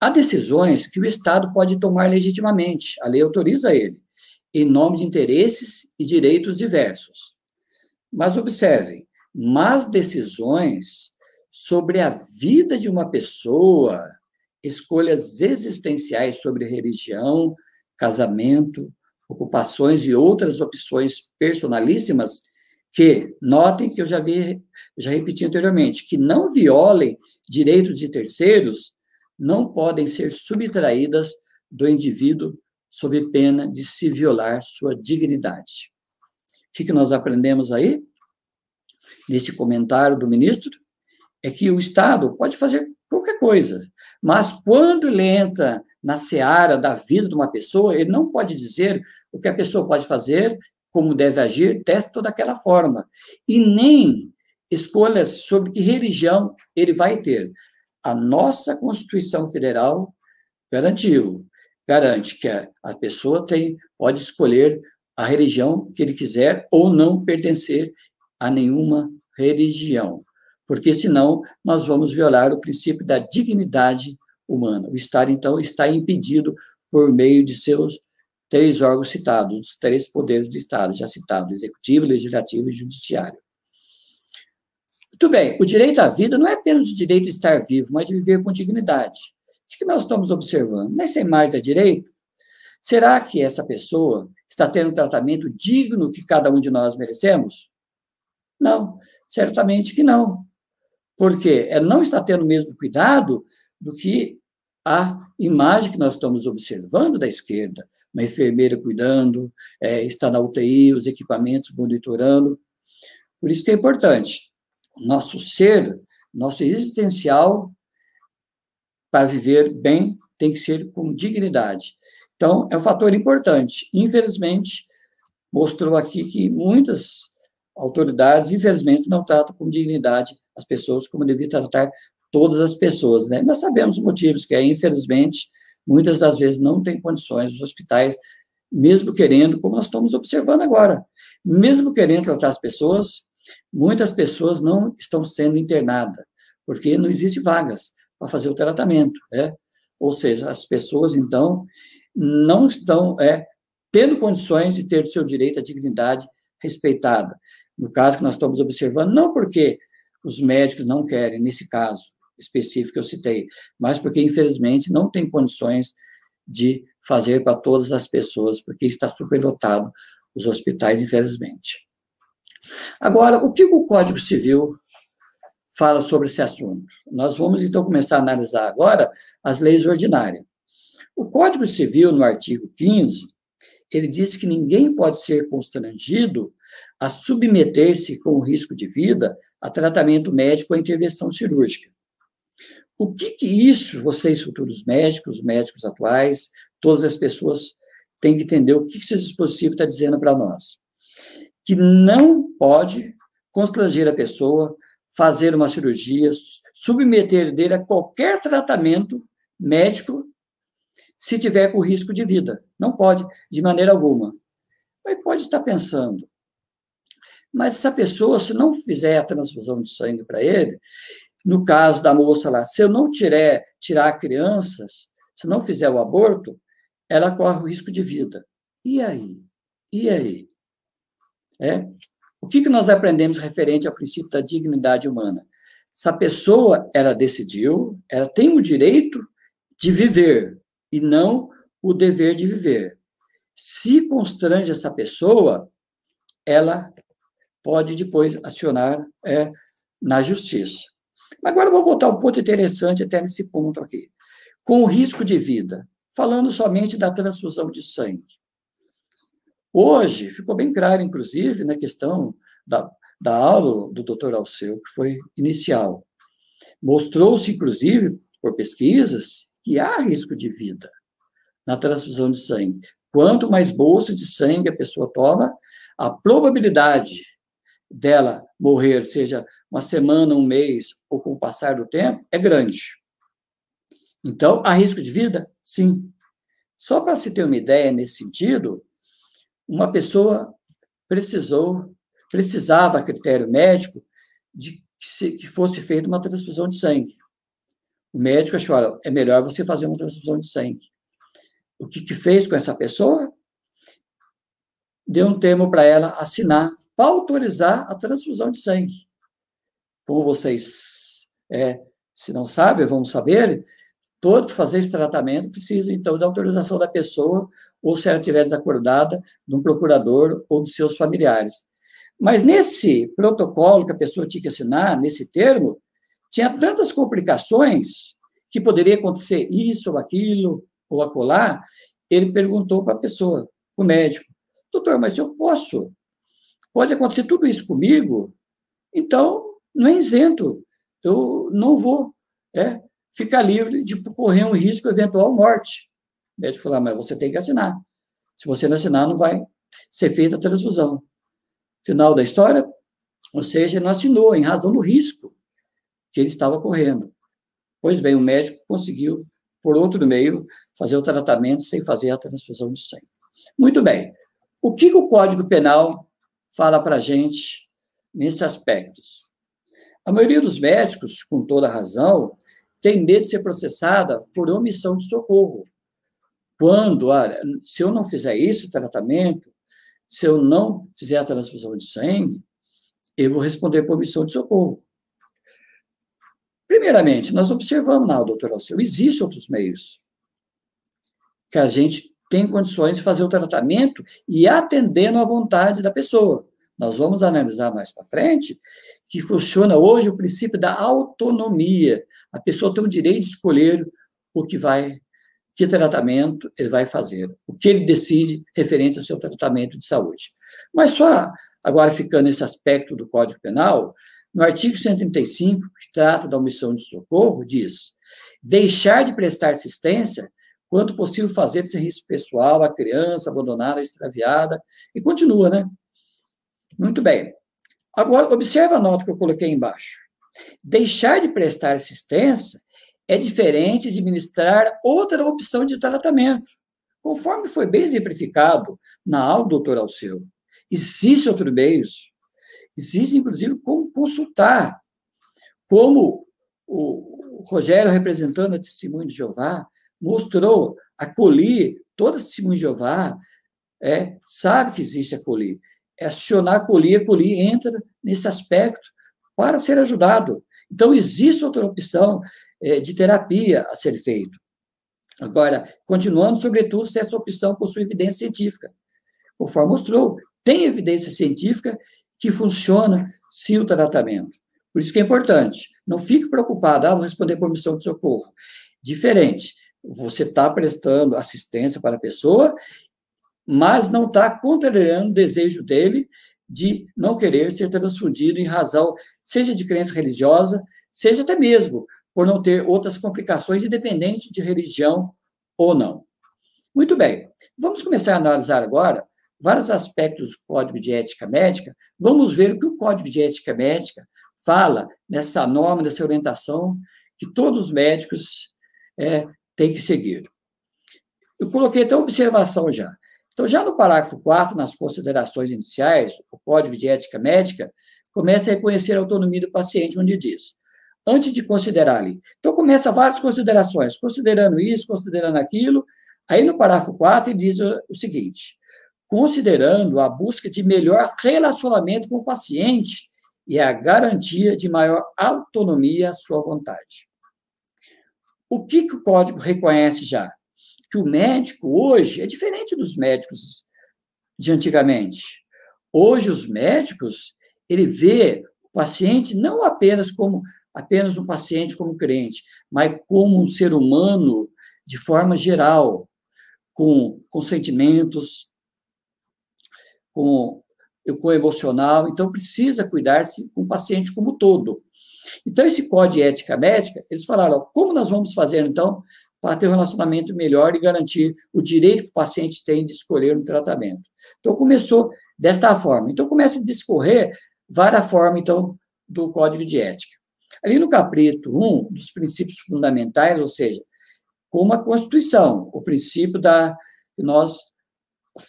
há decisões que o Estado pode tomar legitimamente, a lei autoriza ele, em nome de interesses e direitos diversos. Mas observem, más decisões sobre a vida de uma pessoa, escolhas existenciais sobre religião, casamento, ocupações e outras opções personalíssimas que, notem que eu já vi, já repeti anteriormente, que não violem direitos de terceiros, não podem ser subtraídas do indivíduo sob pena de se violar sua dignidade. O que, que nós aprendemos aí? Nesse comentário do ministro, é que o Estado pode fazer qualquer coisa, mas quando ele entra na seara da vida de uma pessoa, ele não pode dizer o que a pessoa pode fazer como deve agir desta toda aquela forma. E nem escolhas sobre que religião ele vai ter. A nossa Constituição Federal garantiu, garante que a pessoa tem, pode escolher a religião que ele quiser ou não pertencer a nenhuma religião, porque senão nós vamos violar o princípio da dignidade humana. O Estado, então, está impedido por meio de seus três órgãos citados, os três poderes do Estado, já citado, executivo, legislativo e judiciário. Muito bem, o direito à vida não é apenas o direito de estar vivo, mas de viver com dignidade. O que nós estamos observando? Nessa imagem da direita, será que essa pessoa está tendo um tratamento digno que cada um de nós merecemos? Não, certamente que não. Porque ela não está tendo o mesmo cuidado do que a imagem que nós estamos observando da esquerda, uma enfermeira cuidando, é, está na UTI, os equipamentos monitorando. Por isso que é importante. Nosso ser, nosso existencial para viver bem tem que ser com dignidade. Então, é um fator importante. Infelizmente, mostrou aqui que muitas autoridades, infelizmente, não tratam com dignidade as pessoas como devia tratar todas as pessoas, né? Nós sabemos os motivos, que é, infelizmente, muitas das vezes não tem condições, os hospitais, mesmo querendo, como nós estamos observando agora, mesmo querendo tratar as pessoas, muitas pessoas não estão sendo internadas, porque não existe vagas para fazer o tratamento, né? Ou seja, as pessoas, então, não estão é, tendo condições de ter o seu direito à dignidade respeitada. No caso que nós estamos observando, não porque os médicos não querem, nesse caso, específico que eu citei, mas porque, infelizmente, não tem condições de fazer para todas as pessoas, porque está superlotado os hospitais, infelizmente. Agora, o que o Código Civil fala sobre esse assunto? Nós vamos, então, começar a analisar agora as leis ordinárias. O Código Civil, no artigo 15, ele diz que ninguém pode ser constrangido a submeter-se com risco de vida a tratamento médico ou intervenção cirúrgica. O que, que isso, vocês futuros médicos, médicos atuais, todas as pessoas têm que entender o que, que esse dispositivo está dizendo para nós? Que não pode constranger a pessoa, fazer uma cirurgia, submeter dele a qualquer tratamento médico se tiver com risco de vida. Não pode, de maneira alguma. Mas pode estar pensando, mas essa pessoa, se não fizer a transfusão de sangue para ele, no caso da moça lá, se eu não tirar, tirar crianças, se não fizer o aborto, ela corre o risco de vida. E aí? E aí? É? O que, que nós aprendemos referente ao princípio da dignidade humana? Essa pessoa, ela decidiu, ela tem o direito de viver e não o dever de viver. Se constrange essa pessoa, ela pode depois acionar é, na justiça. Agora vou voltar um ponto interessante até nesse ponto aqui. Com o risco de vida, falando somente da transfusão de sangue. Hoje, ficou bem claro, inclusive, na questão da, da aula do doutor Alceu, que foi inicial. Mostrou-se, inclusive, por pesquisas, que há risco de vida na transfusão de sangue. Quanto mais bolsa de sangue a pessoa toma, a probabilidade dela morrer, seja uma semana, um mês, ou com o passar do tempo, é grande. Então, há risco de vida? Sim. Só para se ter uma ideia nesse sentido, uma pessoa precisou, precisava, a critério médico, de que, se, que fosse feita uma transfusão de sangue. O médico achou, olha, é melhor você fazer uma transfusão de sangue. O que, que fez com essa pessoa? Deu um termo para ela assinar autorizar a transfusão de sangue. Como vocês, é, se não sabem, vão saber, todo fazer esse tratamento precisa, então, da autorização da pessoa, ou se ela estiver desacordada, de um procurador ou de seus familiares. Mas nesse protocolo que a pessoa tinha que assinar, nesse termo, tinha tantas complicações que poderia acontecer isso ou aquilo, ou acolá, ele perguntou para a pessoa, o médico, doutor, mas eu posso pode acontecer tudo isso comigo, então não é isento. Eu não vou é, ficar livre de correr um risco eventual morte. O médico falou, ah, mas você tem que assinar. Se você não assinar, não vai ser feita a transfusão. Final da história, ou seja, não assinou em razão do risco que ele estava correndo. Pois bem, o médico conseguiu, por outro meio, fazer o tratamento sem fazer a transfusão de sangue. Muito bem. O que o Código Penal fala para a gente nesses aspectos. A maioria dos médicos, com toda razão, tem medo de ser processada por omissão de socorro. Quando, olha, se eu não fizer isso, tratamento, se eu não fizer a transfusão de sangue, eu vou responder por omissão de socorro. Primeiramente, nós observamos na doutora Alceu, existem outros meios que a gente tem condições de fazer o tratamento e atendendo à vontade da pessoa. Nós vamos analisar mais para frente que funciona hoje o princípio da autonomia. A pessoa tem o direito de escolher o que vai, que tratamento ele vai fazer, o que ele decide referente ao seu tratamento de saúde. Mas só agora ficando nesse aspecto do Código Penal, no artigo 135, que trata da omissão de socorro, diz: deixar de prestar assistência quanto possível fazer de serviço pessoal à criança abandonada, extraviada, e continua, né? Muito bem. Agora, observa a nota que eu coloquei embaixo. Deixar de prestar assistência é diferente de administrar outra opção de tratamento. Conforme foi bem exemplificado na aula do doutor Alceu, existem outros meios, existe inclusive como consultar, como o Rogério, representando a Testemunho de Jeová, mostrou acolher toda Testemunho de Jeová, é, sabe que existe acolher é acionar a COLI, a COLI entra nesse aspecto para ser ajudado. Então, existe outra opção é, de terapia a ser feito. Agora, continuando, sobretudo, se essa opção possui evidência científica. Conforme mostrou, tem evidência científica que funciona sim o tratamento. Por isso que é importante. Não fique preocupado, ah, vou responder por missão de socorro. Diferente. Você está prestando assistência para a pessoa, mas não está contrariando o desejo dele de não querer ser transfundido em razão, seja de crença religiosa, seja até mesmo por não ter outras complicações, independente de religião ou não. Muito bem, vamos começar a analisar agora vários aspectos do Código de Ética Médica. Vamos ver o que o Código de Ética Médica fala nessa norma, nessa orientação que todos os médicos é, têm que seguir. Eu coloquei até observação já. Então, já no parágrafo 4, nas considerações iniciais, o Código de Ética Médica começa a reconhecer a autonomia do paciente, onde diz, antes de considerar ali. Então, começa várias considerações, considerando isso, considerando aquilo. Aí, no parágrafo 4, ele diz o seguinte: considerando a busca de melhor relacionamento com o paciente e a garantia de maior autonomia à sua vontade. O que, que o código reconhece já? que o médico hoje é diferente dos médicos de antigamente. Hoje os médicos, ele vê o paciente não apenas como apenas um paciente como crente, mas como um ser humano de forma geral, com, com sentimentos, com, com emocional, então precisa cuidar-se com o paciente como todo. Então, esse código de ética médica, eles falaram, como nós vamos fazer, então, para ter um relacionamento melhor e garantir o direito que o paciente tem de escolher um tratamento. Então, começou desta forma. Então, começa a discorrer várias formas, então, do Código de Ética. Ali no capítulo 1, dos princípios fundamentais, ou seja, como a Constituição, o princípio da que nós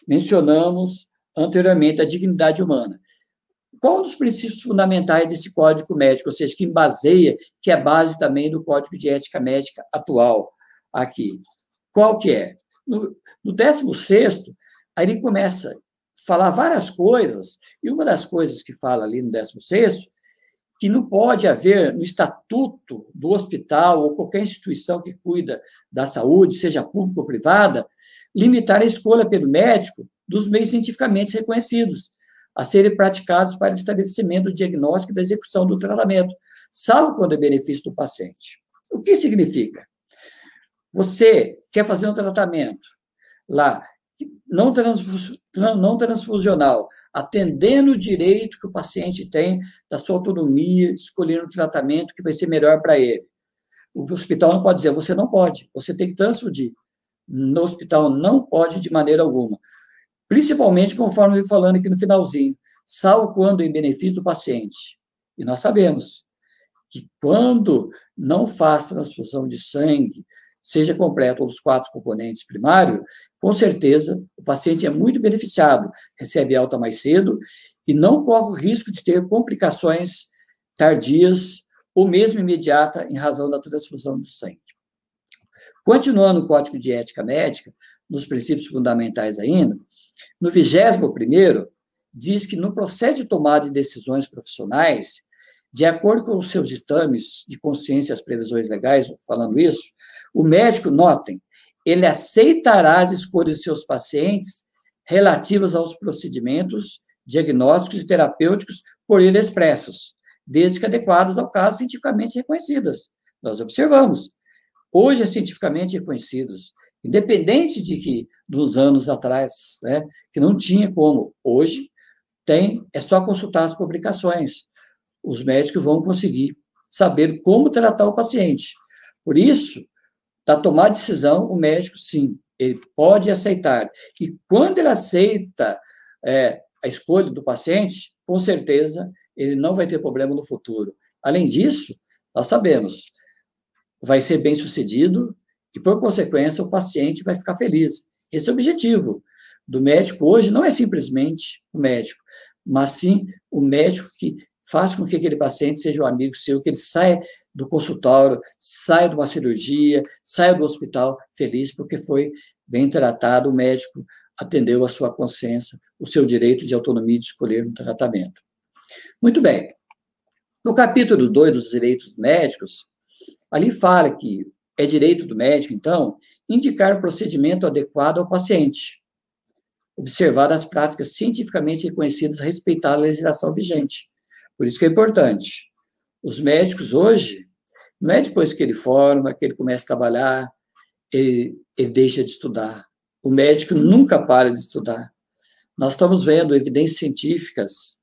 mencionamos anteriormente, a dignidade humana. Qual um dos princípios fundamentais desse Código Médico, ou seja, que baseia, que é base também do Código de Ética Médica atual? aqui. Qual que é? No, no 16, aí ele começa a falar várias coisas, e uma das coisas que fala ali no 16, que não pode haver no estatuto do hospital ou qualquer instituição que cuida da saúde, seja pública ou privada, limitar a escolha pelo médico dos meios cientificamente reconhecidos a serem praticados para o estabelecimento do diagnóstico e da execução do tratamento, salvo quando é benefício do paciente. O que significa? Você quer fazer um tratamento lá, não, transfus, não transfusional, atendendo o direito que o paciente tem da sua autonomia, escolher um tratamento que vai ser melhor para ele. O hospital não pode dizer, você não pode, você tem que transfundir. No hospital não pode de maneira alguma. Principalmente conforme eu falando aqui no finalzinho, salvo quando em benefício do paciente. E nós sabemos que quando não faz transfusão de sangue, seja completo os quatro componentes primários, com certeza o paciente é muito beneficiado, recebe alta mais cedo e não corre o risco de ter complicações tardias ou mesmo imediata em razão da transfusão do sangue. Continuando o Código de Ética Médica, nos princípios fundamentais ainda, no 21 diz que no processo de tomada de decisões profissionais, de acordo com os seus ditames de consciência e as previsões legais, falando isso, o médico, notem, ele aceitará as escolhas de seus pacientes relativas aos procedimentos diagnósticos e terapêuticos por ele expressos, desde que adequadas ao caso cientificamente reconhecidas. Nós observamos. Hoje é cientificamente reconhecidos, independente de que dos anos atrás, né, que não tinha como. Hoje tem, é só consultar as publicações os médicos vão conseguir saber como tratar o paciente. Por isso, da tomar decisão, o médico, sim, ele pode aceitar. E quando ele aceita é, a escolha do paciente, com certeza ele não vai ter problema no futuro. Além disso, nós sabemos, vai ser bem sucedido e, por consequência, o paciente vai ficar feliz. Esse é o objetivo do médico hoje, não é simplesmente o médico, mas sim o médico que faz com que aquele paciente seja um amigo seu, que ele saia do consultório, saia de uma cirurgia, saia do hospital feliz, porque foi bem tratado, o médico atendeu a sua consciência, o seu direito de autonomia de escolher um tratamento. Muito bem. No capítulo 2 dos direitos médicos, ali fala que é direito do médico, então, indicar o procedimento adequado ao paciente, observar as práticas cientificamente reconhecidas, respeitar a legislação vigente. Por isso que é importante. Os médicos hoje, não é depois que ele forma, que ele começa a trabalhar, ele, ele deixa de estudar. O médico nunca para de estudar. Nós estamos vendo evidências científicas,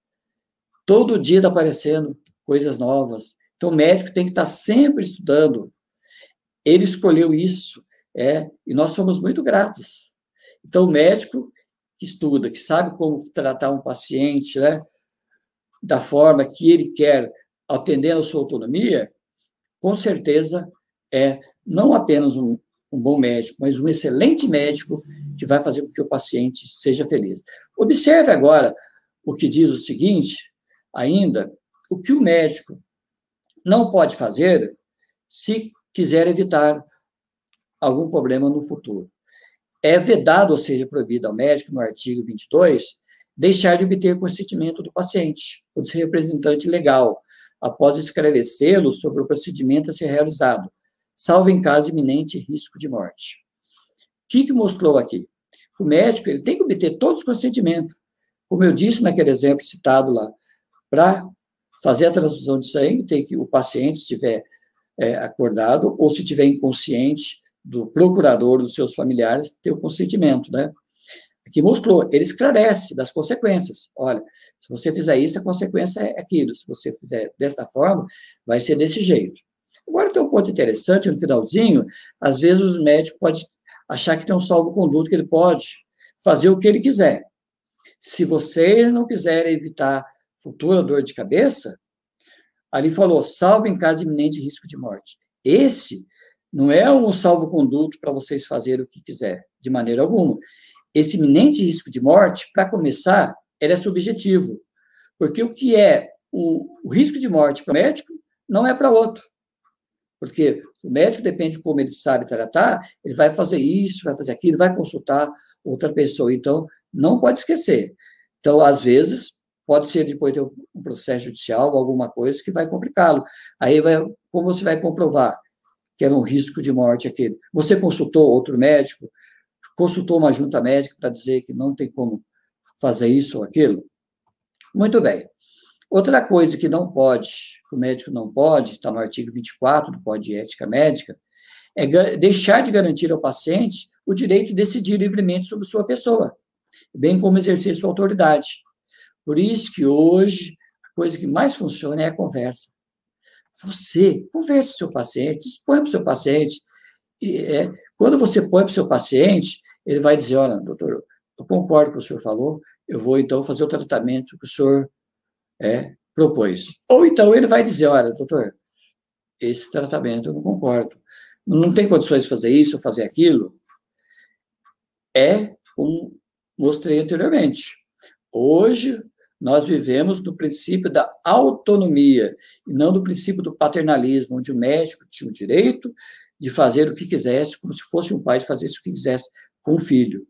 todo dia está aparecendo coisas novas. Então, o médico tem que estar sempre estudando. Ele escolheu isso, é, e nós somos muito gratos. Então, o médico que estuda, que sabe como tratar um paciente, né, da forma que ele quer, atendendo a sua autonomia, com certeza é não apenas um, um bom médico, mas um excelente médico que vai fazer com que o paciente seja feliz. Observe agora o que diz o seguinte, ainda, o que o médico não pode fazer se quiser evitar algum problema no futuro. É vedado, ou seja, proibido ao médico, no artigo 22, deixar de obter consentimento do paciente ou do seu representante legal, após esclarecê-lo sobre o procedimento a ser realizado, salvo em caso iminente risco de morte. O que, que mostrou aqui? O médico ele tem que obter todos os consentimentos. Como eu disse naquele exemplo citado lá, para fazer a transfusão de sangue, tem que o paciente estiver é, acordado ou se estiver inconsciente do procurador, dos seus familiares, ter o consentimento, né? Aqui mostrou, ele esclarece das consequências. Olha, se você fizer isso, a consequência é aquilo. Se você fizer desta forma, vai ser desse jeito. Agora tem um ponto interessante no finalzinho, às vezes o médico pode achar que tem um salvo-conduto que ele pode fazer o que ele quiser. Se vocês não quiserem evitar futura dor de cabeça, ali falou, salvo em caso de iminente risco de morte. Esse não é um salvo-conduto para vocês fazerem o que quiser, de maneira alguma. Esse iminente risco de morte, para começar, ele é subjetivo. Porque o que é o, o risco de morte para o médico não é para outro. Porque o médico depende de como ele sabe tratar, ele vai fazer isso, vai fazer aquilo, vai consultar outra pessoa. Então, não pode esquecer. Então, às vezes, pode ser depois de um processo judicial, alguma coisa que vai complicá-lo. Aí, vai, como você vai comprovar que era um risco de morte aquele? Você consultou outro médico? Consultou uma junta médica para dizer que não tem como fazer isso ou aquilo? Muito bem. Outra coisa que não pode, que o médico não pode, está no artigo 24 do Código de Ética Médica, é deixar de garantir ao paciente o direito de decidir livremente sobre sua pessoa, bem como exercer sua autoridade. Por isso que hoje a coisa que mais funciona é a conversa. Você converse com o seu paciente, expõe para o seu paciente. E, é, quando você põe para o seu paciente, ele vai dizer, olha, doutor, eu concordo com o que o senhor falou, eu vou então fazer o tratamento que o senhor é, propôs. Ou então ele vai dizer, olha, doutor, esse tratamento eu não concordo. Não tem condições de fazer isso ou fazer aquilo. É como mostrei anteriormente. Hoje, nós vivemos no princípio da autonomia, e não do princípio do paternalismo, onde o médico tinha o direito de fazer o que quisesse, como se fosse um pai de fazer o que quisesse com o filho.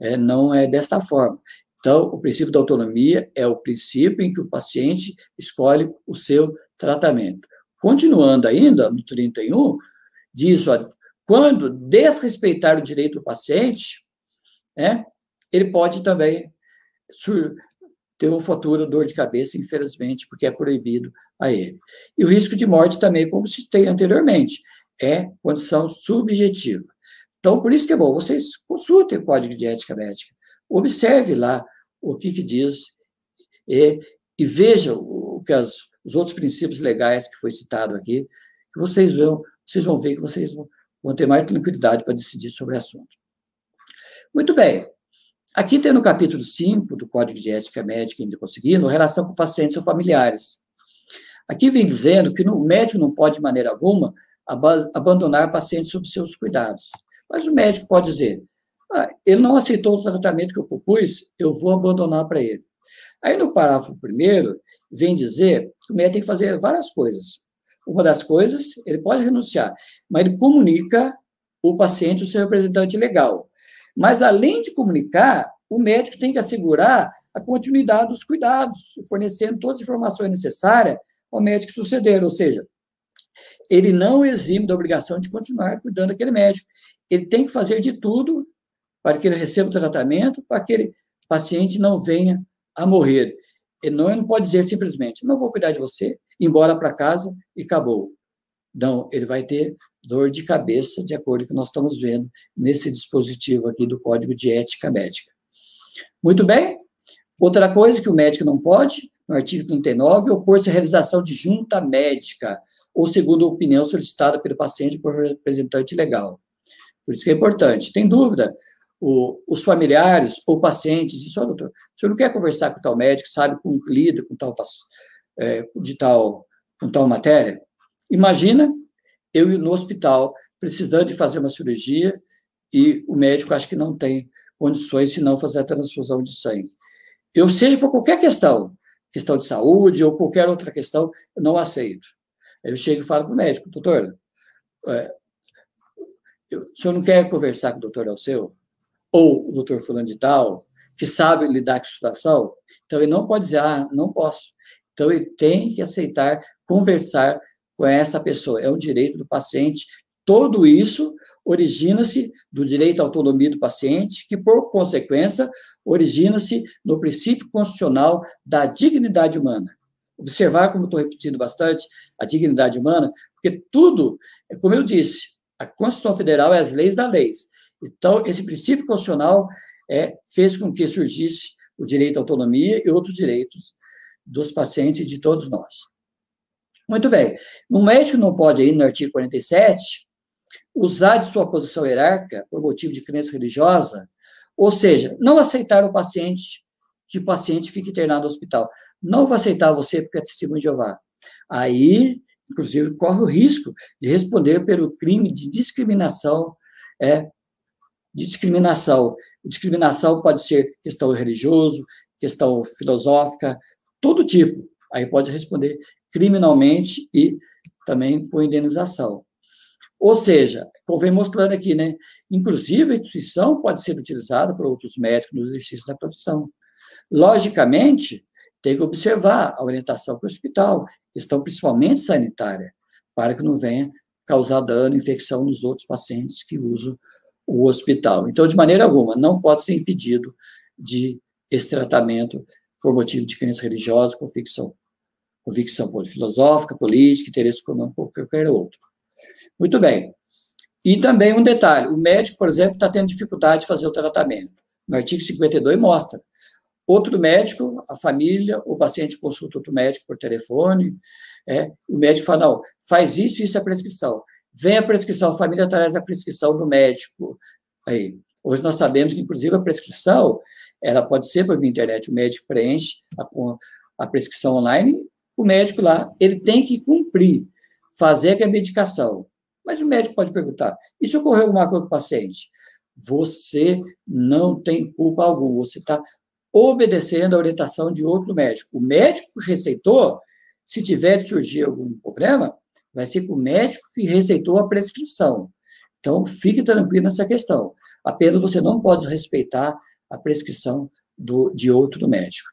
É, não é desta forma. Então, o princípio da autonomia é o princípio em que o paciente escolhe o seu tratamento. Continuando ainda, no 31, diz, quando desrespeitar o direito do paciente, né, ele pode também ter uma fatura, dor de cabeça, infelizmente, porque é proibido a ele. E o risco de morte também, como citei anteriormente, é condição subjetiva. Então, por isso que é bom, vocês consultem o Código de Ética Médica observe lá o que, que diz e, e veja o que as, os outros princípios legais que foi citado aqui, que vocês vão, vocês vão ver que vocês vão, vão ter mais tranquilidade para decidir sobre o assunto. Muito bem. Aqui tem no capítulo 5 do Código de Ética Médica ainda conseguindo, relação com pacientes ou familiares. Aqui vem dizendo que o médico não pode, de maneira alguma, abandonar pacientes sob seus cuidados. Mas o médico pode dizer, ah, ele não aceitou o tratamento que eu propus, eu vou abandonar para ele. Aí no parágrafo primeiro, vem dizer que o médico tem que fazer várias coisas. Uma das coisas, ele pode renunciar, mas ele comunica o paciente o seu representante legal. Mas, além de comunicar, o médico tem que assegurar a continuidade dos cuidados, fornecendo todas as informações necessárias ao médico suceder, ou seja, ele não exime da obrigação de continuar cuidando daquele médico. Ele tem que fazer de tudo para que ele receba o tratamento, para que aquele paciente não venha a morrer. Ele não, ele não pode dizer simplesmente, não vou cuidar de você, embora para casa e acabou. Não, ele vai ter dor de cabeça, de acordo com o que nós estamos vendo nesse dispositivo aqui do Código de Ética Médica. Muito bem. Outra coisa que o médico não pode, no artigo 39, opor-se à realização de junta médica, ou segundo a opinião solicitada pelo paciente por representante legal. Por isso que é importante. Tem dúvida? O, os familiares ou pacientes dizem, oh, doutor, o senhor não quer conversar com tal médico, sabe como lida com tal, é, de tal, com tal matéria? Imagina eu no hospital precisando de fazer uma cirurgia e o médico acha que não tem condições se não fazer a transfusão de sangue. Eu, seja por qualquer questão, questão de saúde ou qualquer outra questão, eu não aceito. Aí eu chego e falo para o médico, doutor, é, eu, o senhor não quer conversar com o doutor Alceu? Ou o doutor fulano de tal, que sabe lidar com a situação? Então, ele não pode dizer, ah, não posso. Então, ele tem que aceitar conversar com essa pessoa. É um direito do paciente. Tudo isso origina-se do direito à autonomia do paciente, que, por consequência, origina-se no princípio constitucional da dignidade humana. Observar, como estou repetindo bastante, a dignidade humana, porque tudo, como eu disse, a Constituição Federal é as leis da lei. Então, esse princípio constitucional é, fez com que surgisse o direito à autonomia e outros direitos dos pacientes e de todos nós. Muito bem. Um médico não pode, aí, no artigo 47, usar de sua posição hierárquica por motivo de crença religiosa, ou seja, não aceitar o paciente, que o paciente fique internado no hospital. Não vou aceitar você porque é testemunho de Jeová. Aí, inclusive, corre o risco de responder pelo crime de discriminação, é, de discriminação. Discriminação pode ser questão religioso, questão filosófica, todo tipo. Aí pode responder criminalmente e também com indenização. Ou seja, como vem mostrando aqui, né? Inclusive, a instituição pode ser utilizada por outros médicos no exercício da profissão. Logicamente, tem que observar a orientação para o hospital, questão principalmente sanitária, para que não venha causar dano, infecção nos outros pacientes que usam o hospital. Então, de maneira alguma, não pode ser impedido de esse tratamento por motivo de crença religiosa, convicção convicção filosófica, política, interesse econômico ou qualquer outro. Muito bem. E também um detalhe: o médico, por exemplo, está tendo dificuldade de fazer o tratamento. No artigo 52 mostra. Outro médico, a família, o paciente consulta outro médico por telefone, é, o médico fala, não, faz isso, isso é a prescrição. Vem a prescrição, a família traz a prescrição do médico. Aí, hoje nós sabemos que, inclusive, a prescrição, ela pode ser por internet, o médico preenche a, a prescrição online o médico lá, ele tem que cumprir, fazer a medicação. Mas o médico pode perguntar: e se ocorrer alguma coisa com o paciente? Você não tem culpa alguma, você está obedecendo a orientação de outro médico. O médico que receitou, se tiver de surgir algum problema, vai ser com o médico que receitou a prescrição. Então, fique tranquilo nessa questão. Apenas você não pode respeitar a prescrição do, de outro médico.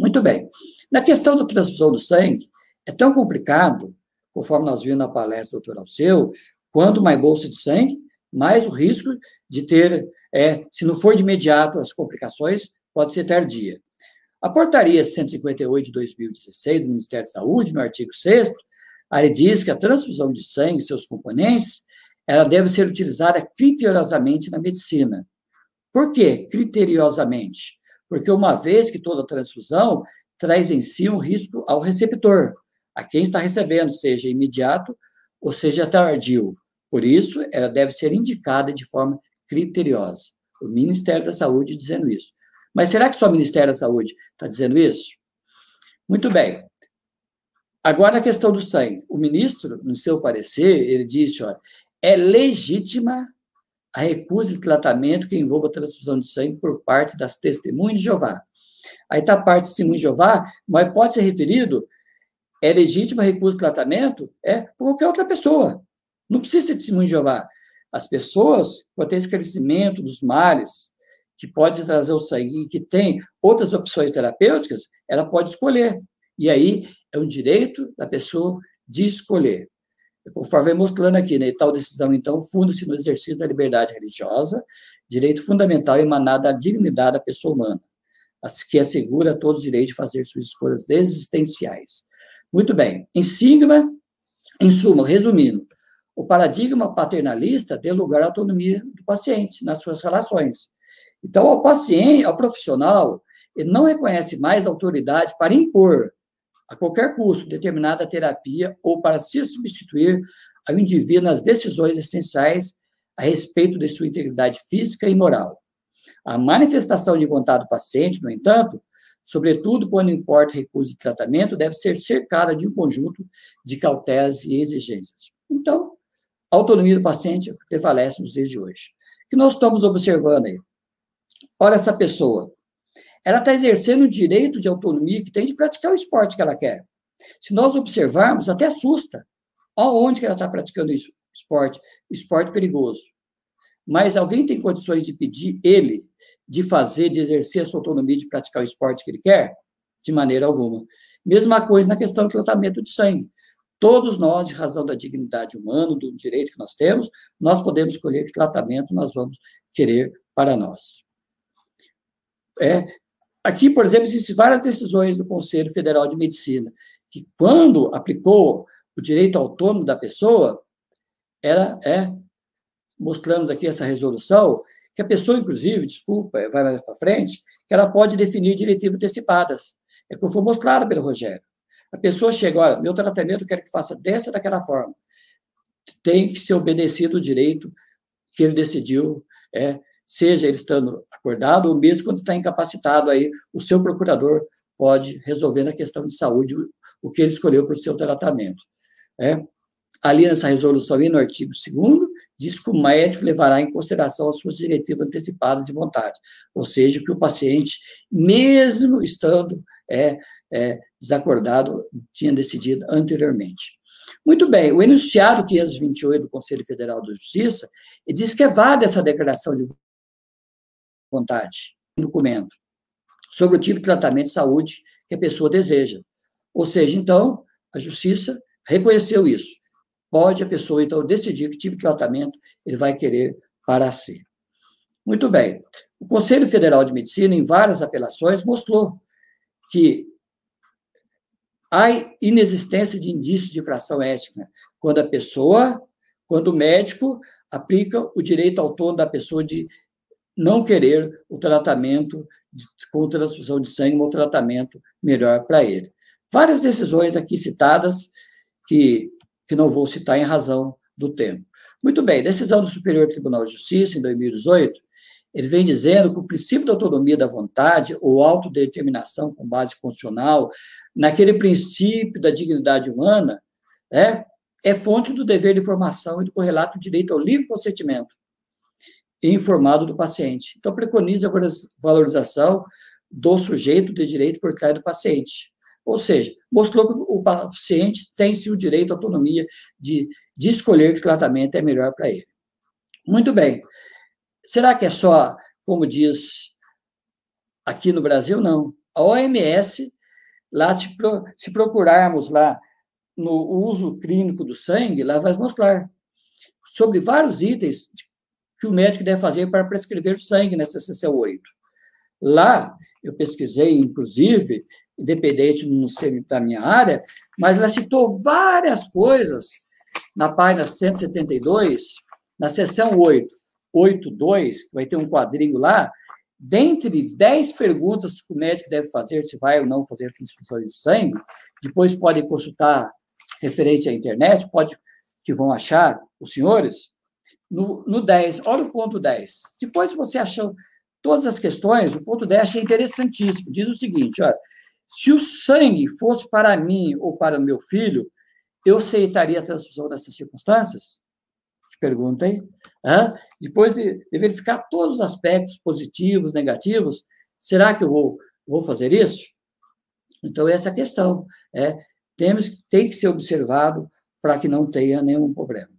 Muito bem. Na questão da transfusão do sangue, é tão complicado, conforme nós vimos na palestra do doutor Alceu, quanto mais bolsa de sangue, mais o risco de ter, é, se não for de imediato as complicações, pode ser tardia. A portaria 158 de 2016 do Ministério da Saúde, no artigo 6 aí diz que a transfusão de sangue e seus componentes, ela deve ser utilizada criteriosamente na medicina. Por quê? Criteriosamente porque uma vez que toda transfusão traz em si um risco ao receptor, a quem está recebendo, seja imediato ou seja tardio. Por isso, ela deve ser indicada de forma criteriosa. O Ministério da Saúde dizendo isso. Mas será que só o Ministério da Saúde está dizendo isso? Muito bem. Agora, a questão do sangue. O ministro, no seu parecer, ele disse: olha, é legítima a recusa de tratamento que envolva transfusão de sangue por parte das testemunhas de Jeová. Aí está a parte de testemunho de Jeová, mas pode ser referido, é legítima a recusa de tratamento? É por qualquer outra pessoa. Não precisa ser testemunho de Jeová. As pessoas, com ter esclarecimento dos males, que pode trazer o sangue que tem outras opções terapêuticas, ela pode escolher. E aí é um direito da pessoa de escolher. Conforme mostrando aqui, né, tal decisão, então, funda-se no exercício da liberdade religiosa, direito fundamental emanado da dignidade da pessoa humana, que assegura a todos o direito de fazer suas escolhas existenciais. Muito bem. Em sigma, em suma, resumindo, o paradigma paternalista deu lugar à autonomia do paciente nas suas relações. Então, ao paciente, ao profissional, ele não reconhece mais autoridade para impor, a qualquer custo, determinada terapia ou para se substituir ao indivíduo nas decisões essenciais a respeito de sua integridade física e moral. A manifestação de vontade do paciente, no entanto, sobretudo quando importa recurso de tratamento, deve ser cercada de um conjunto de cautelas e exigências. Então, a autonomia do paciente prevalece nos dias de hoje. O que nós estamos observando aí? Olha essa pessoa. Ela está exercendo o direito de autonomia que tem de praticar o esporte que ela quer. Se nós observarmos, até assusta. Onde que ela está praticando isso? Esporte. Esporte perigoso. Mas alguém tem condições de pedir ele de fazer, de exercer a sua autonomia de praticar o esporte que ele quer? De maneira alguma. Mesma coisa na questão do tratamento de sangue. Todos nós, de razão da dignidade humana, do direito que nós temos, nós podemos escolher que tratamento nós vamos querer para nós. É, aqui, por exemplo, existem várias decisões do Conselho Federal de Medicina, que quando aplicou o direito autônomo da pessoa, era, é, mostramos aqui essa resolução, que a pessoa, inclusive, desculpa, vai mais para frente, que ela pode definir diretivas antecipadas. É como foi mostrado pelo Rogério. A pessoa chega, olha, meu tratamento eu quero que faça dessa daquela forma. Tem que ser obedecido o direito que ele decidiu, é, seja ele estando acordado ou mesmo quando está incapacitado, aí o seu procurador pode resolver na questão de saúde o que ele escolheu para o seu tratamento. É. Ali nessa resolução e no artigo 2 diz que o médico levará em consideração as suas diretivas antecipadas de vontade, ou seja, que o paciente, mesmo estando é, é, desacordado, tinha decidido anteriormente. Muito bem, o enunciado 528 do Conselho Federal de Justiça diz que é válida essa declaração de vontade, documento, sobre o tipo de tratamento de saúde que a pessoa deseja. Ou seja, então, a Justiça reconheceu isso. Pode a pessoa, então, decidir que tipo de tratamento ele vai querer para si. Muito bem. O Conselho Federal de Medicina, em várias apelações, mostrou que há inexistência de indícios de infração ética quando a pessoa, quando o médico aplica o direito autônomo da pessoa de não querer o tratamento de, com transfusão de sangue, um tratamento melhor para ele. Várias decisões aqui citadas, que, que não vou citar em razão do tempo. Muito bem, decisão do Superior Tribunal de Justiça, em 2018, ele vem dizendo que o princípio da autonomia da vontade, ou autodeterminação com base constitucional, naquele princípio da dignidade humana, é, é fonte do dever de informação e do correlato direito ao livre consentimento informado do paciente. Então, preconiza a valorização do sujeito de direito por trás do paciente. Ou seja, mostrou que o paciente tem sim o direito à autonomia de, de escolher que tratamento é melhor para ele. Muito bem. Será que é só, como diz aqui no Brasil? Não. A OMS, lá se, pro, se procurarmos lá no uso clínico do sangue, lá vai mostrar sobre vários itens que o médico deve fazer para prescrever sangue nessa CC8. Lá, eu pesquisei, inclusive, independente não ser da minha área, mas ela citou várias coisas na página 172, na seção 8. 8.2, que vai ter um quadrinho lá, dentre 10 perguntas que o médico deve fazer, se vai ou não fazer transfusão de sangue, depois podem consultar referente à internet, pode que vão achar os senhores, no, no 10, olha o ponto 10. Depois você achou todas as questões, o ponto 10 achei interessantíssimo. Diz o seguinte, olha, se o sangue fosse para mim ou para meu filho, eu aceitaria a transfusão nessas circunstâncias? Pergunta aí. Hã? Depois de, de, verificar todos os aspectos positivos, negativos, será que eu vou, vou fazer isso? Então, essa é a questão. É, temos, tem que ser observado para que não tenha nenhum problema.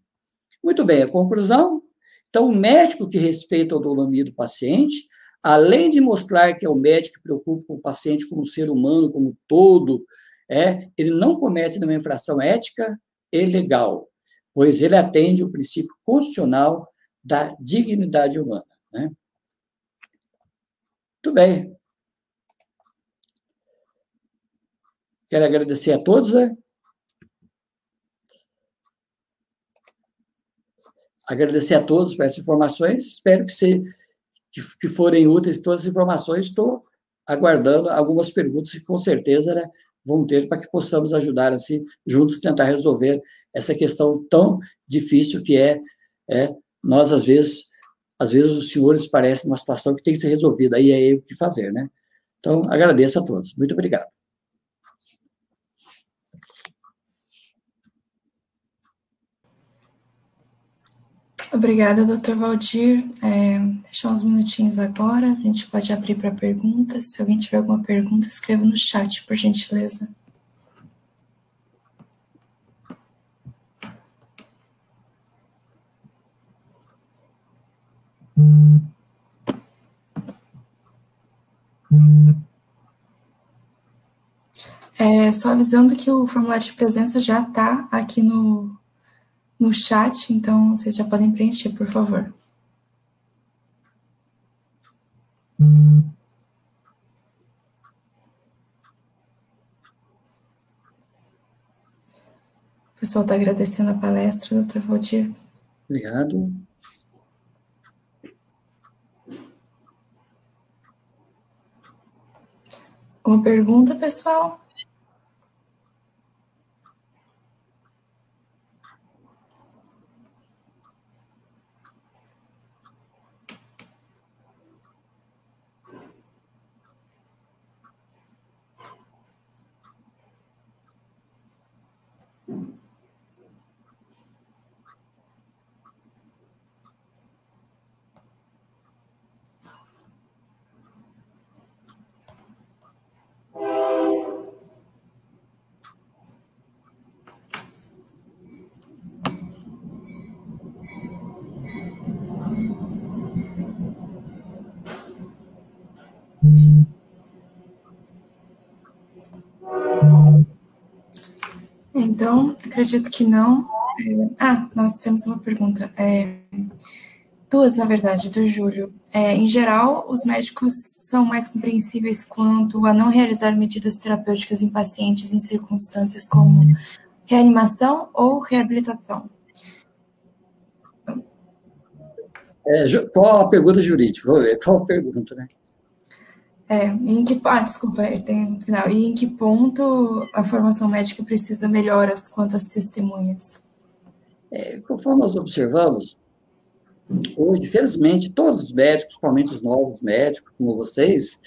Muito bem, a conclusão? Então, o médico que respeita a autonomia do paciente, além de mostrar que é o médico que preocupa com o paciente como ser humano, como todo, é, ele não comete nenhuma infração ética e legal, pois ele atende o princípio constitucional da dignidade humana. Né? Muito bem. Quero agradecer a todos, né? Agradecer a todos por essas informações. Espero que, se, que, que forem úteis todas as informações. Estou aguardando algumas perguntas que, com certeza, né, vão ter para que possamos ajudar, assim, juntos, tentar resolver essa questão tão difícil que é, é nós, às vezes, às vezes os senhores parecem uma situação que tem que ser resolvida, aí é o que fazer, né? Então, agradeço a todos. Muito obrigado. Obrigada, doutor Valdir. É, deixar uns minutinhos agora, a gente pode abrir para perguntas. Se alguém tiver alguma pergunta, escreva no chat, por gentileza. É, só avisando que o formulário de presença já está aqui no, no chat, então vocês já podem preencher, por favor. O pessoal está agradecendo a palestra, doutor Valdir. Obrigado. Uma pergunta, pessoal? Então, acredito que não. É, ah, nós temos uma pergunta. É, duas, na verdade, do Júlio. É, em geral, os médicos são mais compreensíveis quanto a não realizar medidas terapêuticas em pacientes em circunstâncias como reanimação ou reabilitação? É, qual a pergunta jurídica? Vou ver, qual a pergunta, né? É, em que ah, desculpa, tem um final. E em que ponto a formação médica precisa melhoras quanto às testemunhas? É, conforme nós observamos, hoje, felizmente, todos os médicos, principalmente os novos médicos, como vocês,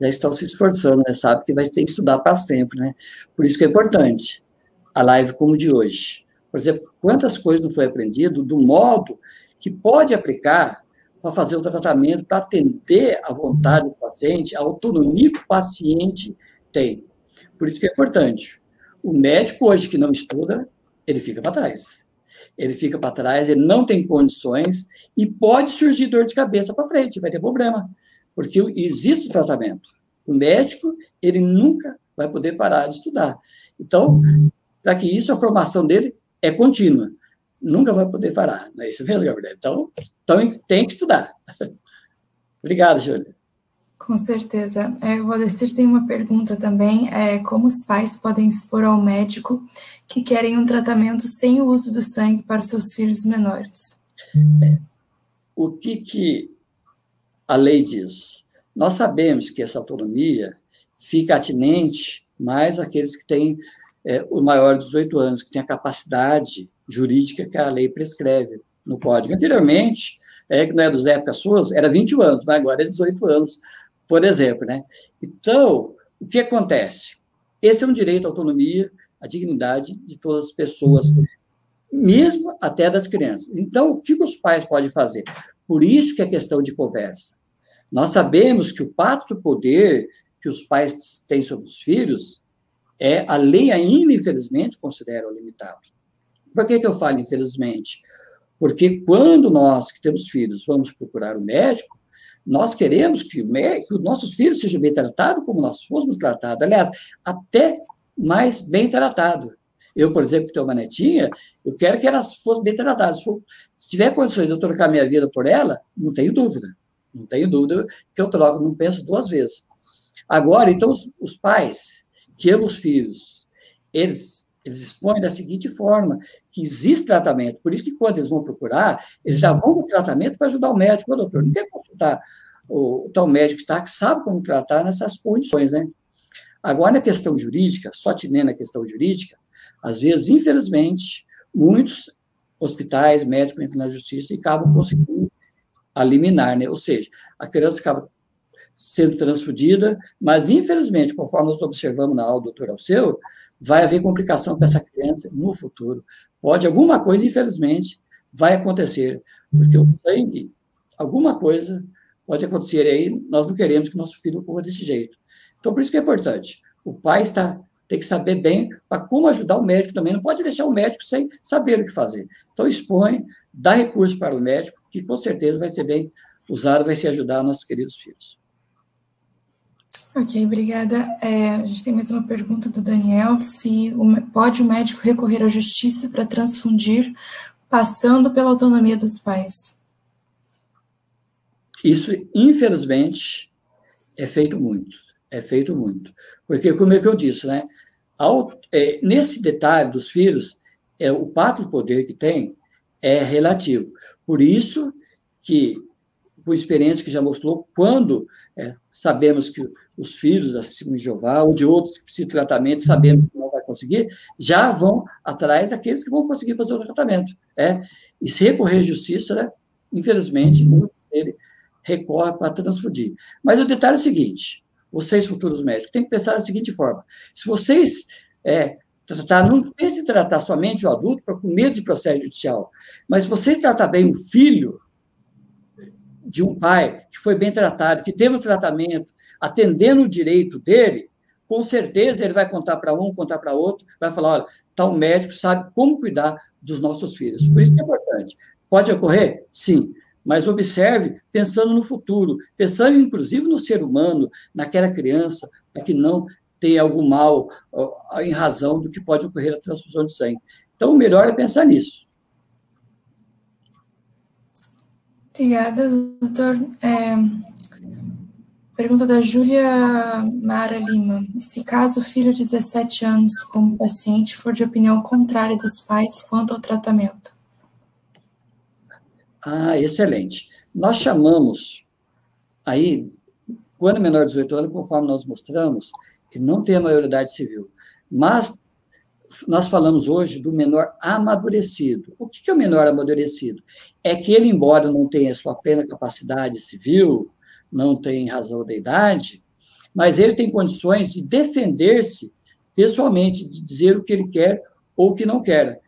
já estão se esforçando, né? Sabe que vai ter que estudar para sempre, né? Por isso que é importante a live como de hoje. Por exemplo, quantas coisas não foi aprendido do modo que pode aplicar para fazer o tratamento, para atender a vontade do paciente, a autonomia que o paciente tem. Por isso que é importante. O médico hoje que não estuda, ele fica para trás. Ele fica para trás, ele não tem condições e pode surgir dor de cabeça para frente, vai ter problema, porque existe o tratamento. O médico, ele nunca vai poder parar de estudar. Então, para que isso, a formação dele é contínua nunca vai poder parar. Não é isso mesmo, Gabriel? Então, então tem que estudar. Obrigado, Júlia. Com certeza. É, o Valdecir tem uma pergunta também, é, como os pais podem expor ao médico que querem um tratamento sem o uso do sangue para seus filhos menores? É, o que, que a lei diz? Nós sabemos que essa autonomia fica atinente mais aqueles que têm é, o maior de 18 anos, que têm a capacidade jurídica que a lei prescreve no código. Anteriormente, é que não é dos épocas suas, era 21 anos, mas agora é 18 anos, por exemplo, né? Então, o que acontece? Esse é um direito à autonomia, à dignidade de todas as pessoas, mesmo até das crianças. Então, o que os pais podem fazer? Por isso que é questão de conversa. Nós sabemos que o pacto do poder que os pais têm sobre os filhos é a lei ainda, infelizmente, considera limitado. Por que, que eu falo infelizmente? Porque quando nós que temos filhos vamos procurar o um médico, nós queremos que, médico, que, os nossos filhos sejam bem tratados como nós fôssemos tratados. Aliás, até mais bem tratado. Eu, por exemplo, que tenho uma netinha, eu quero que elas fossem bem tratadas. Se, for, se tiver condições de eu trocar minha vida por ela, não tenho dúvida. Não tenho dúvida que eu troco, não penso duas vezes. Agora, então, os, os pais que amam os filhos, eles, eles expõem da seguinte forma, que existe tratamento. Por isso que quando eles vão procurar, eles já vão no tratamento para ajudar o médico. Ô, doutor, não quer consultar o, o tal médico que está, que sabe como tratar nessas condições, né? Agora, na questão jurídica, só te na questão jurídica, às vezes, infelizmente, muitos hospitais, médicos entram na justiça e acabam conseguindo eliminar, né? Ou seja, a criança acaba sendo transfundida, mas infelizmente, conforme nós observamos na aula do doutor Alceu, vai haver complicação para essa criança no futuro. Pode alguma coisa, infelizmente, vai acontecer, porque o sangue, alguma coisa pode acontecer aí, nós não queremos que nosso filho ocorra desse jeito. Então, por isso que é importante. O pai está tem que saber bem para como ajudar o médico também. Não pode deixar o médico sem saber o que fazer. Então, expõe, dá recurso para o médico, que com certeza vai ser bem usado, vai se ajudar nossos queridos filhos. Ok, obrigada. É, a gente tem mais uma pergunta do Daniel: se o, pode o médico recorrer à justiça para transfundir, passando pela autonomia dos pais? Isso, infelizmente, é feito muito. É feito muito. Porque, como é que eu disse, né? Ao, é, nesse detalhe dos filhos, é, o pátrio poder que tem é relativo. Por isso que, por experiência que já mostrou, quando é, sabemos que os filhos da Testemunha Jeová ou de outros que precisam de tratamento, sabemos que não vai conseguir, já vão atrás daqueles que vão conseguir fazer o tratamento. É? E se recorrer à justiça, né, infelizmente, muitos deles recorrem para transfundir. Mas o detalhe é o seguinte: vocês, futuros médicos, têm que pensar da seguinte forma: se vocês é, tratar, não pense em tratar somente o adulto com medo de processo judicial, mas se vocês tratar bem o filho de um pai que foi bem tratado, que teve o um tratamento, atendendo o direito dele, com certeza ele vai contar para um, contar para outro, vai falar: olha, tal médico sabe como cuidar dos nossos filhos. Por isso que é importante. Pode ocorrer? Sim mas observe pensando no futuro, pensando inclusive no ser humano, naquela criança, para que não tenha algum mal em razão do que pode ocorrer a transfusão de sangue. Então, o melhor é pensar nisso. Obrigada, doutor. É, pergunta da Júlia Mara Lima. Se caso o filho de 17 anos, como paciente, for de opinião contrária dos pais quanto ao tratamento? Ah, excelente. Nós chamamos, aí, quando é menor de 18 anos, conforme nós mostramos, ele não tem a maioridade civil. Mas nós falamos hoje do menor amadurecido. O que é o menor amadurecido? É que ele, embora não tenha sua plena capacidade civil, não tem razão da idade, mas ele tem condições de defender-se pessoalmente, de dizer o que ele quer ou o que não quer.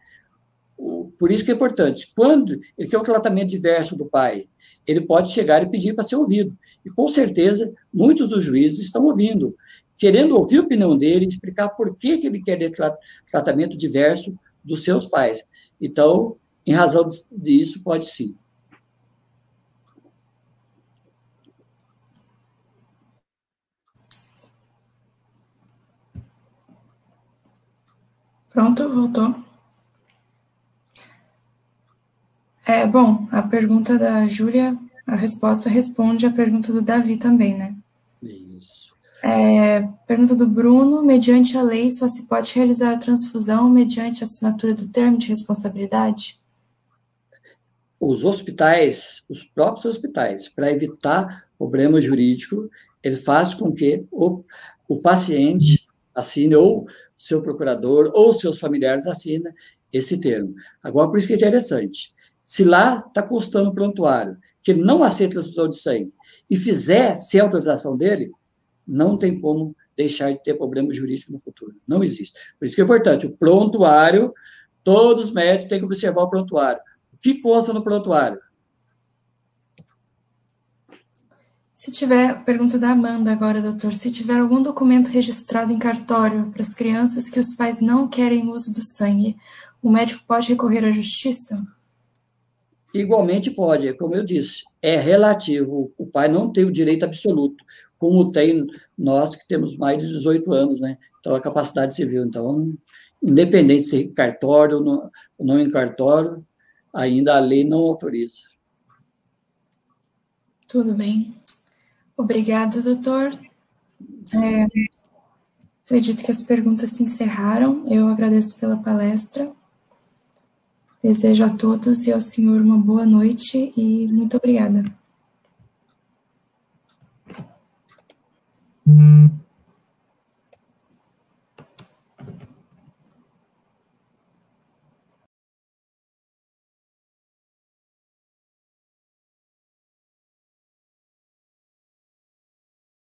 Por isso que é importante. Quando ele quer um tratamento diverso do pai, ele pode chegar e pedir para ser ouvido. E com certeza, muitos dos juízes estão ouvindo, querendo ouvir a opinião dele, explicar por que, que ele quer tra tratamento diverso dos seus pais. Então, em razão disso, pode sim. Pronto, voltou. É, bom, a pergunta da Júlia, a resposta responde à pergunta do Davi também, né? Isso. É, pergunta do Bruno, mediante a lei só se pode realizar a transfusão mediante a assinatura do termo de responsabilidade? Os hospitais, os próprios hospitais, para evitar problema jurídico, ele faz com que o, o paciente assine, ou seu procurador, ou seus familiares assinem esse termo. Agora, por isso que é interessante. Se lá está constando o prontuário que ele não aceita transfusão de sangue e fizer sem autorização dele, não tem como deixar de ter problema jurídico no futuro. Não existe. Por isso que é importante, o prontuário, todos os médicos têm que observar o prontuário. O que consta no prontuário? Se tiver, pergunta da Amanda agora, doutor, se tiver algum documento registrado em cartório para as crianças que os pais não querem uso do sangue, o médico pode recorrer à justiça? igualmente pode, é como eu disse, é relativo. O pai não tem o direito absoluto, como tem nós que temos mais de 18 anos, né? Então, a capacidade civil. Então, independente se cartório ou não, não em cartório, ainda a lei não autoriza. Tudo bem. Obrigada, doutor. É, acredito que as perguntas se encerraram. Eu agradeço pela palestra. Desejo a todos e ao senhor uma boa noite e muito obrigada.